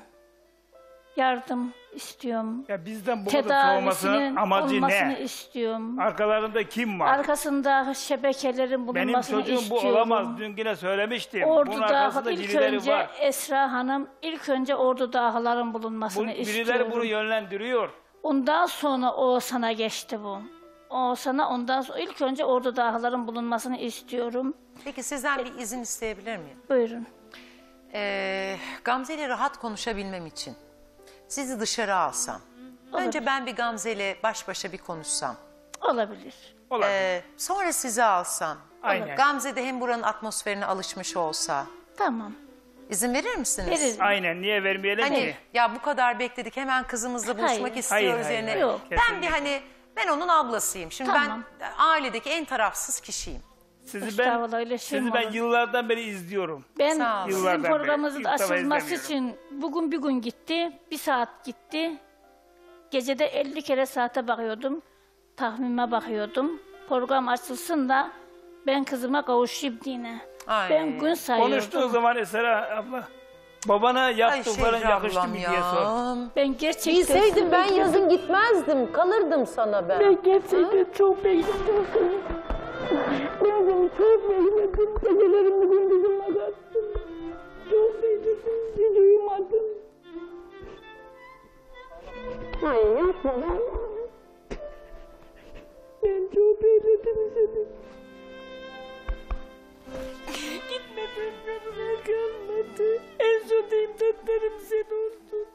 Yardım istiyorum. Ya bizden bu kadar soğumasının Tedavisinin amacı olmasını ne? istiyorum. Arkalarında kim var? Arkasında şebekelerin Benim bulunmasını çocuğum bu istiyorum. olamaz. Dün yine söylemiştim. Bunun Ordu arkasında Dağı ilk birileri önce var. Esra Hanım ilk önce Ordu Dağların Bu, bulunmasını istiyorum. birileri bunu yönlendiriyor. Ondan sonra o sana geçti bu. O sana ondan sonra ilk önce Ordu Dağların bulunmasını istiyorum. Peki sizden bir izin isteyebilir miyim? Buyurun. Ee, Gamze ile rahat konuşabilmem için sizi dışarı alsam. Önce ben bir Gamze ile baş başa bir konuşsam. Olabilir. Ee, sonra sizi alsam. Aynen. Gamze de hem buranın atmosferine alışmış olsa. Tamam. İzin verir misiniz? Veririm. Aynen, niye vermeyelim hani, ki? Ya bu kadar bekledik hemen kızımızla buluşmak Hayır. istiyoruz Hayır, hayır, yerine. hayır. Yok. Ben bir hani ben onun ablasıyım. Şimdi Tamam. ben ailedeki en tarafsız kişiyim. Sizi ben, Estağfurullah, öyle şey mi sizi ben olur? yıllardan beri izliyorum. Ben olun. sizin Yıllardan beri. programınızın İlk defa açılması izlemiyorum. için bugün bir gün gitti, bir saat gitti. Gecede 50 kere saate bakıyordum, tahminime bakıyordum. Program açılsın da ben kızıma kavuşayım diye. Ay. Ben gün sayıyordum. Konuştuğun zaman Esra abla babana yaptıkların Şehri yakıştı ablam mı ya. diye sor. Ben gerçekten... Bilseydim ben yazın gitmezdim. Kalırdım sana ben. Ben gerçekten çok bekledim. Ben seni çok bekledim. Gecelerimi gündüzüme kattım. Çok bekledim. Hiç uyumadım. Ay yapma ben. Ben çok bekledim seni. Gitmeden yanına kalmadı. En son imdatlarım sen oldun.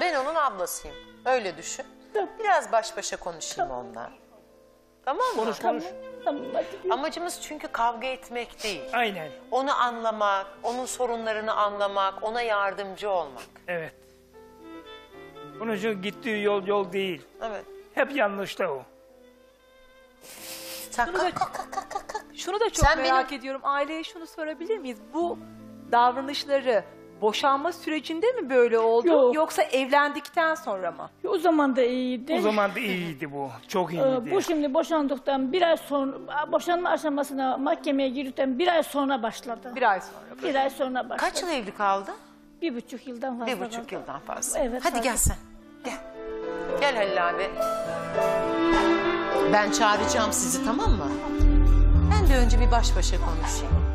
Ben onun ablasıyım. Öyle düşün. Biraz baş başa konuşayım onunla. Tamam mı? Konuş konuş. Tamam hadi. Amacımız çünkü kavga etmek değil. Aynen. Onu anlamak, onun sorunlarını anlamak, ona yardımcı olmak. Evet. Bunun için gittiği yol yol değil. Evet. Hep yanlışta o. Sen Şunu da, şunu da çok Sen merak ediyorum. Aileye şunu sorabilir miyiz? Bu davranışları boşanma sürecinde mi böyle oldu? Yok. Yoksa evlendikten sonra mı? O zaman da iyiydi. O zaman da iyiydi bu. Çok Ee, iyiydi. bu şimdi boşandıktan bir ay sonra, boşanma aşamasına mahkemeye girdikten bir ay sonra başladı. Bir ay sonra. Bir ay sonra başladı. Kaç yıl evli kaldı? Bir buçuk yıldan fazla Bir buçuk kaldı. yıldan fazla. Evet, Hadi fazla. gel sen. Gel. Gel Halil abi. Ben çağıracağım sizi tamam mı? Ben de önce bir baş başa konuşayım.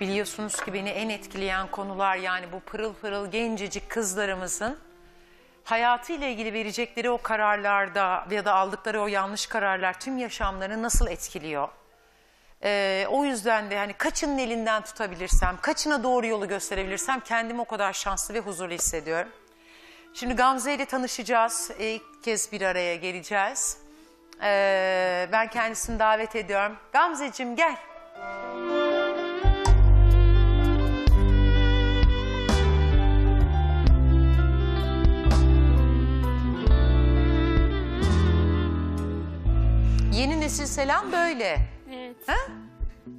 Biliyorsunuz ki beni en etkileyen konular yani bu pırıl pırıl gencecik kızlarımızın hayatıyla ilgili verecekleri o kararlarda ya da aldıkları o yanlış kararlar tüm yaşamlarını nasıl etkiliyor? Ee, o yüzden de hani kaçının elinden tutabilirsem, kaçına doğru yolu gösterebilirsem kendimi o kadar şanslı ve huzurlu hissediyorum. Şimdi Gamze ile tanışacağız. İlk kez bir araya geleceğiz. Ee, ben kendisini davet ediyorum. Gamzeciğim gel. Yeni nesil selam böyle. Evet. Ha?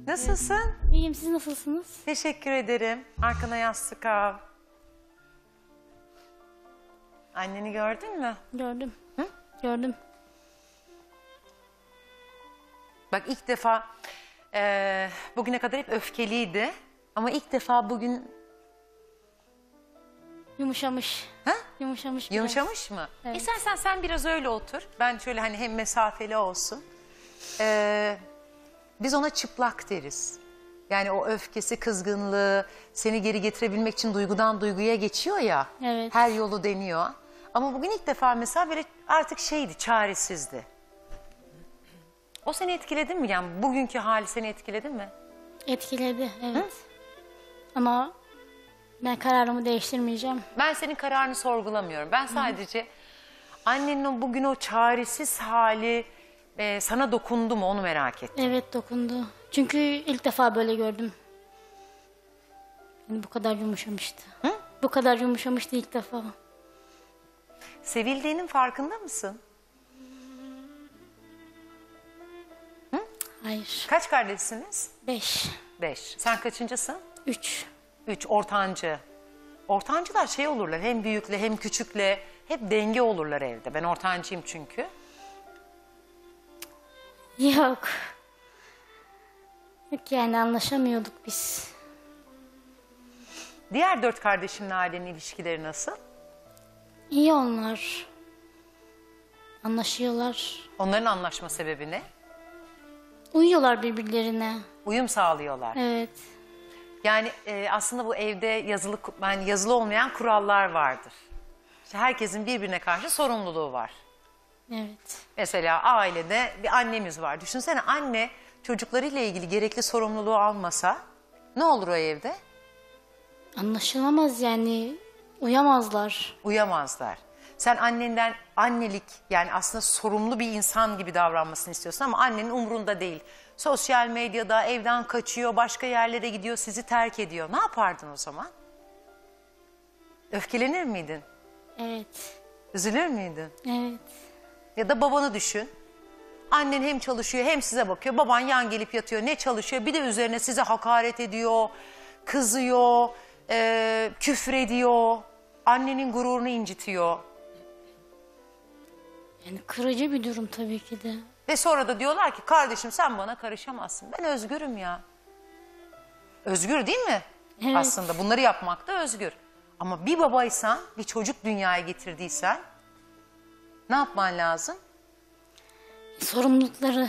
Nasılsın? İyiyim siz nasılsınız? Teşekkür ederim. Arkana yastık al. Anneni gördün mü? Gördüm. Gördüm. Bak ilk defa eee, bugüne kadar hep öfkeliydi. Ama ilk defa bugün Yumuşamış. Ha? Yumuşamış biraz. yumuşamış mı? Evet. İstersen sen biraz öyle otur. Ben şöyle hani hem mesafeli olsun. Eee, biz ona çıplak deriz. Yani o öfkesi, kızgınlığı seni geri getirebilmek için duygudan duyguya geçiyor ya. Evet. Her yolu deniyor. Ama bugün ilk defa mesela böyle artık şeydi, çaresizdi. O seni etkiledi mi? Yani bugünkü hali seni etkiledi mi? Etkiledi evet. Ama ben kararımı değiştirmeyeceğim. Ben senin kararını sorgulamıyorum. Ben sadece annenin o bugün o çaresiz hali e, sana dokundu mu onu merak ettim. Evet dokundu. Çünkü ilk defa böyle gördüm. Yani bu kadar yumuşamıştı. Bu kadar yumuşamıştı ilk defa. Sevildiğinin farkında mısın? Hayır. Kaç kardeşsiniz? Beş. Beş. Sen kaçıncısın? Üç. Üç. Ortancı. Ortancılar şey olurlar hem büyükle hem küçükle hep denge olurlar evde. Ben ortancıyım çünkü. Yok. Yok yani anlaşamıyorduk biz. Diğer dört kardeşinle ailenin ilişkileri nasıl? İyi onlar. Anlaşıyorlar. Onların anlaşma sebebi ne? Uyuyorlar birbirlerine. Uyum sağlıyorlar. Evet. Yani e, aslında bu evde yazılı yani yazılı olmayan kurallar vardır. İşte herkesin birbirine karşı sorumluluğu var. Evet. Mesela ailede bir annemiz var. Düşünsene anne çocuklarıyla ilgili gerekli sorumluluğu almasa ne olur o evde? Anlaşılamaz yani. Uyamazlar. Uyamazlar. Sen annenden annelik yani aslında sorumlu bir insan gibi davranmasını istiyorsun ama annenin umrunda değil. Sosyal medyada evden kaçıyor, başka yerlere gidiyor, sizi terk ediyor. Ne yapardın o zaman? Öfkelenir miydin? Evet. Üzülür müydün? Evet. Ya da babanı düşün. Annen hem çalışıyor hem size bakıyor. Baban yan gelip yatıyor. Ne çalışıyor? Bir de üzerine size hakaret ediyor, kızıyor, e, küfür ediyor. Annenin gururunu incitiyor. Yani kırıcı bir durum tabii ki de. Ve sonra da diyorlar ki kardeşim sen bana karışamazsın. Ben özgürüm ya. Özgür değil mi? Evet. Aslında bunları yapmakta özgür. Ama bir babaysan, bir çocuk dünyaya getirdiysen ne yapman lazım? Sorumlulukları.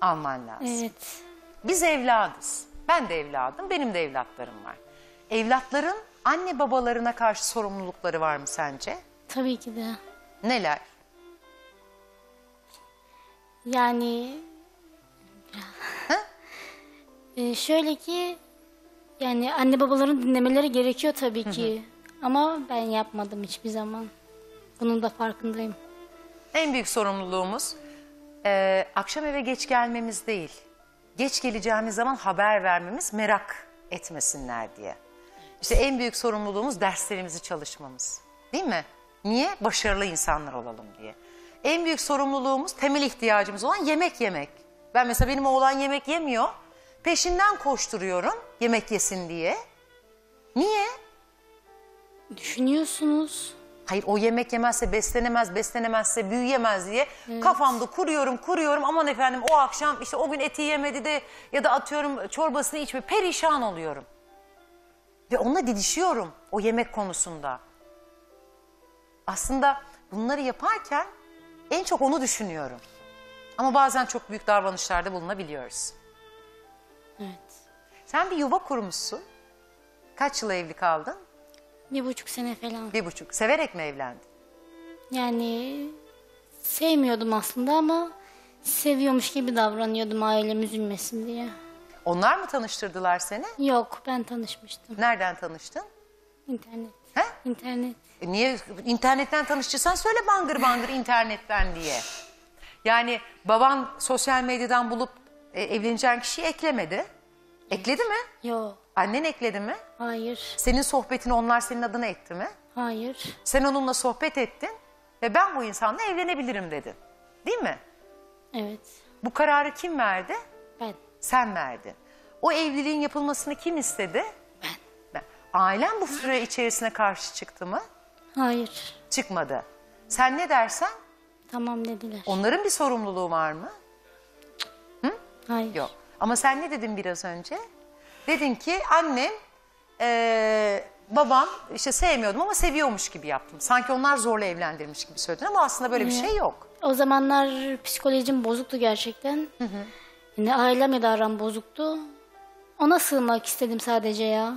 Alman lazım. Evet. Biz evladız. Ben de evladım, benim de evlatlarım var. Evlatların anne babalarına karşı sorumlulukları var mı sence? Tabii ki de. Neler? Yani Ee, şöyle ki yani anne babaların dinlemeleri gerekiyor tabii ki. Ama ben yapmadım hiçbir zaman. Bunun da farkındayım. En büyük sorumluluğumuz e, akşam eve geç gelmemiz değil. Geç geleceğimiz zaman haber vermemiz, merak etmesinler diye. İşte en büyük sorumluluğumuz derslerimizi çalışmamız. Değil mi? Niye? Başarılı insanlar olalım diye. En büyük sorumluluğumuz, temel ihtiyacımız olan yemek yemek. Ben mesela benim oğlan yemek yemiyor. Peşinden koşturuyorum yemek yesin diye. Niye? Düşünüyorsunuz. Hayır o yemek yemezse beslenemez, beslenemezse büyüyemez diye Evet. kafamda kuruyorum, kuruyorum. Aman efendim o akşam işte o gün eti yemedi de ya da atıyorum çorbasını içme perişan oluyorum. Ve onunla didişiyorum o yemek konusunda. Aslında bunları yaparken en çok onu düşünüyorum. Ama bazen çok büyük davranışlarda bulunabiliyoruz. Evet. Sen bir yuva kurmuşsun. Kaç yıl evli kaldın? Bir buçuk sene falan. Bir buçuk. Severek mi evlendin? Yani sevmiyordum aslında ama seviyormuş gibi davranıyordum ailem üzülmesin diye. Onlar mı tanıştırdılar seni? Yok ben tanışmıştım. Nereden tanıştın? İnternet. He? İnternet. E niye internetten tanıştıysan söyle bangır bangır internetten diye. Yani baban sosyal medyadan bulup e, evleneceğin kişiyi eklemedi. Ekledi mi? Yok. Annen ekledi mi? Hayır. Senin sohbetini onlar senin adına etti mi? Hayır. Sen onunla sohbet ettin ve ben bu insanla evlenebilirim dedin. Değil mi? Evet. Bu kararı kim verdi? Ben. Sen verdin. O evliliğin yapılmasını kim istedi? Ailen bu süre içerisine karşı çıktı mı? Hayır. Çıkmadı. Sen ne dersen Tamam dediler. onların bir sorumluluğu var mı? Hayır. Yok. Ama sen ne dedin biraz önce? Dedin ki annem, eee, babam işte sevmiyordum ama seviyormuş gibi yaptım. Sanki onlar zorla evlendirmiş gibi söyledin ama aslında böyle bir şey yok. O zamanlar psikolojim bozuktu gerçekten. Yani ailemle de aram bozuktu. Ona sığınmak istedim sadece ya.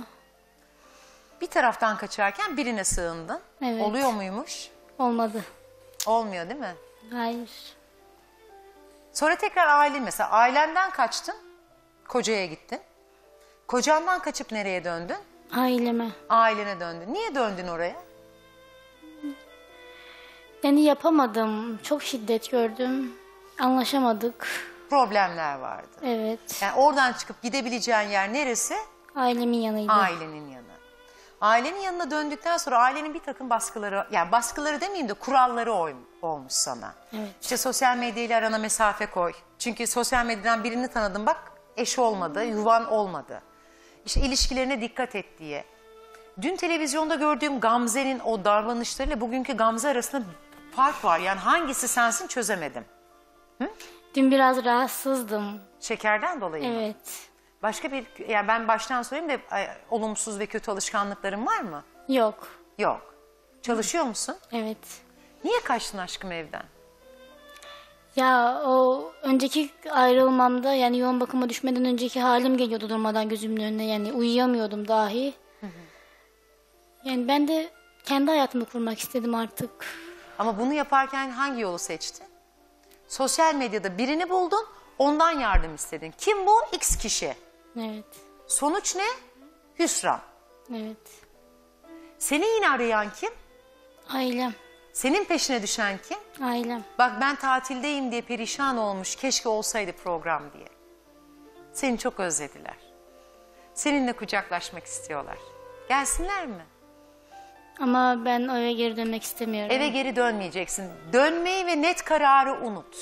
Bir taraftan kaçarken birine sığındın. Evet. Oluyor muymuş? Olmadı. Olmuyor değil mi? Hayır. Sonra tekrar ailen mesela ailenden kaçtın, kocaya gittin. Kocandan kaçıp nereye döndün? Aileme. Ailene döndün. Niye döndün oraya? Yani yapamadım. Çok şiddet gördüm. Anlaşamadık. Problemler vardı. Evet. Yani oradan çıkıp gidebileceğin yer neresi? Ailemin yanıydı. Ailenin yanı. Ailenin yanına döndükten sonra ailenin bir takım baskıları, yani baskıları demeyeyim de kuralları oy- olmuş sana. Evet. İşte sosyal medyayla arana mesafe koy. Çünkü sosyal medyadan birini tanıdın bak eş olmadı, yuvan olmadı. İşte ilişkilerine dikkat et diye. Dün televizyonda gördüğüm Gamze'nin o davranışlarıyla bugünkü Gamze arasında fark var. Yani hangisi sensin çözemedim. Dün biraz rahatsızdım. Şekerden dolayı mı? Evet. Başka bir, yani ben baştan söyleyeyim de ay, olumsuz ve kötü alışkanlıkların var mı? Yok. Yok. Çalışıyor musun? Evet. Niye kaçtın aşkım evden? Ya o önceki ayrılmamda yani yoğun bakıma düşmeden önceki halim geliyordu durmadan gözümün önüne. Yani uyuyamıyordum dahi. Yani ben de kendi hayatımı kurmak istedim artık. Ama bunu yaparken hangi yolu seçtin? Sosyal medyada birini buldun, Ondan yardım istedin. Kim bu? X kişi. Evet. Sonuç ne? Hüsran. Evet. Seni yine arayan kim? Ailem. Senin peşine düşen kim? Ailem. Bak ben tatildeyim diye perişan olmuş. Keşke olsaydı program diye. Seni çok özlediler. Seninle kucaklaşmak istiyorlar. Gelsinler mi? Ama ben eve geri dönmek istemiyorum. Eve geri dönmeyeceksin. Dönmeyi ve net kararı unut.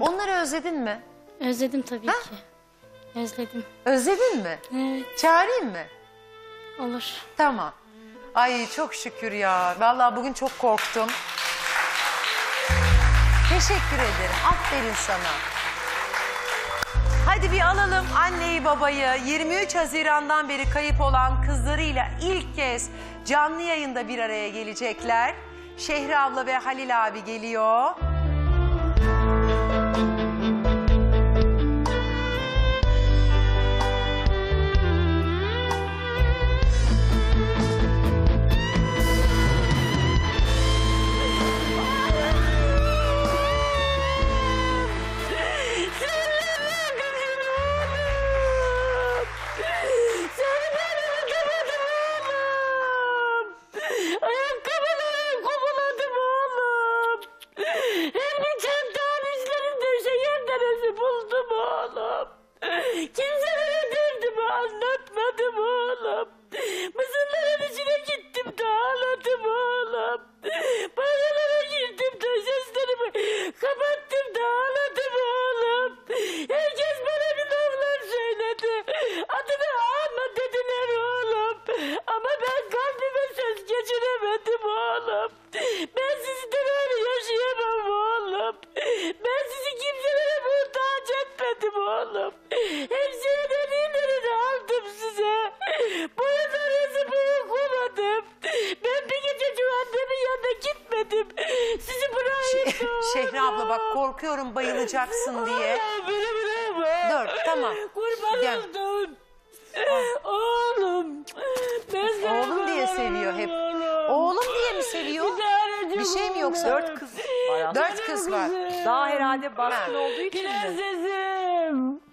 Onları özledin mi? Özledim tabii ki. Özledim. Özledin mi? Evet. Çağırayım mı? Olur. Tamam. Ay çok şükür ya. Vallahi bugün çok korktum. Teşekkür ederim. Aferin sana. Hadi bir alalım anneyi babayı. 23 Haziran'dan beri kayıp olan kızlarıyla ilk kez canlı yayında bir araya gelecekler. Şehri abla ve Halil abi geliyor. Anlatmadım oğlum. Mısırların içine gittim de ağladım oğlum. Banyolara girdim de seslerimi kapattım da ağladım oğlum. Herkes bana bir laflar söyledi. Adını alma dediler oğlum. Ama ben kalbime söz geçiremedim oğlum. Ben sizden öyle yaşayamam oğlum. Ben sizi kimselere muhtaç etmedim oğlum. Hepsinin aldım size. Boyunlarınızı bırakmadım. Ben bir gece annemin yanına gitmedim. Sizi bırakayım. Şehri abla bak korkuyorum bayılacaksın diye. Beni bırakma. Dur tamam. Kurban Gel. oldum. Oğlum. Ben Oğlum diye seviyor hep. Oğlum diye mi seviyor? Bir şey mi yoksa? Dört kız var. Dört kız var. Daha herhalde baskın olduğu için mi? Prensesim.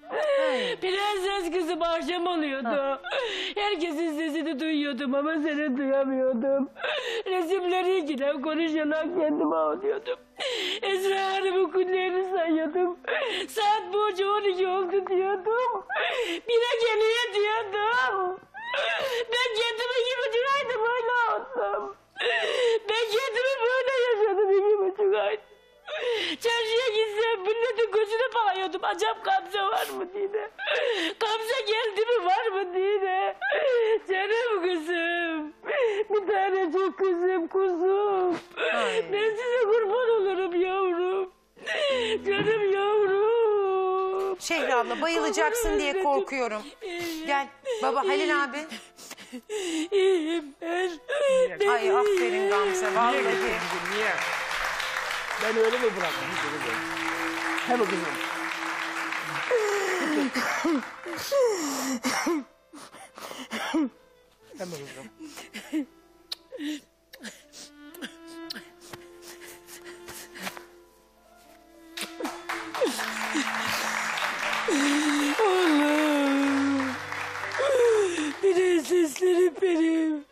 Prenses kızım akşam oluyordu. Herkesin sesini duyuyordum ama seni duyamıyordum. Resimleri giren konuşarak kendime ağlıyordum. Esra Hanım'ın günlerini sayıyordum. Saat boyunca 12 oldu diyordum. Bire geliyor diyordum. Ben kendimi iki buçuk ayda böyle oldum. Ben kendimi böyle yaşadım iki buçuk ay. Çarşıya gitsem milletin gözüne bakıyordum. Acaba Gamze var mı diye. Gamze geldi mi var mı diye. Canım kızım. Bir tanecik kızım kuzum. Ben size kurban olurum yavrum. Canım yavrum. Şehri abla bayılacaksın diye korkuyorum. Gel baba Halil abi. İyiyim ben. Ay aferin Gamze vallahi. Niye? Ben öyle mi bıraktım? Hem o kızım. Hem o kızım. De seslerim benim.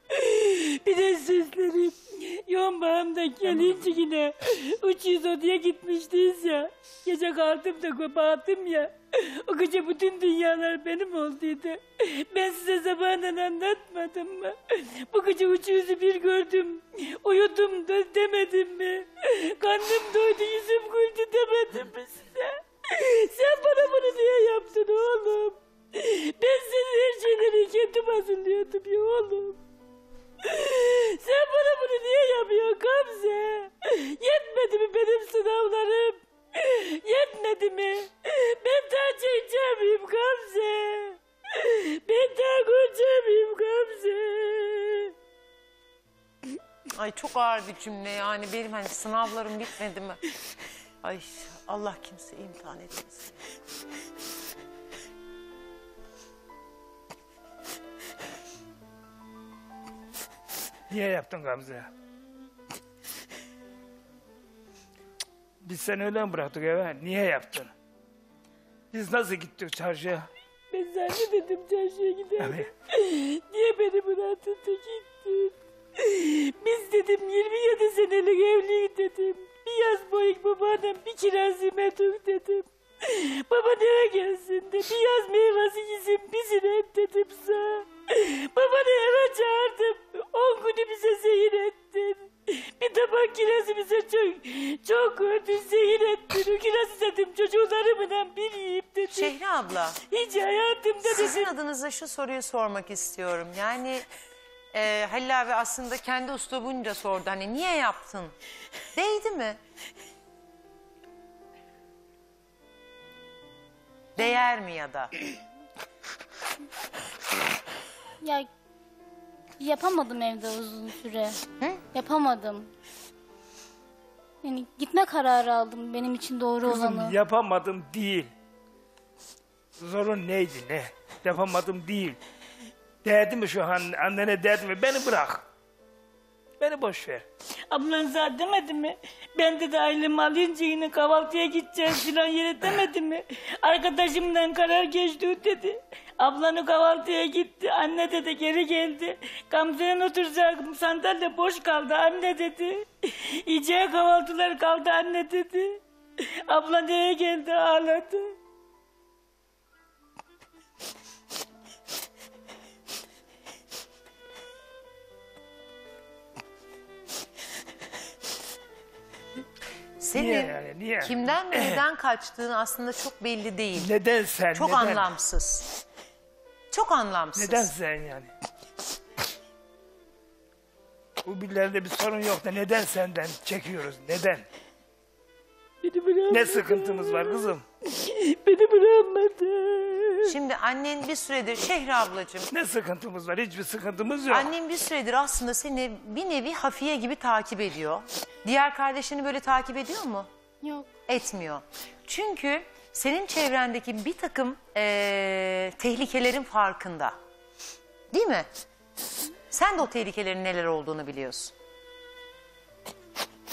Bir de seslerim. Yoğun bağımda gelince yine 300 odaya gitmiştiniz ya. Gece kaldım da baktım ya. O gece bütün dünyalar benim olduydu. Ben size zamanından anlatmadım mı? Bu gece uçuğuzu bir gördüm. Uyudum da demedim mi? Karnım doydu yüzüm güldü demedim mi size? Sen bana bunu niye yaptın oğlum? Ben senin her şeyleri kendim hazırlıyordum ya oğlum. Sen bana bunu niye yapıyorsun Gamze? Yetmedi mi benim sınavlarım? Yetmedi mi? Ben daha çekeceğim miyim Gamze? Ben daha göreceğim miyim Gamze? Ay çok ağır bir cümle yani benim hani sınavlarım bitmedi mi? Ay Allah kimse imtihan etmesin. Niye yaptın Gamze? Biz seni öyle mi bıraktık eve? Niye yaptın? Biz nasıl gittik çarşıya? Ben dedim çarşıya gidelim. Evet. Niye beni bıraktın da gittin? Biz dedim 27 senelik evliyiz dedim. Bir yaz boyu babaannem bir kirazime dök dedim. Baba nereye gelsin de bir yaz meyvesi yesin bizi et dedim sana. Babanı eve çağırdım. On günü bize zehir ettin. Bir tabak kirazı bize çok, çok gördün zehir ettin. O kirazı dedim çocuklarımla bir yiyip dedim. Şehri abla. Hiç hayatımda Sizin adınıza şu soruyu sormak istiyorum. Yani e, Halil abi aslında kendi uslubunca sordu. Hani niye yaptın? Değdi mi? Değer mi ya da? Ya yapamadım evde uzun süre. Yapamadım. Yani gitme kararı aldım benim için doğru Kızım olanı. yapamadım değil. Zorun neydi ne? Yapamadım değil. Değdi mi şu an annene değdi mi? Beni bırak. Beni boş ver. Ablan sana demedi mi? Ben de ailemi alınca yine kahvaltıya gideceğiz filan yere demedi mi? Arkadaşımdan karar geçti dedi. Ablanı kahvaltıya gitti. Anne dedi geri geldi. Gamze'ye oturacaktım. Sandalye boş kaldı anne dedi. Yiyeceği kahvaltılar kaldı anne dedi. Abla neye geldi ağladı. Senin Niye yani, niye? kimden neden kaçtığın aslında çok belli değil. Neden sen? Çok neden? anlamsız. Çok anlamsız. Neden sen yani? Bu birilerinde bir sorun yok da neden senden çekiyoruz? Neden? Ne sıkıntımız var kızım? Beni bırakmadı. Şimdi annen bir süredir Şehri ablacığım. Ne sıkıntımız var? Hiçbir sıkıntımız yok. Annen bir süredir aslında seni bir nevi hafiye gibi takip ediyor. Diğer kardeşini böyle takip ediyor mu? Yok. Etmiyor. Çünkü senin çevrendeki bir takım eee, tehlikelerin farkında. Değil mi? Sen de o tehlikelerin neler olduğunu biliyorsun.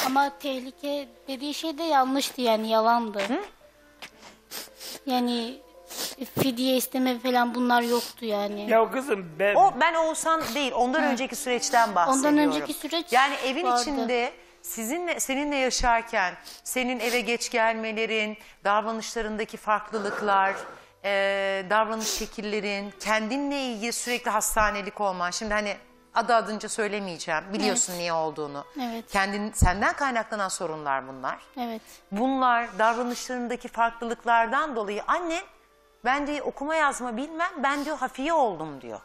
Ama tehlike dediği şey de yanlıştı yani yalandı. Yani fidye isteme falan bunlar yoktu yani. Ya kızım ben... O ben Oğuzhan değil, ondan önceki süreçten bahsediyorum. önceki süreç Yani evin vardı. içinde sizinle seninle yaşarken senin eve geç gelmelerin, davranışlarındaki farklılıklar, eee, davranış şekillerin, kendinle ilgili sürekli hastanelik olman. Şimdi hani adı adınca söylemeyeceğim. Biliyorsun Evet. niye olduğunu. Evet. Kendin senden kaynaklanan sorunlar bunlar. Evet. Bunlar davranışlarındaki farklılıklardan dolayı annen ben diyor okuma yazma bilmem ben diyor hafiye oldum diyor.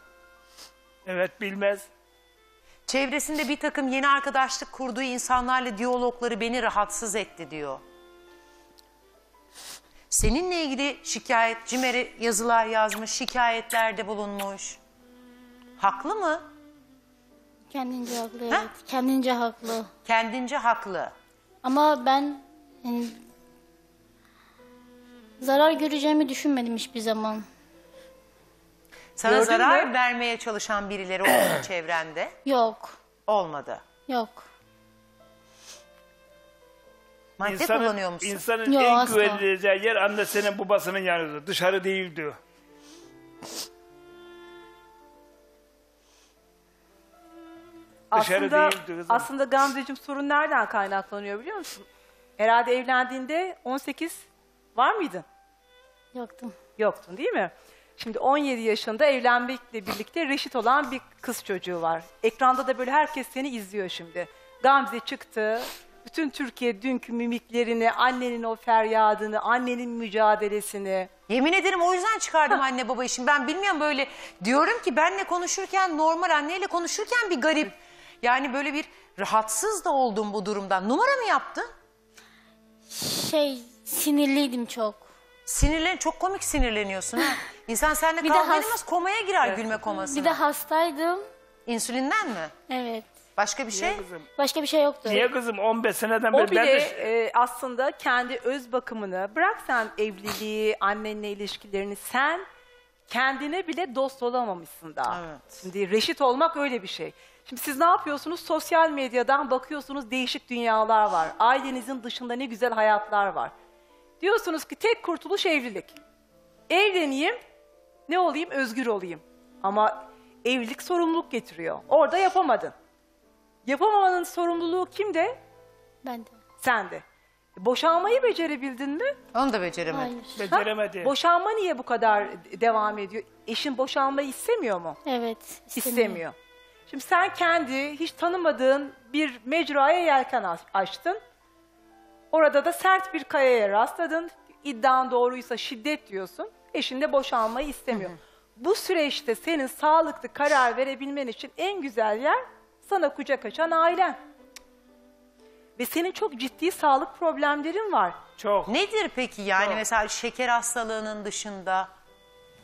Evet bilmez. Çevresinde bir takım yeni arkadaşlık kurduğu insanlarla diyalogları beni rahatsız etti diyor. Seninle ilgili şikayet, CİMER'e yazılar yazmış, şikayetlerde bulunmuş. Haklı mı? Kendince haklı evet. Kendince haklı. Kendince haklı. Ama ben yani, zarar göreceğimi düşünmedim hiçbir zaman. Sana Gördün zarar mü? vermeye çalışan birileri oldu mu çevrende? Yok. Olmadı. Yok. Madde kullanıyor musun? insanın Yok, en asla. güvenileceği yer annesinin babasının yanıdır. Dışarı değil diyor. Dışarı Aslında, kızım. aslında Gamzeciğim sorun nereden kaynaklanıyor biliyor musun? Herhalde evlendiğinde 18 var mıydın? Yoktum. Yoktun değil mi? Şimdi 17 yaşında evlenmekle birlikte reşit olan bir kız çocuğu var. Ekranda da böyle herkes seni izliyor şimdi. Gamze çıktı. Bütün Türkiye dünkü mimiklerini, annenin o feryadını, annenin mücadelesini. Yemin ederim o yüzden çıkardım anne baba işini. Ben bilmiyorum böyle diyorum ki benle konuşurken normal anneyle konuşurken bir garip. Yani böyle bir rahatsız da oldum bu durumdan. Numara mı yaptın? Şey sinirliydim çok. Sinirlen çok komik sinirleniyorsun ha. İnsan seninle Bir de kavga has- edemez komaya girer Evet. gülme komasına. Bir de hastaydım. İnsülinden mi? Evet. Başka bir şey? Başka bir şey yoktu. Niye kızım 15 seneden O beri bile ben de... e, aslında kendi öz bakımını bırak sen evliliği, annenle ilişkilerini sen kendine bile dost olamamışsın daha. Şimdi reşit olmak öyle bir şey. Şimdi siz ne yapıyorsunuz? Sosyal medyadan bakıyorsunuz değişik dünyalar var. Ailenizin dışında ne güzel hayatlar var. Diyorsunuz ki tek kurtuluş evlilik. Evleneyim, ne olayım? Özgür olayım. Ama evlilik sorumluluk getiriyor. Orada yapamadın. Yapamamanın sorumluluğu kimde? Ben de. Sende. Boşanmayı becerebildin mi? Onu da beceremedim. Hayır. Beceremedi. Boşanma niye bu kadar devam ediyor? Eşin boşanmayı istemiyor mu? Evet. İstemiyor. Şimdi sen kendi hiç tanımadığın bir mecraya yelken aç- açtın. Orada da sert bir kayaya rastladın. İddian doğruysa şiddet diyorsun. Eşin de boşanmayı istemiyor. Bu süreçte senin sağlıklı karar verebilmen için en güzel yer sana kucak açan ailen. Ve senin çok ciddi sağlık problemlerin var. Çok. Nedir peki yani Çok. mesela şeker hastalığının dışında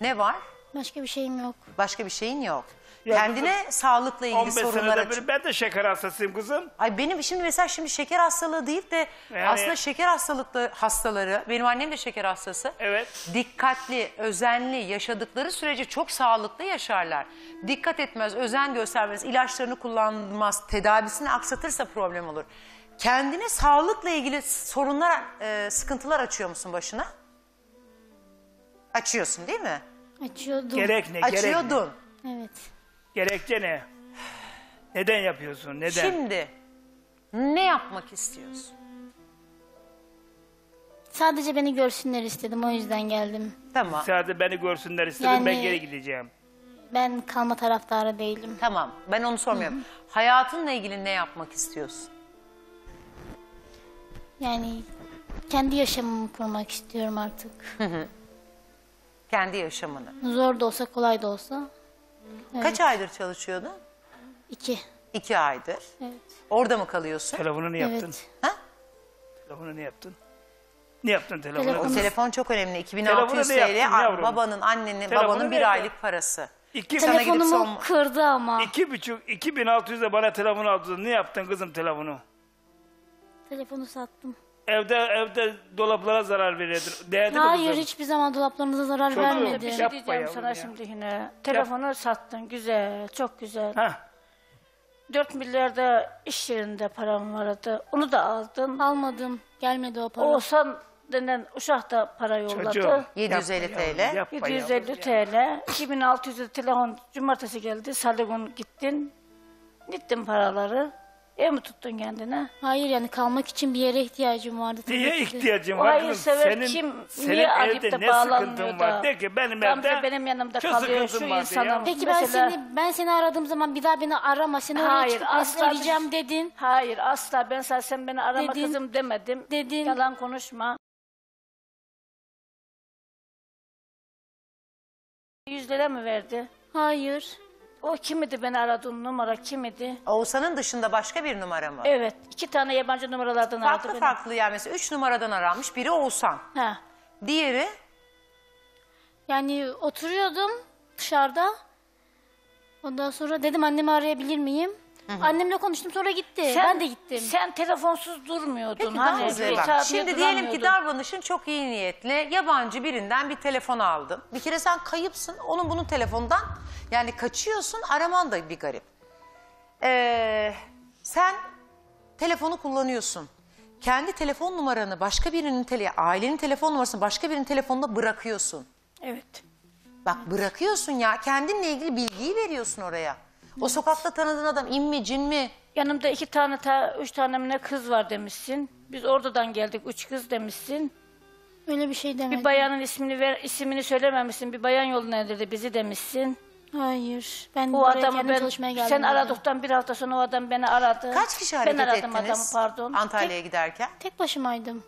ne var? Başka bir şeyim yok. Başka bir şeyin yok. Ya Kendine sağlıkla ilgili 15 sorunlar senede aç. bir ben de şeker hastasıyım kızım. Ay benim şimdi mesela şimdi şeker hastalığı değil de Yani- aslında şeker hastalıklı hastaları benim annem de şeker hastası. Evet. Dikkatli, özenli yaşadıkları sürece çok sağlıklı yaşarlar. Dikkat etmez, özen göstermez, ilaçlarını kullanmaz, tedavisini aksatırsa problem olur. Kendine sağlıkla ilgili sorunlar, e, sıkıntılar açıyor musun başına? Açıyorsun değil mi? Açıyordum. Gerek ne? Gerek ne? Açıyordun. Evet. Gerekçe ne? Neden yapıyorsun? Neden? Şimdi ne yapmak istiyorsun? Sadece beni görsünler istedim o yüzden geldim. Tamam. Sadece beni görsünler istedim ben Yani- geri gideceğim. Ben kalma taraftarı değilim. Tamam ben onu sormuyorum. Hayatınla ilgili ne yapmak istiyorsun? Yani kendi yaşamımı kurmak istiyorum artık. Kendi yaşamını. Zor da olsa kolay da olsa. Evet. Kaç aydır çalışıyordun? İki. İki aydır. Evet. Orada mı kalıyorsun? Telefonunu yaptın. Evet. Ha? Telefonu ne yaptın? Ne yaptın telefonu? O telefon çok önemli. Telefonu 2600 ne TL yaptın a- yavrum? babanın, annenin, Telefonu babanın ne bir yaptın? aylık parası. İki, Sana gidip Telefonumu son... kırdı ama. iki buçuk, 2600 de bana telefon aldın. Ne yaptın kızım telefonu? Telefonu sattım. Evde evde dolaplara zarar veriyordun. Değdi mi Hayır kızım? hiçbir zaman dolaplarınıza zarar Çocuğum, vermedim. bir Bir şey Yapma diyeceğim yavrum sana ya. şimdi yine. Telefonu sattın güzel, çok güzel. Hah. 4 milyarda iş yerinde param vardı. Onu da aldın. Almadım. Gelmedi o para. Oğuzhan denen uşak da para yolladı. Çocuğum. 750 yapma TL. yavrum, yapma yavrum 750 ya. TL. 2600 telefon cumartesi geldi. Salı günü gittin. Gittin paraları. Ev mi tuttun kendine? Hayır yani kalmak için bir yere ihtiyacım vardı. tabii Niye ki ihtiyacın O var hayır kızım? sever Senin, kim? senin Niye arayıp evde da ne bağlanmıyor sıkıntın da? var? De ki benim Gamze evde benim yanımda şu kalıyor. Şu insana. diye. Peki ben Mesela- seni ben seni aradığım zaman bir daha beni arama. Seni oraya Hayır çıkıp asla besleyeceğim dedin. Hayır asla ben sana sen beni arama Dedin. kızım demedim. Dedin. Yalan konuşma. Yüz lira mı verdi? Hayır. O kim idi beni aradığım numara kim idi? Oğuzhan'ın dışında başka bir numara mı? Evet iki tane yabancı numaralardan aradı Farklı beni. farklı yani mesela 3 numaradan aranmış. Biri Oğuzhan. Ha. Diğeri Yani oturuyordum dışarıda. Ondan sonra dedim annemi arayabilir miyim? Annemle konuştum sonra gitti. ben de gittim. Sen telefonsuz durmuyordun. Peki hani Gamze bak, şimdi diyelim ki duramıyordun? davranışın çok iyi niyetli. Yabancı birinden bir telefon aldın. Bir kere sen kayıpsın. Onun bunun telefondan yani kaçıyorsun. Araman da bir garip. Ee, sen telefonu kullanıyorsun. Kendi telefon numaranı başka birinin tele, ailenin telefon numarasını başka birinin telefonuna bırakıyorsun. Evet. Bak bırakıyorsun ya. Kendinle ilgili bilgiyi veriyorsun oraya. O sokakta tanıdığın adam in mi cin mi? Yanımda iki tane, ta, üç tane mi ne kız var demişsin. Biz oradan geldik, üç kız demişsin. Öyle bir şey demedim. Bir bayanın ismini ver, ismini söylememişsin. Bir bayan yoluna indirdi bizi demişsin. Hayır. Ben O buraya adamı kendim ben, çalışmaya geldim. sen buraya. aradıktan bir hafta sonra o adam beni aradı. Kaç kişi hareket Ben aradım ettiniz adamı pardon. Antalya'ya giderken? Tek başımaydım.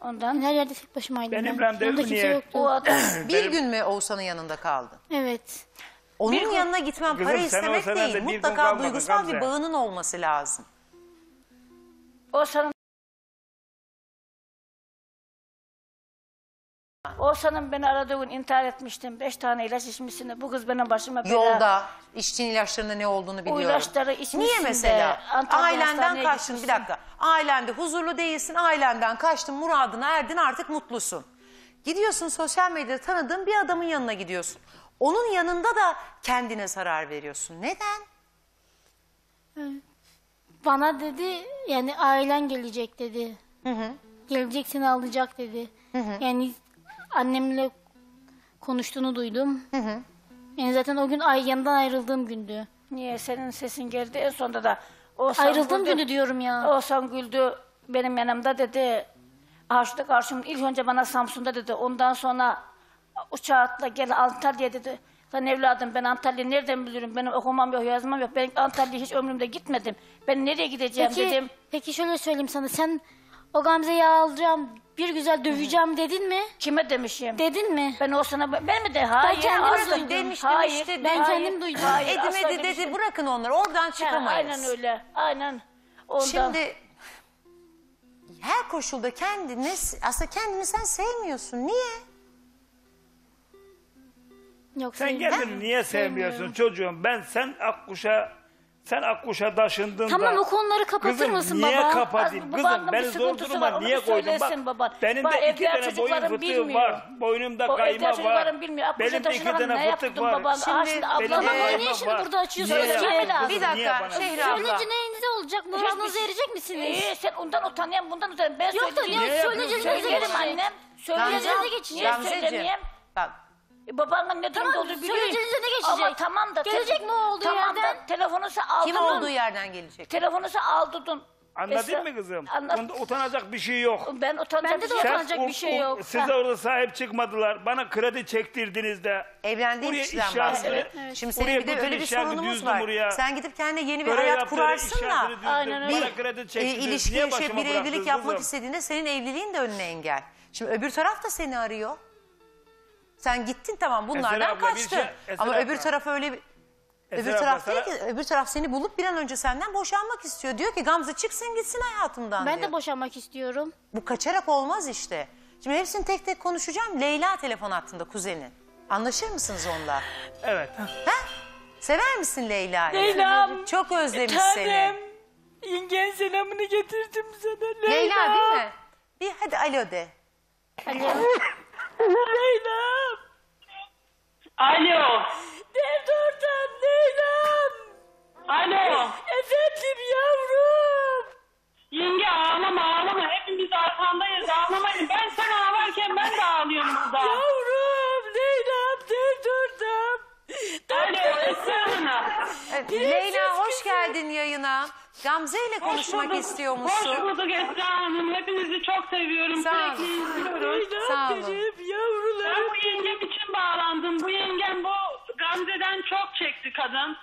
Ondan. Her yerde tek başımaydım Ben ben. İbrahim'de Yanımda kimse niye? yoktu. O adam Bir gün mü Oğuzhan'ın yanında kaldın? Evet. Onun Bir yanına gitmen Kızım, para istemek değil. bir Mutlaka duygusal bir Gamze. bağının olması lazım. o sana O senin beni aradığı gün intihar etmiştim. Beş tane ilaç içmişsin. Bu kız benim başıma bela. Yolda içtiğin ilaçlarında ne olduğunu biliyorum. ilaçları içmişsin Niye de mesela? Antalya Ailenden kaçtın bir gitmişsin. dakika. Ailende huzurlu değilsin. Ailenden kaçtın muradına erdin artık mutlusun. Gidiyorsun sosyal medyada tanıdığın bir adamın yanına gidiyorsun. Onun yanında da kendine zarar veriyorsun. Neden? Bana dedi yani ailen gelecek dedi. Gelecek seni alacak dedi. Yani annemle konuştuğunu duydum. Yani zaten o gün ay yanından ayrıldığım gündü. Niye senin sesin geldi en sonunda da o Ayrıldığım günü diyorum ya. Oğuzhan güldü benim yanımda dedi. Karşıda karşımda ilk önce bana Samsun'da dedi. Ondan sonra uçağa atla gel Antalya dedi. Lan evladım ben Antalya'yı nereden bilirim? Benim okumam yok, yazmam yok. Ben Antalya'ya hiç ömrümde gitmedim. Ben nereye gideceğim Peki, dedim. peki şöyle söyleyeyim sana. Sen o Gamze'yi alacağım, bir güzel döveceğim dedin mi? Kime demişim? Dedin mi? Ben o sana ben mi de? Hayır. kendim asla- duydum. Demiş Hayır, demişti. ben dedi. kendim duydum. Hayır, asla Edemedi dedi demiştim. bırakın onları oradan Ha, çıkamayız. aynen öyle. Aynen. Ondan. Şimdi her koşulda kendini aslında kendini sen sevmiyorsun. Niye? Yok Sen sevmiyorum. kendini niye sevmiyorsun çocuğum? Ben sen Akkuş'a sen Akkuş'a taşındın Tamam da. o konuları kapatır Kızım, mısın niye baba? kapatayım? Az- Kızım bir beni zor sıkıntısı duruma var, onu niye bir koydun? söylesin Bak baban. benim Bak, de iki evde tane boyun çocuklarım fıtığı bilmiyor. var. Boynumda O kayma var. çocuklarım bilmiyor. Aklı Benim de iki çocuklarım tane ne fıtık yaptın var. baban? Şimdi- Aa, şimdi Benim ablam de ama kayma niye şimdi var. burada açıyorsun? Niye Söyleme yaptın lazım. kızım? Bir dakika, Niye bana- Şehri abla. Söyleyince neyinize olacak? Boğazınızı erecek misiniz? Ee, sen ondan utanıyan bundan utanıyan. Ben Yok da söyleyeyim. niye söyleyeceğiz, Söylerim söyleyeceğiz. annem. Gamze- Söylerim. Niye Gamzeciğim, söylemeyeyim? Bak E, Babanın ne durumda Tamam, olduğunu biliyorum. söyleyeceğinize ne geçecek? Ama tamam da. Gelecek mi o olduğu tamam yerden? Da, telefonu sen aldın. kim olduğu yerden gelecek? Telefonu sen aldın. Anladın mı kızım? Anlat. Onda utanacak bir şey yok. Ben utanacak Bende de bir şey utanacak bir şey yok. Siz Ha. orada sahip çıkmadılar. Bana kredi çektirdiniz de. Evlendiğin Buraya kişiden bahsediyor. Evet. Şimdi Buraya senin bir de bütün öyle bir sorunumuz düzdüm var. buraya. Sen gidip kendine yeni bir Görev hayat kurarsın da işaretini düzdüm. Aynen öyle. bir Bana kredi e, çektiniz. ilişki Niye yaşayıp başıma bir evlilik bıraktınız yapmak kızım? istediğinde senin evliliğin de önüne engel. Şimdi öbür taraf da seni arıyor. Sen gittin tamam bunlardan abla, bir kaçtın. şey- Eser Ama abla. öbür taraf öyle bir... Eser Öbür abla, taraf sana- değil ki, öbür taraf seni bulup bir an önce senden boşanmak istiyor. Diyor ki Gamze çıksın gitsin hayatımdan Ben diyor. de boşanmak istiyorum. Bu kaçarak olmaz işte. Şimdi hepsini tek tek konuşacağım. Leyla telefon hattında kuzenin. Anlaşır mısınız onunla? Evet. Ha? Sever misin Leyla'yı? Leyla'm. Çok özlemiş Tanem. seni. Yengen selamını getirdim sana. Leyla. Leyla değil mi? Bir hadi alo de. Leyla'm. Alo. Nerede oradan Leyla'm? Alo. Efendim yavrum. Yenge ağlama ağlama. Hepimiz arkandayız ağlamayın. Ben sen ağlarken ben de ağlıyorum burada. Yavrum Leyla'm nerede oradan? Alo Esra Hanım. Leyla hoş geldin yayına. Gamze ile konuşmak bulduk. istiyor Hoş musun? bulduk Esra Hanım. Hepinizi çok seviyorum. Sağ Sürekli olun. izliyoruz. Sağ olun. Benim Ben bu yengem için bağlandım. Bu yengem bu Gamze'den çok çekti kadın.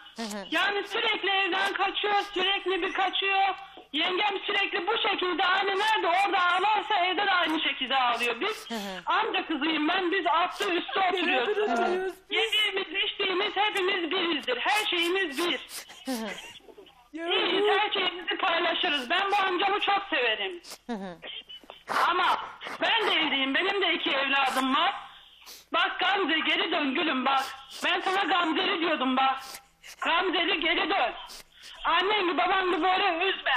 Yani sürekli evden kaçıyor, sürekli bir kaçıyor. Yengem sürekli bu şekilde aynı nerede orada ağlarsa evde de aynı şekilde ağlıyor. Biz amca kızıyım ben biz altı üstü oturuyoruz. Yediğimiz içtiğimiz hepimiz birizdir. Her şeyimiz bir. İyiyiz her şeyimizi paylaşırız. Ben bu amcamı çok severim. Ama ben de evliyim. Benim de iki evladım var. Bak Gamze geri dön gülüm bak. Ben sana Gamzeli diyordum bak. Gamzeli geri dön. Annen gibi baban gibi böyle üzme.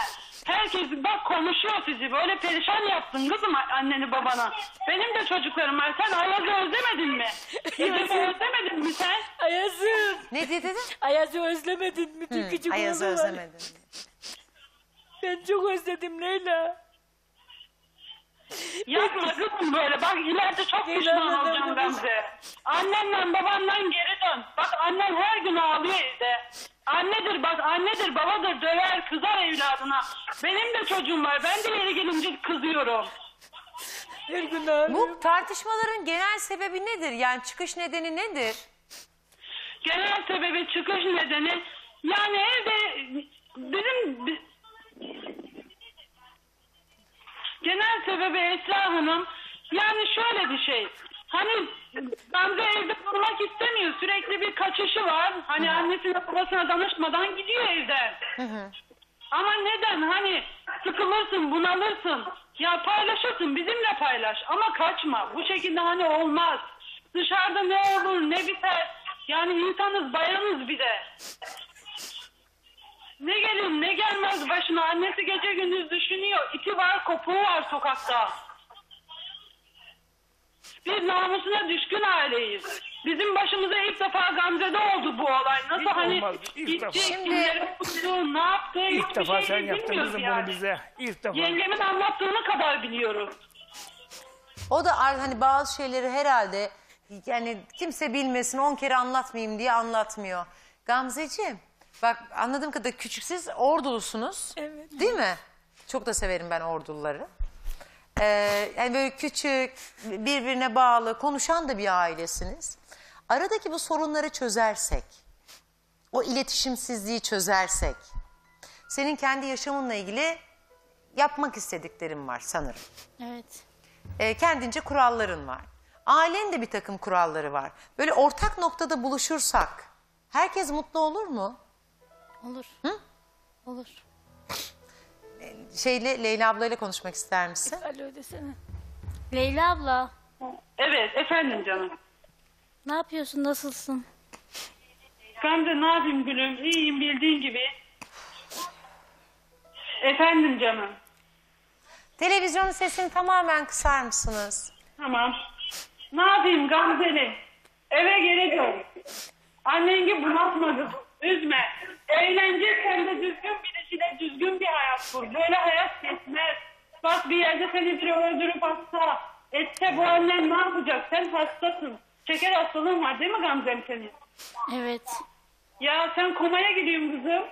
Herkes bak konuşuyor sizi. Böyle perişan yaptın kızım anneni babana. Benim de çocuklarım var. Sen Ayaz'ı özlemedin mi? Gidip özlemedin mi sen? Ayaz'ım. Ne diye dedin? Ayaz'ı özlemedin mi? Bir küçük Ayaz'ı oğlu var. özlemedin. Ben çok özledim Leyla. Yapma kızım böyle. Bak ileride çok pişman olacağım Gamze. Annenle babandan geri dön. Bak annen her gün ağlıyor evde. Annedir bak annedir babadır döver kızar evladına. Benim de çocuğum var. Ben de yeri gelince kızıyorum. Gün. Bu tartışmaların genel sebebi nedir? Yani çıkış nedeni nedir? Genel sebebi çıkış nedeni yani evde bizim bi- genel sebebi Esra Hanım yani şöyle bir şey. Hani Gamze evde durmak istemiyor. Sürekli bir kaçışı var. Hani annesine babasına danışmadan gidiyor evden. Ama neden? Hani sıkılırsın, bunalırsın. Ya paylaşırsın, bizimle paylaş. Ama kaçma. Bu şekilde hani olmaz. Dışarıda ne olur, ne biter. Yani insanız, bayanız bir de. Ne gelir, ne gelmez başına. Annesi gece gündüz düşünüyor. İti var, kopuğu var sokakta. Biz namusuna düşkün aileyiz. Bizim başımıza ilk defa Gamze'de oldu bu olay. Nasıl hani olmaz, ilk gitti, defa. kimlere vurdu, ne yaptı, İlk hiçbir defa şey sen yaptın bilmiyoruz kızım yani. bunu bize. İlk defa. Yengemin anlattığını kadar biliyoruz. O da ar- hani bazı şeyleri herhalde Yani kimse bilmesin, on kere anlatmayayım diye anlatmıyor. Gamzeciğim, bak anladığım kadarıyla küçük siz ordulusunuz. Evet. Değil mi? Çok da severim ben orduları. Ee, yani böyle küçük, birbirine bağlı, konuşan da bir ailesiniz. Aradaki bu sorunları çözersek, o iletişimsizliği çözersek, senin kendi yaşamınla ilgili yapmak istediklerim var sanırım. Evet. Ee, kendince kuralların var. Ailenin de bir takım kuralları var. Böyle ortak noktada buluşursak, herkes mutlu olur mu? Olur. Hı? Olur. Şeyle Leyla ablayla konuşmak ister misin? Alo desene. Leyla abla. Evet efendim canım. Ne yapıyorsun? Nasılsın? Ben de ne yapayım gülüm? İyiyim bildiğin gibi. Efendim canım. Televizyonun sesini tamamen kısar mısınız? Tamam. Ne yapayım Gamzeli? Eve geliyorum. Annen gibi bunaltmadı. Üzme. Eğleneceksen de düzgün birisiyle düzgün bir hayat kur. Böyle hayat geçmez. Bak bir yerde seni biri öldürüp atsa, etse bu annen ne yapacak? Sen hastasın. Şeker hastalığın var değil mi Gamzem senin? Evet. Ya sen komaya gidiyorsun kızım.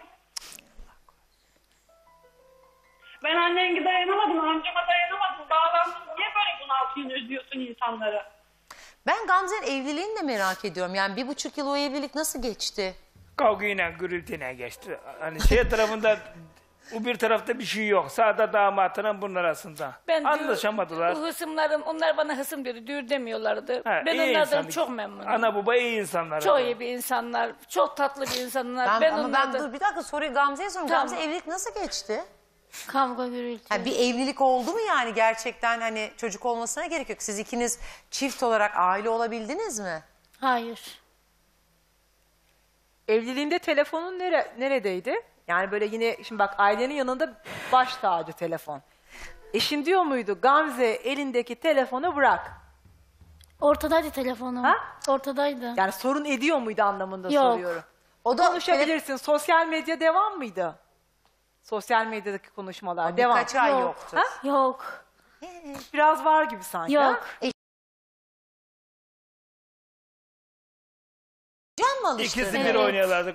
Ben annen gibi dayanamadım, amcama dayanamadım. Bağlandım. Niye böyle bunaltıyorsun, üzüyorsun insanları? Ben Gamze'nin evliliğini de merak ediyorum. Yani bir buçuk yıl o evlilik nasıl geçti? Kavgayla gürültüyle geçti. Hani şey tarafında o bir tarafta bir şey yok. Sağda damatının bunun arasında. Ben Anlaşamadılar. Bu hısımlarım, onlar bana hısım diyordu, düğür demiyorlardı. Ha, ben onlardan insan. çok memnunum. Ana baba iyi insanlar. Çok iyi bir insanlar, çok tatlı bir insanlar. Ben, ben ama onlardan... ben dur bir dakika soruyu Gamze'ye sorayım. Tamam. Gamze evlilik nasıl geçti? Kavga gürültü. Ha, bir evlilik oldu mu yani gerçekten hani çocuk olmasına gerek yok. Siz ikiniz çift olarak aile olabildiniz mi? Hayır. Evliliğinde telefonun nere, neredeydi? Yani böyle yine şimdi bak ailenin yanında baş tacı telefon. Eşin diyor muydu Gamze elindeki telefonu bırak. Ortadaydı telefonum. Ha? Ortadaydı. Yani sorun ediyor muydu anlamında Yok. soruyorum. O da Konuşabilirsin. Sosyal medya devam mıydı? Sosyal medyadaki konuşmalar Ama devam. birkaç ay Yok. yoktur. Ha? Yok. Biraz var gibi sanki. Yok. Can mı alıştı? İkisi bir oynuyorlardı.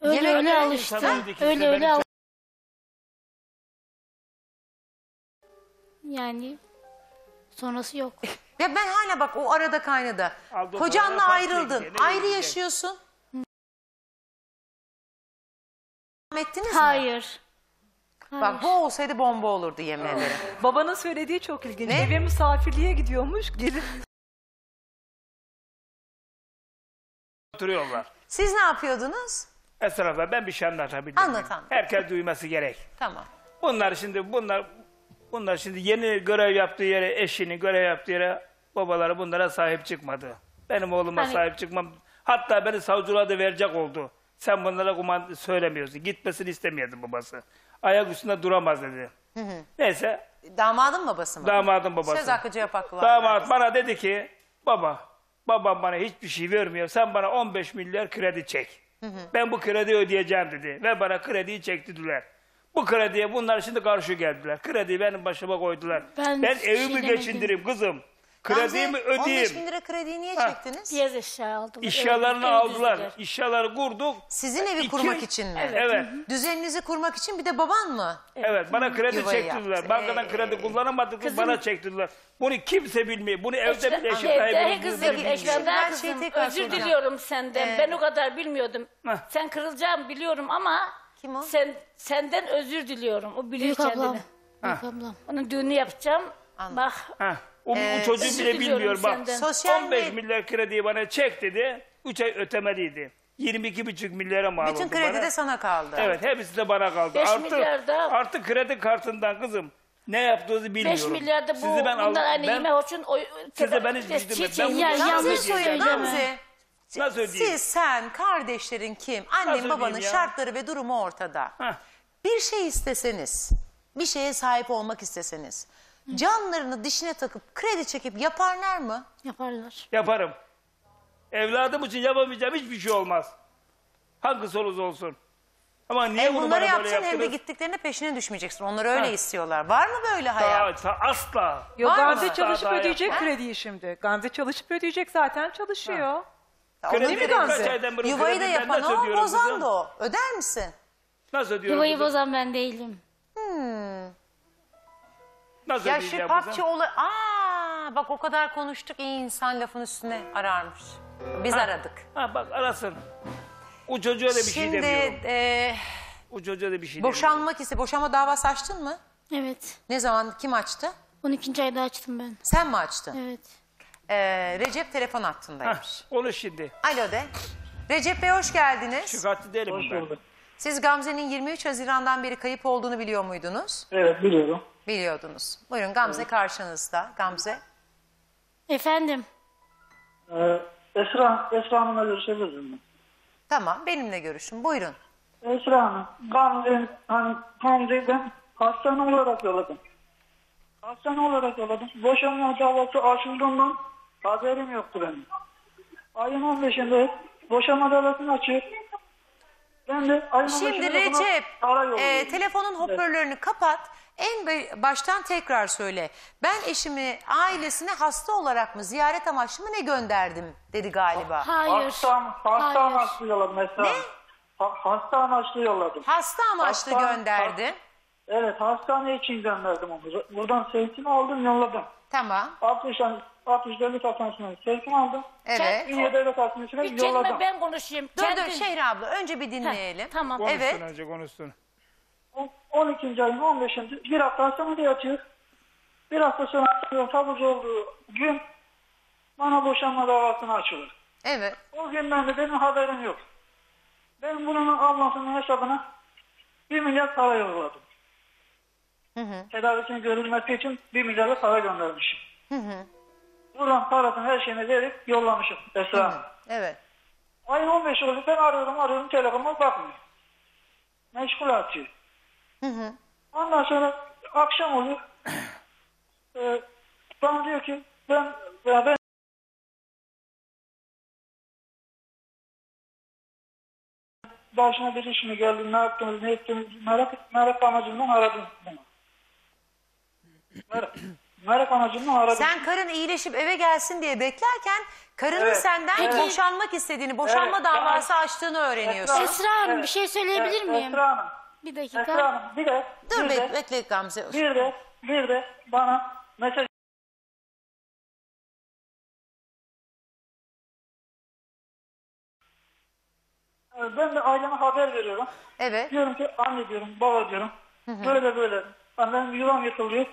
Öyle Yemek öyle alıştı. Öyle benim öyle çok- al- Yani sonrası yok. Ya ben hala bak o arada kaynadı. Aldı Kocanla farklı ayrıldın. gidiyor, Ayrı gidecek? yaşıyorsun. Devam ettiniz mi? Hayır. Bak bu olsaydı bomba olurdu yemin ederim. Babanın söylediği çok ilginç. Ne? Eve misafirliğe gidiyormuş. Gelin Oturuyorlar. Siz ne yapıyordunuz? Esrafla ben bir şey anlatabilirim. Anlat, anlat. Herkes duyması gerek. Tamam. Bunlar şimdi bunlar bunlar şimdi yeni görev yaptığı yere eşini görev yaptığı yere babaları bunlara sahip çıkmadı. Benim oğluma Hani- sahip çıkmam. Hatta beni savcılığa da verecek oldu. Sen bunlara kumanda söylemiyorsun. Gitmesini istemiyordu babası. Ayak üstünde duramaz dedi. Neyse Damadın babası mı? damadım babası. Söz hakkı cevap hakkı var. Damat bana dedi ki baba babam bana hiçbir şey vermiyor. Sen bana 15 milyar kredi çek. Ben bu krediyi ödeyeceğim dedi. Ve bana krediyi çektirdiler. Bu krediye bunlar şimdi karşı geldiler. Krediyi benim başıma koydular. Ben Ben, şey evimi demedim. geçindireyim kızım. Gamze, Krediğimi 15 bin ödeyeyim. lira krediyi niye Ha. çektiniz? Beyaz eşya aldılar. İşyalarını Ev- ev aldılar. düzdüler. İşyaları kurduk. Sizin evi İki- kurmak için mi? Evet. Düzeninizi kurmak için bir de baban mı? Evet bana kredi Yuvayı çektirdiler. yaptı. Bankadan Ee. kredi kullanamadık bana çektirdiler. Bunu kimse bilmiyor. Bunu evde bir eşit Evde sahibi kızım, bilmiyor. eşyalar Ben kızım. şeyi tekrar Özür soracağım. diliyorum senden. Ee, ben o kadar bilmiyordum. Heh. Sen kırılacağım biliyorum ama Kim o? sen senden özür diliyorum. O biliyor Büyük ablam. kendini. Büyük ablam. Onun düğünü yapacağım. Bak Heh, o, Ee, o çocuğu bile bilmiyor bak. senden. Sosyal 15 med- milyar krediyi bana çek dedi. 3 ay ötemeliydi. 22,5 milyara mal Bütün oldu kredi bana. de sana kaldı. Evet hepsi de bana kaldı. Beş artı, milyar da- artı kredi kartından kızım ne yaptığınızı bilmiyorum. 5 milyarda bu Sizi ben aldım. hani ben, yeme hoçun o Size ben hiç çiçeği- Ben Ya, bunu yanlış nasıl ödeyeceğim? söyleyeceğim. Gamze, Nasıl ödeyeyim? siz, sen, kardeşlerin kim? Annen ödeyeyim babanın ya? şartları ve durumu ortada. Heh. Bir şey isteseniz, bir şeye sahip olmak isteseniz, canlarını dişine takıp kredi çekip yaparlar mı? Yaparlar. Yaparım. Evladım için yapamayacağım hiçbir şey olmaz. Hangisi olursa olsun. Ama niye Hem bunu bunları bana böyle yapacaksın hem de yaptınız? gittiklerine peşine düşmeyeceksin. Onlar öyle Ha. istiyorlar. Var mı böyle hayat? ta- asla. Yok Var mı? Gamze Asla çalışıp daha ödeyecek yapmam. krediyi şimdi. Gamze çalışıp ödeyecek zaten çalışıyor. Onun Kredi kredi- Gamze? kaç aydan beri Yuvayı da krediyi ben yapan nasıl o, ödüyorum bozan kızım? da o. Öder misin? Nasıl ödüyorum Yuvayı kızım? bozan ben değilim. Nasıl Ya şu ödeyeceğim PUBG kızım? olay... Aa, bak o kadar konuştuk iyi insan lafın üstüne ararmış. Biz aradık. Ha bak arasın. O çocuğa da bir şey Şimdi demiyorum. e, O çocuğa da bir şey demiyorum. boşanmak iste. Boşanma davası açtın mı? Evet. Ne zaman? Kim açtı? 12. ayda açtım ben. Sen mi açtın? Evet. E, Recep telefon hattındaymış. Hah, konuş şimdi. Alo de. Recep Bey hoş geldiniz. Şikayetçi değilim bundan. Siz Gamze'nin 23 Haziran'dan beri kayıp olduğunu biliyor muydunuz? Evet biliyorum. Biliyordunuz. Buyurun Gamze karşınızda. Gamze. Efendim. Ee, Esra, Esra Hanım'la görüşebilir miyim? Tamam benimle görüşün. Buyurun. Esra Hanım, Gamze, hani Gamze'yi ben hastane olarak yolladım. Hastane olarak yolladım. Boşanma davası açıldığından haberim yoktu benim. Ayın 15'inde boşanma davasını açıyor. Ben de ayın 15'inde Şimdi buna Recep yolluyorum. e, telefonun hoparlörünü kapat. En baştan tekrar söyle. Ben eşimi ailesine hasta olarak mı ziyaret amaçlı mı ne gönderdim dedi galiba. Hasta, hasta amaçlı yolladım Esra Hanım. Ha- hasta amaçlı yolladım. Hasta amaçlı Hasta- gönderdin. Evet hastane için gönderdim onu. Buradan seyitini aldım yolladım. Tamam. 60 60 devlet hastanesine seyitini aldım. Evet. Ünye devlet hastanesine Bir yolladım. kelime ben konuşayım. Dur Kendin- dur Şehri abla önce bir dinleyelim. tamam. Konuşsun Evet. önce konuşsun. O- 12. ayın 15'inde bir hafta hastanede yatıyor. Bir hafta sonra hastanede taburcu olduğu gün bana boşanma davasını açılır. Evet. O günden de benim haberim yok. Ben bunun ablasının hesabına 1 milyar para yolladım. Hı hı. Tedavisinin görülmesi için 1 milyar da para göndermişim. Hı hı. Buradan parasını her şeyini verip yollamışım Esra Hanım. Evet. Ayın 15 oldu ben arıyorum arıyorum telefonuma bakmıyor. Meşgul atıyor. Hı hı. Ondan sonra akşam oluyor. Ee, bana diyor ki ben ya ben başına bir iş mi geldi, ne yaptınız, ne ettiniz, merak, merak amacından aradım bunu. Merak, merak amacından aradım. Sen karın iyileşip eve gelsin diye beklerken karının Evet, senden evet. boşanmak istediğini, boşanma Evet, davası açtığını öğreniyorsun. Esra- Esra Hanım Evet. bir şey söyleyebilir Evet, miyim? Esra Hanım. Bir dakika. Esra Hanım bir de, Dur bir de, bekle Gamze. bir de, bir de bana mesaj Ee, Ben de aileme haber veriyorum. Evet. Diyorum ki anne diyorum, baba diyorum. hı. Böyle böyle. Ha, Benim yuvam yıkılıyor.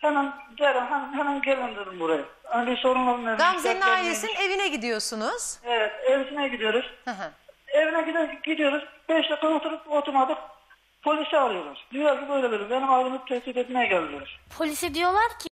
Hemen gelin, hemen, hemen gelin dedim buraya. Hani sorun olmuyor. Gamze'nin Dertlerim ailesinin evine gidiyorsunuz. Evet, evine gidiyoruz. Hı hı. Evine gide, gidiyoruz. Beş dakika oturup oturmadık. Polisi arıyorlar. Diyorlar ki böyle böyle. Benim ailemi tehdit etmeye geldiler. Polise diyorlar ki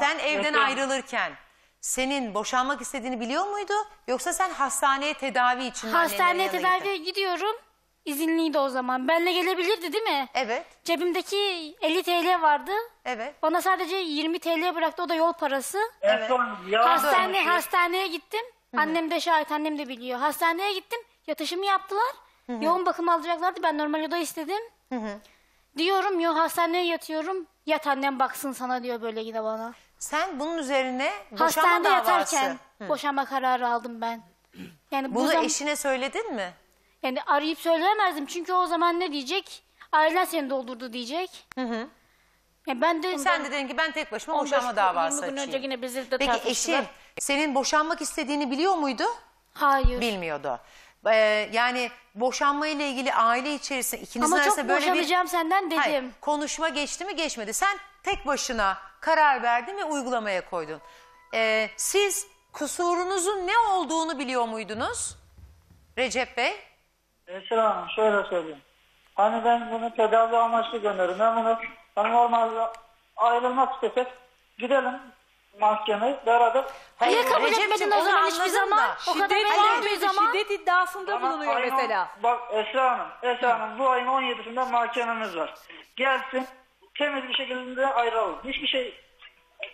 Sen evden Esra- ayrılırken senin boşanmak istediğini biliyor muydu? Yoksa sen hastaneye tedavi için mi hastaneye yanına tedaviye gidiyorum. İzinliydi o zaman. Benle gelebilirdi değil mi? Evet. Cebimdeki 50 TL vardı. Evet. Bana sadece 20 TL bıraktı. O da yol parası. Hanım, yalan Hastane, hastaneye gittim. Annem de şahit, annem de biliyor. Hastaneye gittim. Yatışımı yaptılar. Yoğun bakım alacaklardı. Ben normal oda istedim. Diyorum yo hastaneye yatıyorum. Yat annem baksın sana diyor böyle gide bana. Sen bunun üzerine boşanma Hastanede davası. yatarken boşanma kararı aldım ben. Yani bu Bunu zam- eşine söyledin mi? Yani arayıp söyleyemezdim çünkü o zaman ne diyecek? Ailen seni doldurdu diyecek. Hı hı. Ya ben de Sen de dedin ki ben tek başıma 15 boşanma davası 20 gün açayım. yine Peki tartıştılar. eşin senin boşanmak istediğini biliyor muydu? Hayır. Bilmiyordu. Ee, yani boşanma ile ilgili aile içerisinde ikinizin Ama çok arasında böyle bir boşanacağım senden dedim. Hayır, konuşma geçti mi geçmedi. Sen tek başına karar verdin ve uygulamaya koydun. Ee, siz kusurunuzun ne olduğunu biliyor muydunuz? Recep Bey? Esra Hanım şöyle söyleyeyim. Hani ben bunu tedavi amaçlı gönderirim. Ben bunu hani normalde ayrılmak istesek gidelim mahkemeye beraber. Hayır, kabul etmedin o zaman hiçbir zaman. O kadar var mıydı? zaman. Şiddet iddiasında Ama bulunuyor ayın mesela. Bak Esra Hanım, Esra Hanım bu ayın 17'sinde mahkememiz var. Gelsin temiz bir şekilde ayrılalım. Hiçbir şey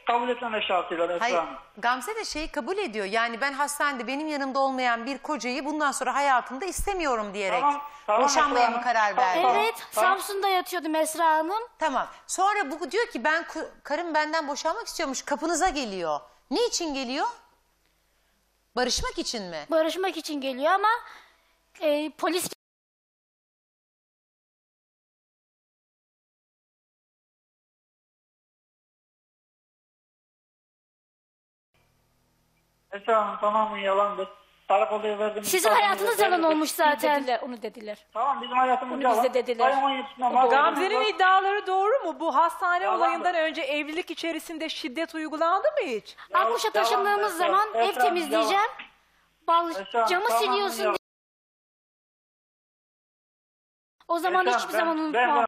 Kabul etmeme şartıyla Esra Hayır, Hanım. Gamze de şeyi kabul ediyor. Yani ben hastanede benim yanımda olmayan bir kocayı bundan sonra hayatımda istemiyorum diyerek Tamam, tamam boşanmaya Esra mı Hanım. karar Tamam, verdi? tamam. Evet, Samsun'da yatıyordum Esra Hanım. Tamam. Sonra bu diyor ki ben ku- karım benden boşanmak istiyormuş. Kapınıza geliyor. Ne için geliyor? Barışmak için mi? Barışmak için geliyor ama e, polis Esra Hanım tamamen yalandır. Karakolda verdim. Sizin hayatınız yalan olmuş zaten. Dediler, onu dediler. Tamam bizim hayatımız Bunu yalan. bize dediler. Ayın 17'sinde mahkemede- Gamze'nin iddiaları doğru mu? Bu hastane Yalan olayından önce evlilik içerisinde şiddet uygulandı mı hiç? Akkuş'a Yalan, taşındığımız yalan, zaman ev Esra, temizleyeceğim. Bal, Esra, camı siliyorsun. yalan. O zaman Esra, hiçbir ben- zaman ben- unutmam.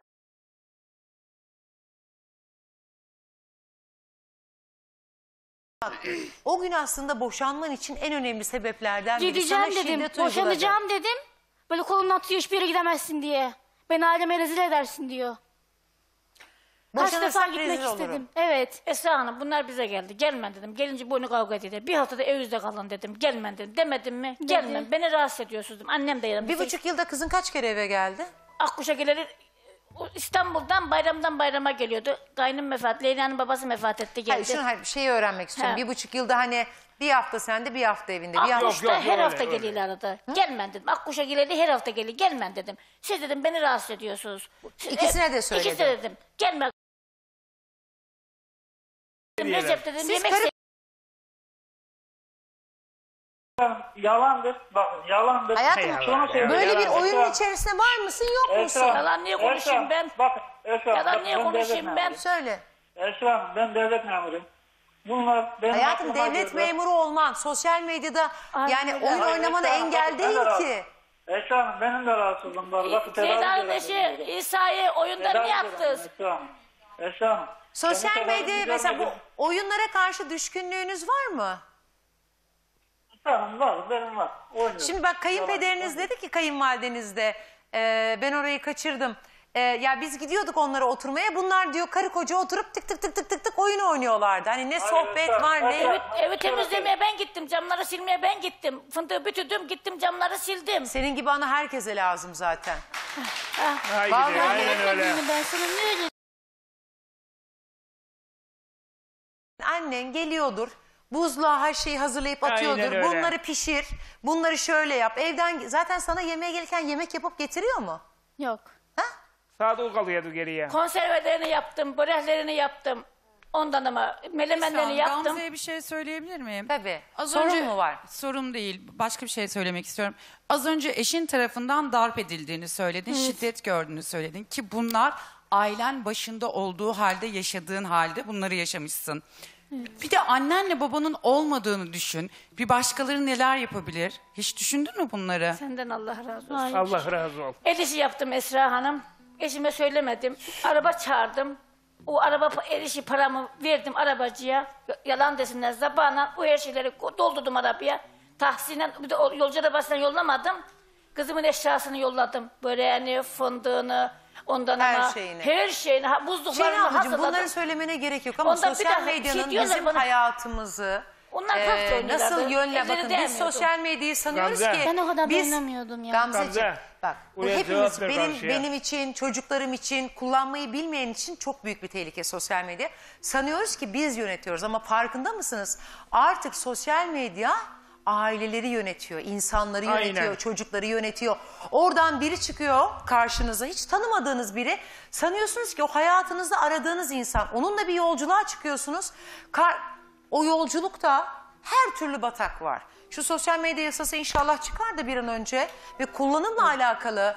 O gün aslında boşanman için en önemli sebeplerden biri Gideceğim sana dedim. şiddet uyguladı. Boşanacağım dedim. Böyle kolunu atıyor hiçbir yere gidemezsin diye. Beni aileme rezil edersin diyor. Kaç defa Boşanırsak gitmek rezil istedim. olurum. Evet. Esra Hanım bunlar bize geldi. Gelme dedim. Gelince boynu kavga ediyor. Bir haftada evinizde kalın dedim. Gelme dedim. Demedim mi? Gelmem. Beni rahatsız ediyorsunuz dedim. Annem de yanımda. Bir buçuk yılda kızın kaç kere eve geldi? Akkuş'a gelir o İstanbul'dan bayramdan bayrama geliyordu. Kaynım vefat, Leyla'nın babası vefat etti geldi. Hayır, şunu hayır, bir şeyi öğrenmek istiyorum. Ha. Bir buçuk yılda hani bir hafta sende bir hafta evinde. Bir hafta... Akkuş'ta her hafta geliyorlar arada. Gelmen dedim. Akkuş'a gelirdi her hafta geliyor. Gelmen dedim. Siz dedim beni rahatsız ediyorsunuz. Siz- İkisine de söyledin. İkisine dedim. Gelme. Recep dedim Siz yemek karı- Yalandır. Bak yalandır. Hayatım Şunu söyleyeyim. böyle bir Yalan. oyunun Esra- içerisinde var mısın yok musun? Esra, Yalan niye Esra, konuşayım ben? Bak Esra. Yalan bak, niye ben konuşayım devlet ben? memuruyum. Söyle. Esra ben devlet memuruyum. Bunlar benim Hayatım aklıma devlet girdi. memuru olman, sosyal medyada yani öyle. oyun Hayır, oynamana Esra Hanım, engel bak, değil ben de ki. Esra Hanım benim de rahatsızlığım var. Bak tedavi Leyla'nın görelim. eşi İsa'yı oyunda Tedavi ne yaptınız? Esra Hanım. Esra Hanım. Sosyal benim medyaya mesela bu oyunlara karşı düşkünlüğünüz var mı? Hanım var benim var. Oynuyorum. Şimdi bak kayınpederiniz dedi ki kayınvalideniz de "Ee, ben orayı kaçırdım. Ee, ya biz gidiyorduk onlara oturmaya. Bunlar diyor karı koca oturup tık tık tık tık tık tık oyun oynuyorlardı. Hani ne Hayır, sohbet Esra, var ne yok. Evi temizlemeye ben gittim. Camları silmeye ben gittim. Fındığı bütüdüm gittim camları sildim. Senin gibi ana herkese lazım zaten. Haydi Vallahi aynen öyle. Ben sana ne öyle Annen geliyordur. Buzluğa her şeyi hazırlayıp atıyordur. Öyle. Bunları pişir. Bunları şöyle yap. Evden zaten sana yemeğe gelirken yemek yapıp getiriyor mu? Yok. Saat o kalıyordu geriye. Konservelerini yaptım, böreklerini yaptım. Ondan ama melemenlerini Esra, yaptım. Gamze'ye bir şey söyleyebilir miyim? Tabii. Az Sorun önce, mu var? Sorun değil. Başka bir şey söylemek istiyorum. Az önce eşin tarafından darp edildiğini söyledin, şiddet gördüğünü söyledin ki bunlar ailen başında olduğu halde yaşadığın halde bunları yaşamışsın. Bir de annenle babanın olmadığını düşün. Bir başkaları neler yapabilir? Hiç düşündün mü bunları? Senden Allah razı olsun. Allah razı olsun. El işi yaptım Esra Hanım. Eşime söylemedim. Araba çağırdım. O araba el işi paramı verdim arabacıya. Yalan desinler zabana. O her şeyleri doldurdum arabaya. Tahsinen bir de o yolcu arabasına yollamadım. Kızımın eşyasını yolladım. Böreğini, fındığını, ondan Her ama şeyini. her şeyini, ha, buzluklarını Şeyin ablacığım hazırladım. bunları söylemene gerek yok ama Ondan bir sosyal şey medyanın diyorlar bizim bana. hayatımızı Onlar e, nasıl yönle Elleri bakın biz değmiyordu. sosyal medyayı sanıyoruz Gamze. ki Ben o kadar biz dayanamıyordum ya. Gamzeciğim Gamze, bak bu buraya hepimiz cevap ver benim karşıya. benim için çocuklarım için kullanmayı bilmeyen için çok büyük bir tehlike sosyal medya. Sanıyoruz ki biz yönetiyoruz ama farkında mısınız? Artık sosyal medya aileleri yönetiyor, insanları yönetiyor, Aynen. çocukları yönetiyor. Oradan biri çıkıyor karşınıza hiç tanımadığınız biri. Sanıyorsunuz ki o hayatınızda aradığınız insan. Onunla bir yolculuğa çıkıyorsunuz. Kar- o yolculukta her türlü batak var. Şu sosyal medya yasası inşallah çıkar da bir an önce ve kullanımla alakalı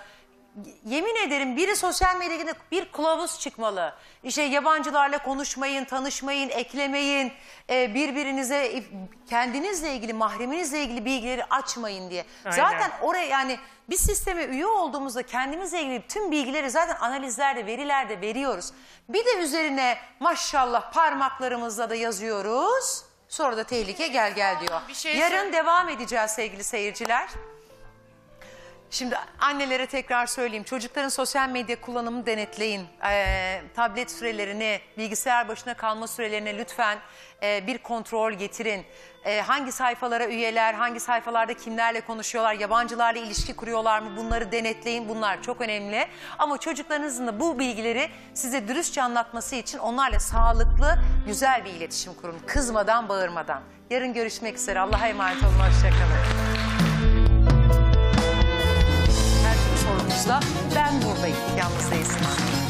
yemin ederim biri sosyal medyada bir kılavuz çıkmalı. İşte yabancılarla konuşmayın, tanışmayın, eklemeyin, e, birbirinize kendinizle ilgili, mahreminizle ilgili bilgileri açmayın diye. Aynen. Zaten oraya yani bir sisteme üye olduğumuzda kendimizle ilgili tüm bilgileri zaten analizlerde, verilerde veriyoruz. Bir de üzerine maşallah parmaklarımızla da yazıyoruz. Sonra da tehlike gel gel diyor. Şey Yarın devam edeceğiz sevgili seyirciler. Şimdi annelere tekrar söyleyeyim. Çocukların sosyal medya kullanımını denetleyin. Ee, tablet sürelerini, bilgisayar başına kalma sürelerini lütfen e, bir kontrol getirin. Ee, hangi sayfalara üyeler, hangi sayfalarda kimlerle konuşuyorlar, yabancılarla ilişki kuruyorlar mı bunları denetleyin. Bunlar çok önemli. Ama çocuklarınızın da bu bilgileri size dürüstçe anlatması için onlarla sağlıklı, güzel bir iletişim kurun. Kızmadan, bağırmadan. Yarın görüşmek üzere. Allah'a emanet olun. Hoşçakalın. Sorunuzda ben buradayım. Yalnız değilsiniz.